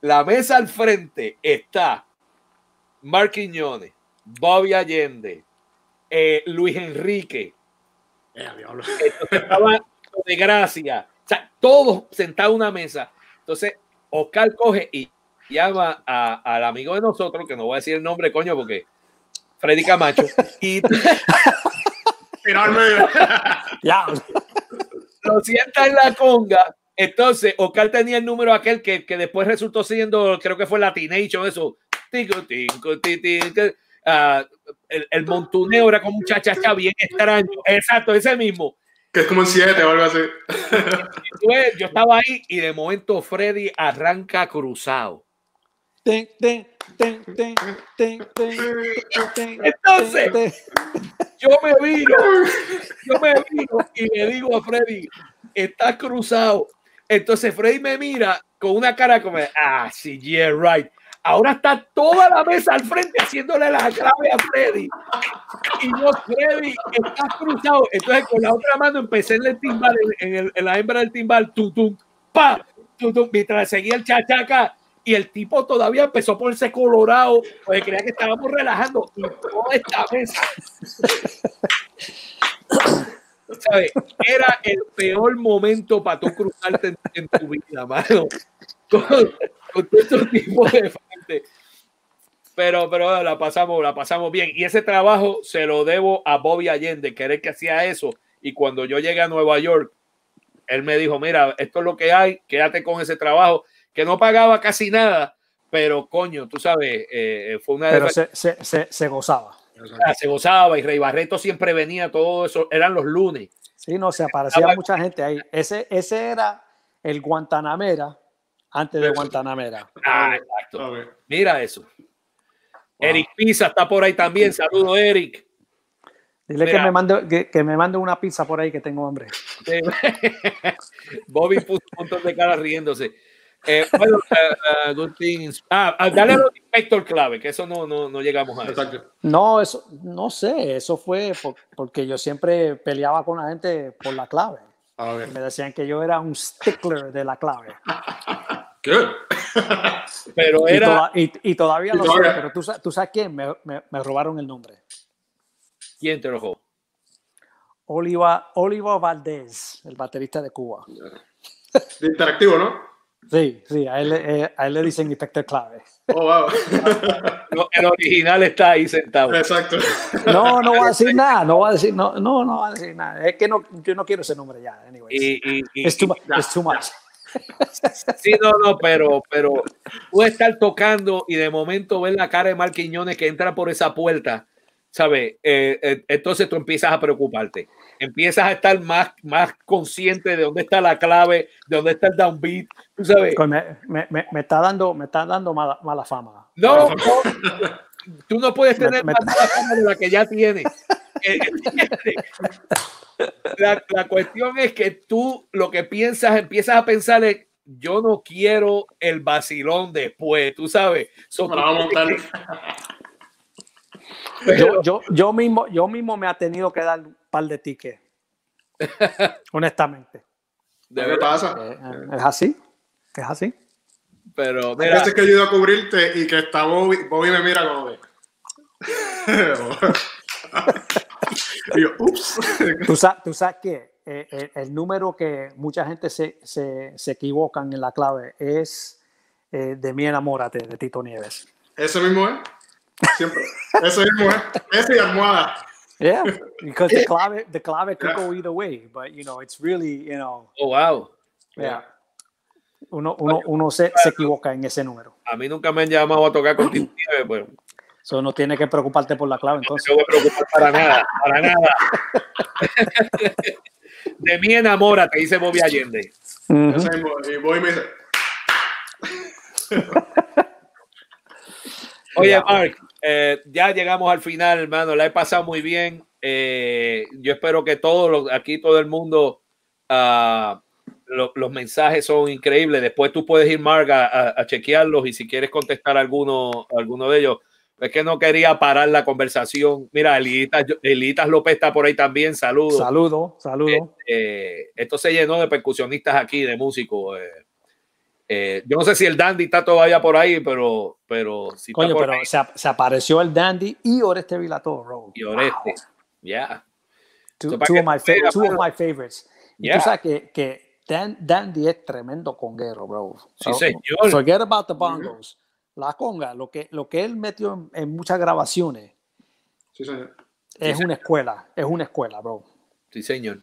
La mesa al frente está Mark Quiñones, Bobby Allende, eh, Luis Enrique, Eh, estaba de gracia. O sea, todos sentados en una mesa. Entonces, Oscar coge y llama a- al amigo de nosotros, que no voy a decir el nombre, coño, porque Freddy Camacho, y. Ya. lo sienta en la conga. Entonces, Oscar tenía el número aquel que, que después resultó siendo, creo que fue Latination, eso. Tico, tico, ti, Ah, el, el montuneo era como un chachachá bien extraño. Exacto, ese mismo. que es como en 7 o algo así. Ves, Yo estaba ahí y de momento Freddy arranca cruzado. Entonces, yo me viro, yo me viro y le digo a Freddy, estás cruzado. Entonces Freddy me mira con una cara como, ah, sí, yeah, right. Ahora está toda la mesa al frente haciéndole la clave a Freddy. Y yo, Freddy, estás cruzado. Entonces con la otra mano empecé en el timbal, en, la hembra del timbal, tum, tum, pa, tum, tum, mientras seguía el chachaca. Y el tipo todavía empezó a ponerse colorado, porque creía que estábamos relajando. Y toda esta mesa ¿sabes? Era el peor momento para tú cruzarte en, en tu vida, mano. Con, todo este tipo de gente. pero, pero la pasamos, la pasamos bien. Y ese trabajo se lo debo a Bobby Allende, que era el que hacía eso. Y cuando yo llegué a Nueva York, él me dijo, mira, esto es lo que hay, quédate con ese trabajo, que no pagaba casi nada, pero coño, tú sabes, eh, fue una... Pero se, se, se, se, gozaba. Ah, se gozaba y Rey Barreto siempre venía, todo eso, eran los lunes. Sí, no, se aparecía mucha gente ahí. Ese, ese era el Guantanamera antes de Guantanamera. Ah, exacto. Mira eso. Eric Pisa está por ahí también. Saludo, Eric. Dile que me, mande, que, que, me mande una pizza por ahí que tengo hambre. Bobby puso un montón de cara riéndose. Eh, bueno, uh, uh, good things. Ah, dale al inspector clave, que eso no, no, no llegamos a eso. No, eso, no sé, eso fue por, porque yo siempre peleaba con la gente por la clave. Me decían que yo era un stickler de la clave. Good. pero era. Y, to y, y todavía lo sé, pero tú, tú sabes quién me, me, me, robaron el nombre. ¿Quién te robó? Oliva, Oliva Valdés, el baterista de Cuba. De interactivo, ¿no? Sí, sí, a él, eh, a él le dicen inspector clave. Oh, wow. no, el original está ahí sentado. Exacto. No, no va a decir nada, no va a decir, no, no, no va a decir nada. Es que no, yo no quiero ese nombre ya, anyways. Y, y, y, es too, it's too much. Sí, no, no, pero, pero puede estar tocando y de momento ver la cara de Mark Quiñones que entra por esa puerta, ¿sabes? Eh, eh, entonces tú empiezas a preocuparte. Empiezas a estar más, más consciente de dónde está la clave, de dónde está el downbeat, tú sabes. Me, me, me, me está dando, me está dando mala, mala fama. No, no, tú no puedes tener más mala fama de la que ya tienes. La, la, cuestión es que tú lo que piensas, empiezas a pensar es, yo no quiero el vacilón después, tú sabes. So, montar. Yo, yo, yo, mismo, yo mismo me ha tenido que dar par de tickets. Honestamente. ¿De qué pasa? Eh, es así. Es así. Pero mira. Hay que ayudo a cubrirte y que está Bobby, Bobby me mira como de. y yo, ups. ¿Tú, sabes, tú sabes que eh, el, el, número que mucha gente se, se, se equivocan en la clave es eh, de mi enamórate de Tito Nieves. Eso mismo es. Siempre. Eso mismo es. Eso y almohada. Yeah, because the clave, the clave could go either way, but you know, it's really, you know. Oh, wow. Yeah. Uno, uno, uno se, se equivoca en ese número. A mí nunca me han llamado a tocar con Nieves, pues. So no tiene que preocuparte por la clave, entonces. No me preocupar para nada, para nada. De mí enamora, te dice Bobby Allende. Uh -huh. Y Bobby me dice. Oye, Mark, eh, ya llegamos al final, hermano. La he pasado muy bien. Eh, yo espero que todos los, aquí todo el mundo, uh, lo, los mensajes son increíbles. Después tú puedes ir, Mark, a, a, chequearlos y si quieres contestar alguno, alguno de ellos. Es que no quería parar la conversación. Mira, Elitas, Elitas López está por ahí también. Saludos. Saludo, saludo. Eh, eh, esto se llenó de percusionistas aquí, de músicos. Eh, eh, yo no sé si el Dandy está todavía por ahí, pero. pero, si Coño, está pero ahí, se, se, apareció el Dandy y Oreste Vilator, Y Oreste. Ya. Wow. Yeah. Two, so, two, of my two of my favorites. Yeah. Tú sabes que, que Dan, Dandy es tremendo conguero, bro. Sí, so, señor. Forget about the bongos. Mm -hmm la conga, lo que, lo que él metió en, en muchas grabaciones, sí, señor. es Sí, una escuela, es una escuela, bro. Sí, señor.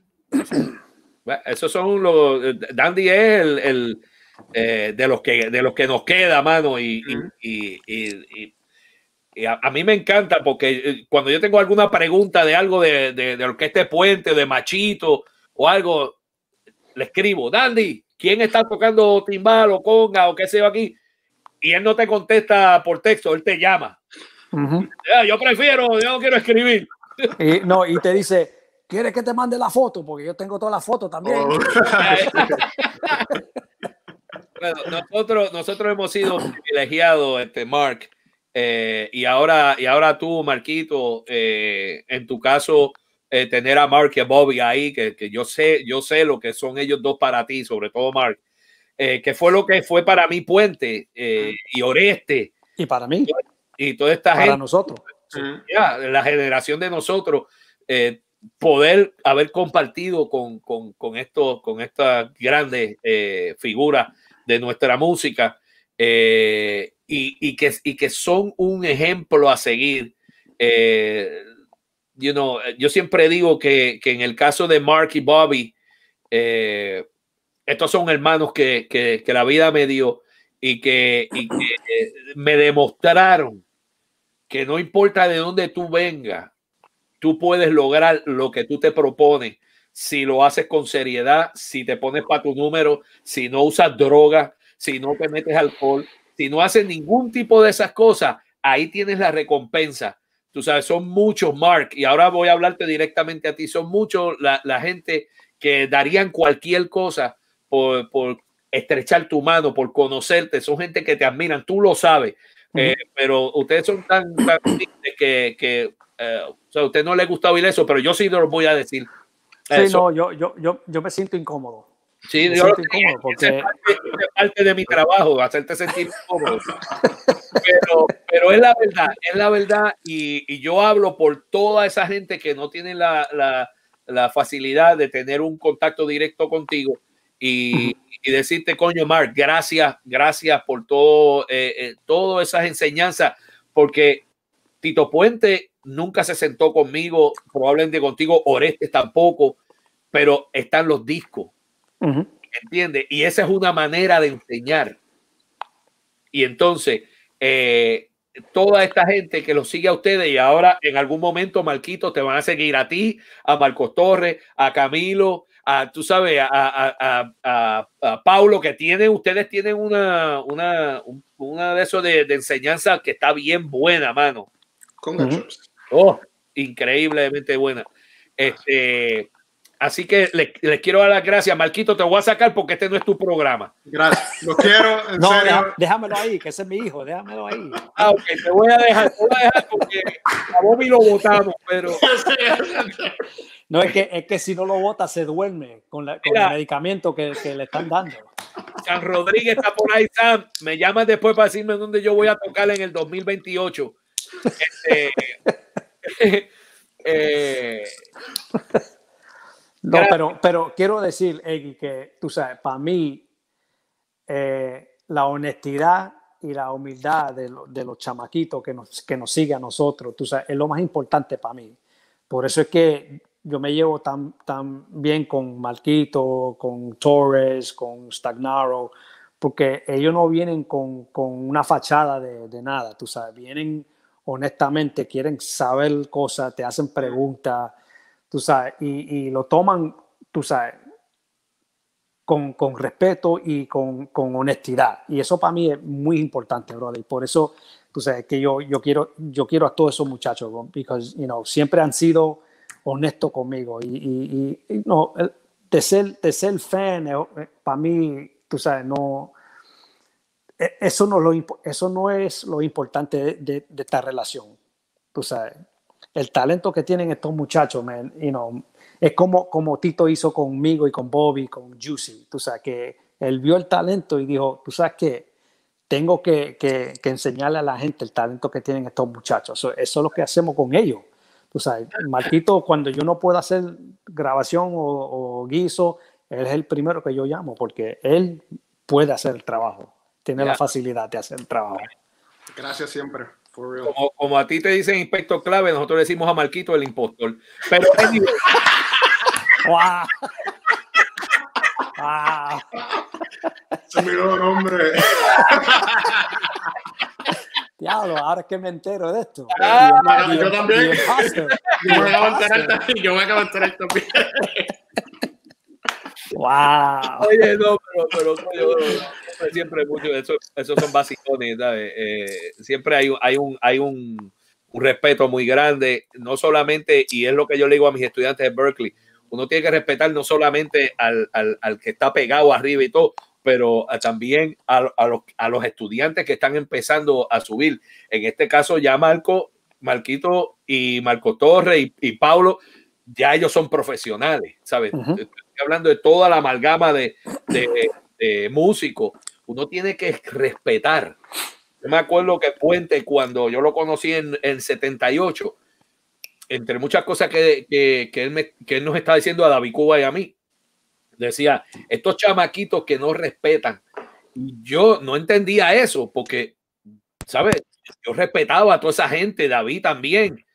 bueno, esos son los. Dandy es el, el eh, de, los que, de los que nos queda, mano, y, uh -huh. y, y, y a, a, mí me encanta porque eh, cuando yo tengo alguna pregunta de algo de, de, de orquesta de puente, de machito o algo, le escribo, Dandy, ¿quién está tocando timbal o conga o qué sé yo aquí? y él no te contesta por texto, él te llama. Uh -huh. yeah, yo prefiero, yo no quiero escribir. Y, no, y te dice, ¿quieres que te mande la foto? Porque yo tengo todas las fotos también. Oh. bueno, nosotros, nosotros hemos sido privilegiados, este, Mark, eh, y, ahora, y ahora tú, Marquito, eh, en tu caso, eh, tener a Mark y a Bobby ahí, que, que, yo, sé, yo sé lo que son ellos dos para ti, sobre todo Mark. Eh, que fue lo que fue para mí Puente eh, y Oreste. Y para mí. Y toda esta para gente. nosotros. Ya, la generación de nosotros, eh, poder haber compartido con, con, con, estos, con estas grandes figuras de nuestra música. eh, y, que, y que son un ejemplo a seguir. Eh, yo siempre digo que, que, en el caso de Mark y Bobby, eh, estos son hermanos que, que, que, la vida me dio y que, y que me demostraron que no importa de dónde tú vengas, tú puedes lograr lo que tú te propones si lo haces con seriedad, si te pones para tu número, si no usas droga, si no te metes alcohol, si no haces ningún tipo de esas cosas, ahí tienes la recompensa. Tú sabes, son muchos, Mark, y ahora voy a hablarte directamente a ti, son muchos la, la gente que darían cualquier cosa por, por, estrechar tu mano, por conocerte, son gente que te admiran, tú lo sabes, eh, pero ustedes son tan, tan que, que eh, o sea, a usted no le gusta oír eso, pero yo sí lo voy a decir. Sí, no, yo, yo, yo, yo me siento incómodo. Sí, yo lo incómodo porque... es, parte, es parte, de mi trabajo, hacerte sentir incómodo. Pero, pero es la verdad, es la verdad. Y, y yo hablo por toda esa gente que no tiene la, la, la facilidad de tener un contacto directo contigo y, y, decirte, coño, Mark, gracias, gracias por todo, eh, eh, todas esas enseñanzas, porque Tito Puente nunca se sentó conmigo, probablemente contigo, Orestes tampoco, pero están los discos. Uh -huh. ¿Entiendes? Y esa es una manera de enseñar. Y entonces, eh, toda esta gente que lo sigue a ustedes y ahora en algún momento, Marquito, te van a seguir a ti, a Marcos Torres, a Camilo, a, tú sabes, a, a, a, a Paulo, que tienen, ustedes tienen una, una, una de esos de, de enseñanza que está bien buena, mano. Con uh -huh. Oh, increíblemente buena. Este, así que les, les, quiero dar las gracias. Marquito, te voy a sacar porque este no es tu programa. Gracias. Lo quiero. En no, serio. Deja, déjamelo ahí, que ese es mi hijo. Déjamelo ahí. Ah, ok, te voy a dejar, te voy a dejar porque a Bobby lo votamos, pero. No, es que, es que si no lo vota se duerme con, la, con Mira, el medicamento que, que, le están dando. San Rodríguez está por ahí, Sam. Me llamas después para decirme dónde yo voy a tocar en el 2028. Este, eh, no, pero, pero quiero decir, Eggy, que tú sabes, para mí, eh, la honestidad y la humildad de, lo, de, los chamaquitos que nos, que nos sigue a nosotros, tú sabes, es lo más importante para mí. Por eso es que yo me llevo tan, tan bien con Marquito, con Torres, con Stagnaro, porque ellos no vienen con, con una fachada de, de, nada, tú sabes, vienen honestamente, quieren saber cosas, te hacen preguntas, tú sabes, y, y lo toman, tú sabes, con, con respeto y con, con, honestidad. Y eso para mí es muy importante, brother. Y por eso, tú sabes, que yo, yo, quiero, yo quiero a todos esos muchachos, porque, you know, siempre han sido honestos conmigo. Y, y, y no, de, ser, de ser fan, eh, para mí, tú sabes, no eso no, lo, eso no es lo importante de, de, esta relación. Tú sabes, el talento que tienen estos muchachos, man, you know, es como, como Tito hizo conmigo y con Bobby, con Juicy. Tú sabes, que él vio el talento y dijo, tú sabes que tengo que, que, que, enseñarle a la gente el talento que tienen estos muchachos. Eso, eso es lo que hacemos con ellos. Tú sabes, Marquito, cuando yo no puedo hacer grabación o, o guiso, él es el primero que yo llamo porque él puede hacer el trabajo tiene yeah. la facilidad de hacer el trabajo. Gracias siempre. Como, como, a ti te dicen inspector clave, nosotros le decimos a Marquito el impostor. Pero wow. wow. Se miró nombre. Diablo, ahora es que me entero de esto. Ah, yo también. yo enterar también. Yo me acabo de enterar también. Wow. Oye, no, pero, pero, pero siempre mucho, eso, esos son basicones, ¿sabes? Eh, siempre hay, hay, un, hay un, un, respeto muy grande, no solamente, y es lo que yo le digo a mis estudiantes de Berkeley, uno tiene que respetar no solamente al, al, al que está pegado arriba y todo, pero también a, a, los, a los estudiantes que están empezando a subir. En este caso ya Marco, Marquito y Marco Torres y, y Paulo, ya ellos son profesionales, ¿sabes? Uh -huh. Estoy hablando de toda la amalgama de, de, de músicos. Uno tiene que respetar. Yo me acuerdo que Puente, cuando yo lo conocí en, en 78, entre muchas cosas que, que, que, él me, que él nos está diciendo a David Cuba y a mí, decía, estos chamaquitos que no respetan yo no entendía eso porque, ¿sabes? Yo respetaba a toda esa gente, David también.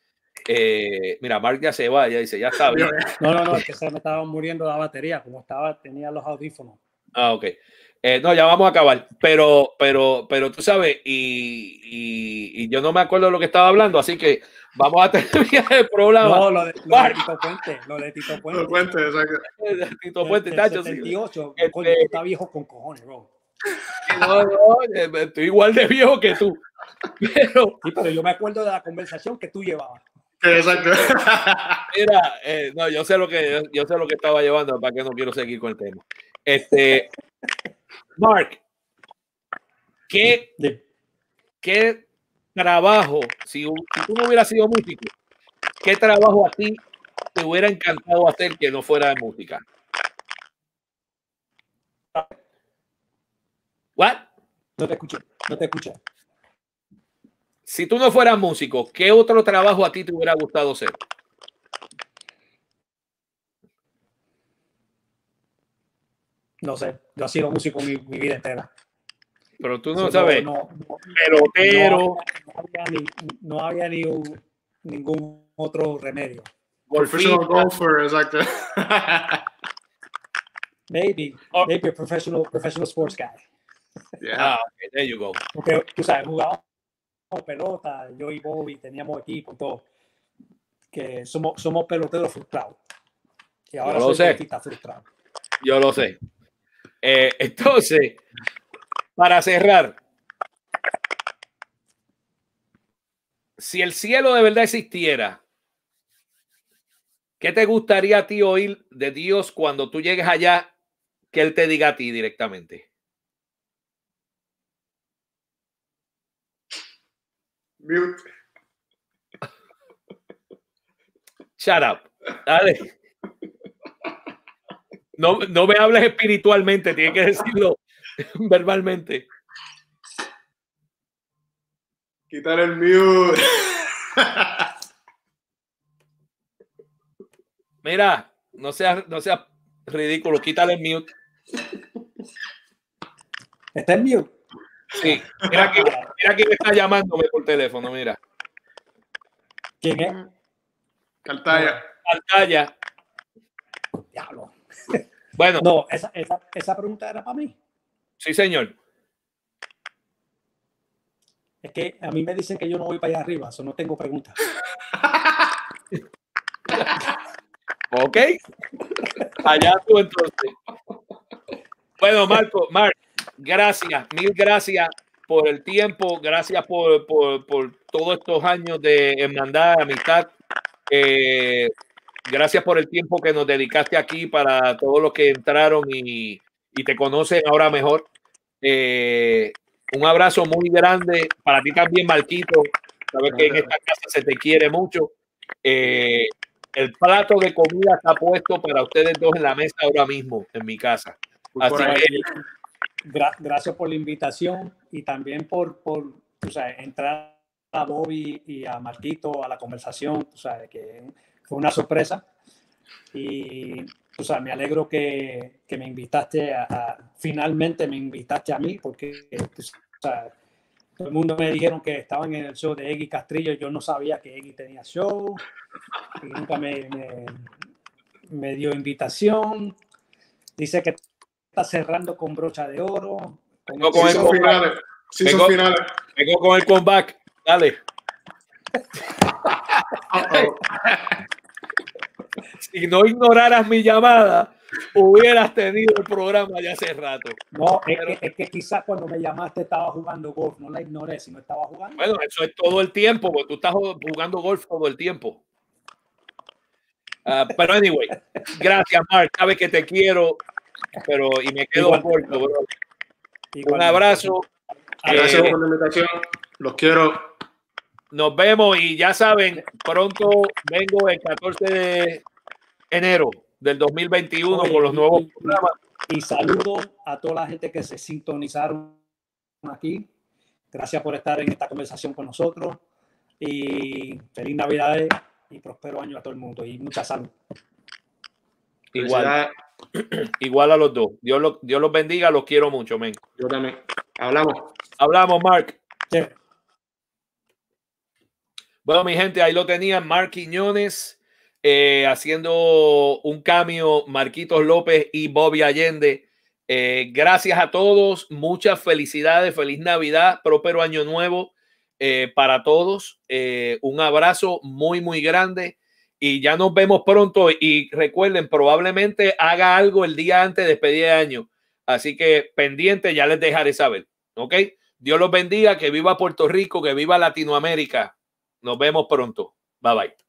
Eh, mira, Mark ya se va, ya dice, ya está bien. No, no, no, es que se me estaba muriendo la batería, como estaba, tenía los audífonos. Ah, ok. Eh, no, ya vamos a acabar. Pero, pero, pero tú sabes, y, y, y, yo no me acuerdo de lo que estaba hablando, así que vamos a terminar el programa. No, lo de, lo de Tito Puente, lo de Tito Puente. Tito Puente, exacto. Tito Puente, el tacho, sí. 78, Este- coño, tú estás viejo con cojones, bro. No, no, estoy igual de viejo que tú. Pero, Sí, pero yo me acuerdo de la conversación que tú llevabas. Exacto. mira, eh, no, yo sé lo que yo, yo sé lo que estaba llevando, para que no quiero seguir con el tema. Este, Mark, ¿qué, qué trabajo, si, tú no hubieras sido músico, qué trabajo a ti te hubiera encantado hacer que no fuera de música? What? No te escuché, no te escuché. Si tú no fueras músico, ¿qué otro trabajo a ti te hubiera gustado hacer? No sé, yo he sido músico mi, mi vida entera. Pero tú no sabes, no, no, pelotero, no, no había ni, no había ni un- ningún otro remedio. golfista, Professional golfer, exacto. Maybe, maybe a professional, professional sports guy. Yeah. Ah, okay, there you go. Porque tú sabes, jugábamos pelota, yo y Bobby teníamos equipo y todo. Que somos, somos peloteros frustrados. Y ahora Yo lo soy sé. frustrado. Yo lo sé. Eh, entonces, para cerrar, si el cielo de verdad existiera, ¿qué te gustaría a ti oír de Dios cuando tú llegues allá que Él te diga a ti directamente? Mute. Shut up. Dale. No, no me hables espiritualmente, tienes que decirlo verbalmente. Quitar el mute. Mira, no seas no seas ridículo, quítale el mute. Está en mute. Sí, mira que mira quién está llamándome por teléfono, mira. ¿Quién es? Cartaya. Pantalla. Diablo. Bueno, No, esa, esa, esa pregunta era para mí. sí, señor. Es que a mí me dicen que yo no voy para allá arriba, eso no tengo preguntas. Ok. Allá tú entonces. Bueno, Marco, Mark, gracias, mil gracias por el tiempo, gracias por, por, por todos estos años de hermandad, amistad. Eh, gracias por el tiempo que nos dedicaste aquí para todos los que entraron y, y te conocen ahora mejor. Eh, un abrazo muy grande para ti también, Marquito. Sabes que en esta casa se te quiere mucho. Eh, el plato de comida está puesto para ustedes dos en la mesa ahora mismo en mi casa. Así que Gra- gracias por la invitación y también por, por tú sabes, entrar a Bobby y a Marquito a la conversación, tú sabes, que fue una sorpresa. Y tú sabes, me alegro que, que me invitaste a, a- finalmente me invitaste a mí, porque tú sabes, todo el mundo me dijeron que estaban en el show de Eggy Castrillo, yo no sabía que Eggy tenía show, y nunca me, me, me dio invitación. Dice que está cerrando con brocha de oro. con No, con el finales. Vengo- vengo con el comeback. Dale. Si no ignoraras mi llamada, hubieras tenido el programa ya hace rato. No, es que, es que quizás cuando me llamaste estaba jugando golf, no la ignoré, si no estaba jugando. Bueno, eso es todo el tiempo, porque tú estás jugando golf todo el tiempo. Ah, pero anyway, gracias, Mark. Sabes que te quiero, pero y me quedo Igual. corto, bro. Un abrazo. Gracias Eh, por la invitación. Los quiero. Nos vemos y ya saben, pronto vengo el 14 de enero del 2021 Oye, con los nuevos y- programas. Y saludo a toda la gente que se sintonizaron aquí. Gracias por estar en esta conversación con nosotros. Y feliz Navidad y próspero año a todo el mundo. Y mucha salud. Igual. Igual a los dos. Dios, lo, Dios los bendiga, los quiero mucho, men. Yo también. Hablamos. Hablamos, Mark. Yeah. Bueno, mi gente, ahí lo tenían Mark Quiñones eh, haciendo un cambio, Marquitos López y Bobby Allende. Eh, gracias a todos, muchas felicidades, feliz Navidad, próspero año nuevo eh, para todos. Eh, un abrazo muy, muy grande y ya nos vemos pronto. Y recuerden, probablemente haga algo el día antes de despedir de año. Así que pendiente, ya les dejaré saber. ¿Ok? Dios los bendiga, que viva Puerto Rico, que viva Latinoamérica. Nos vemos pronto. Bye bye.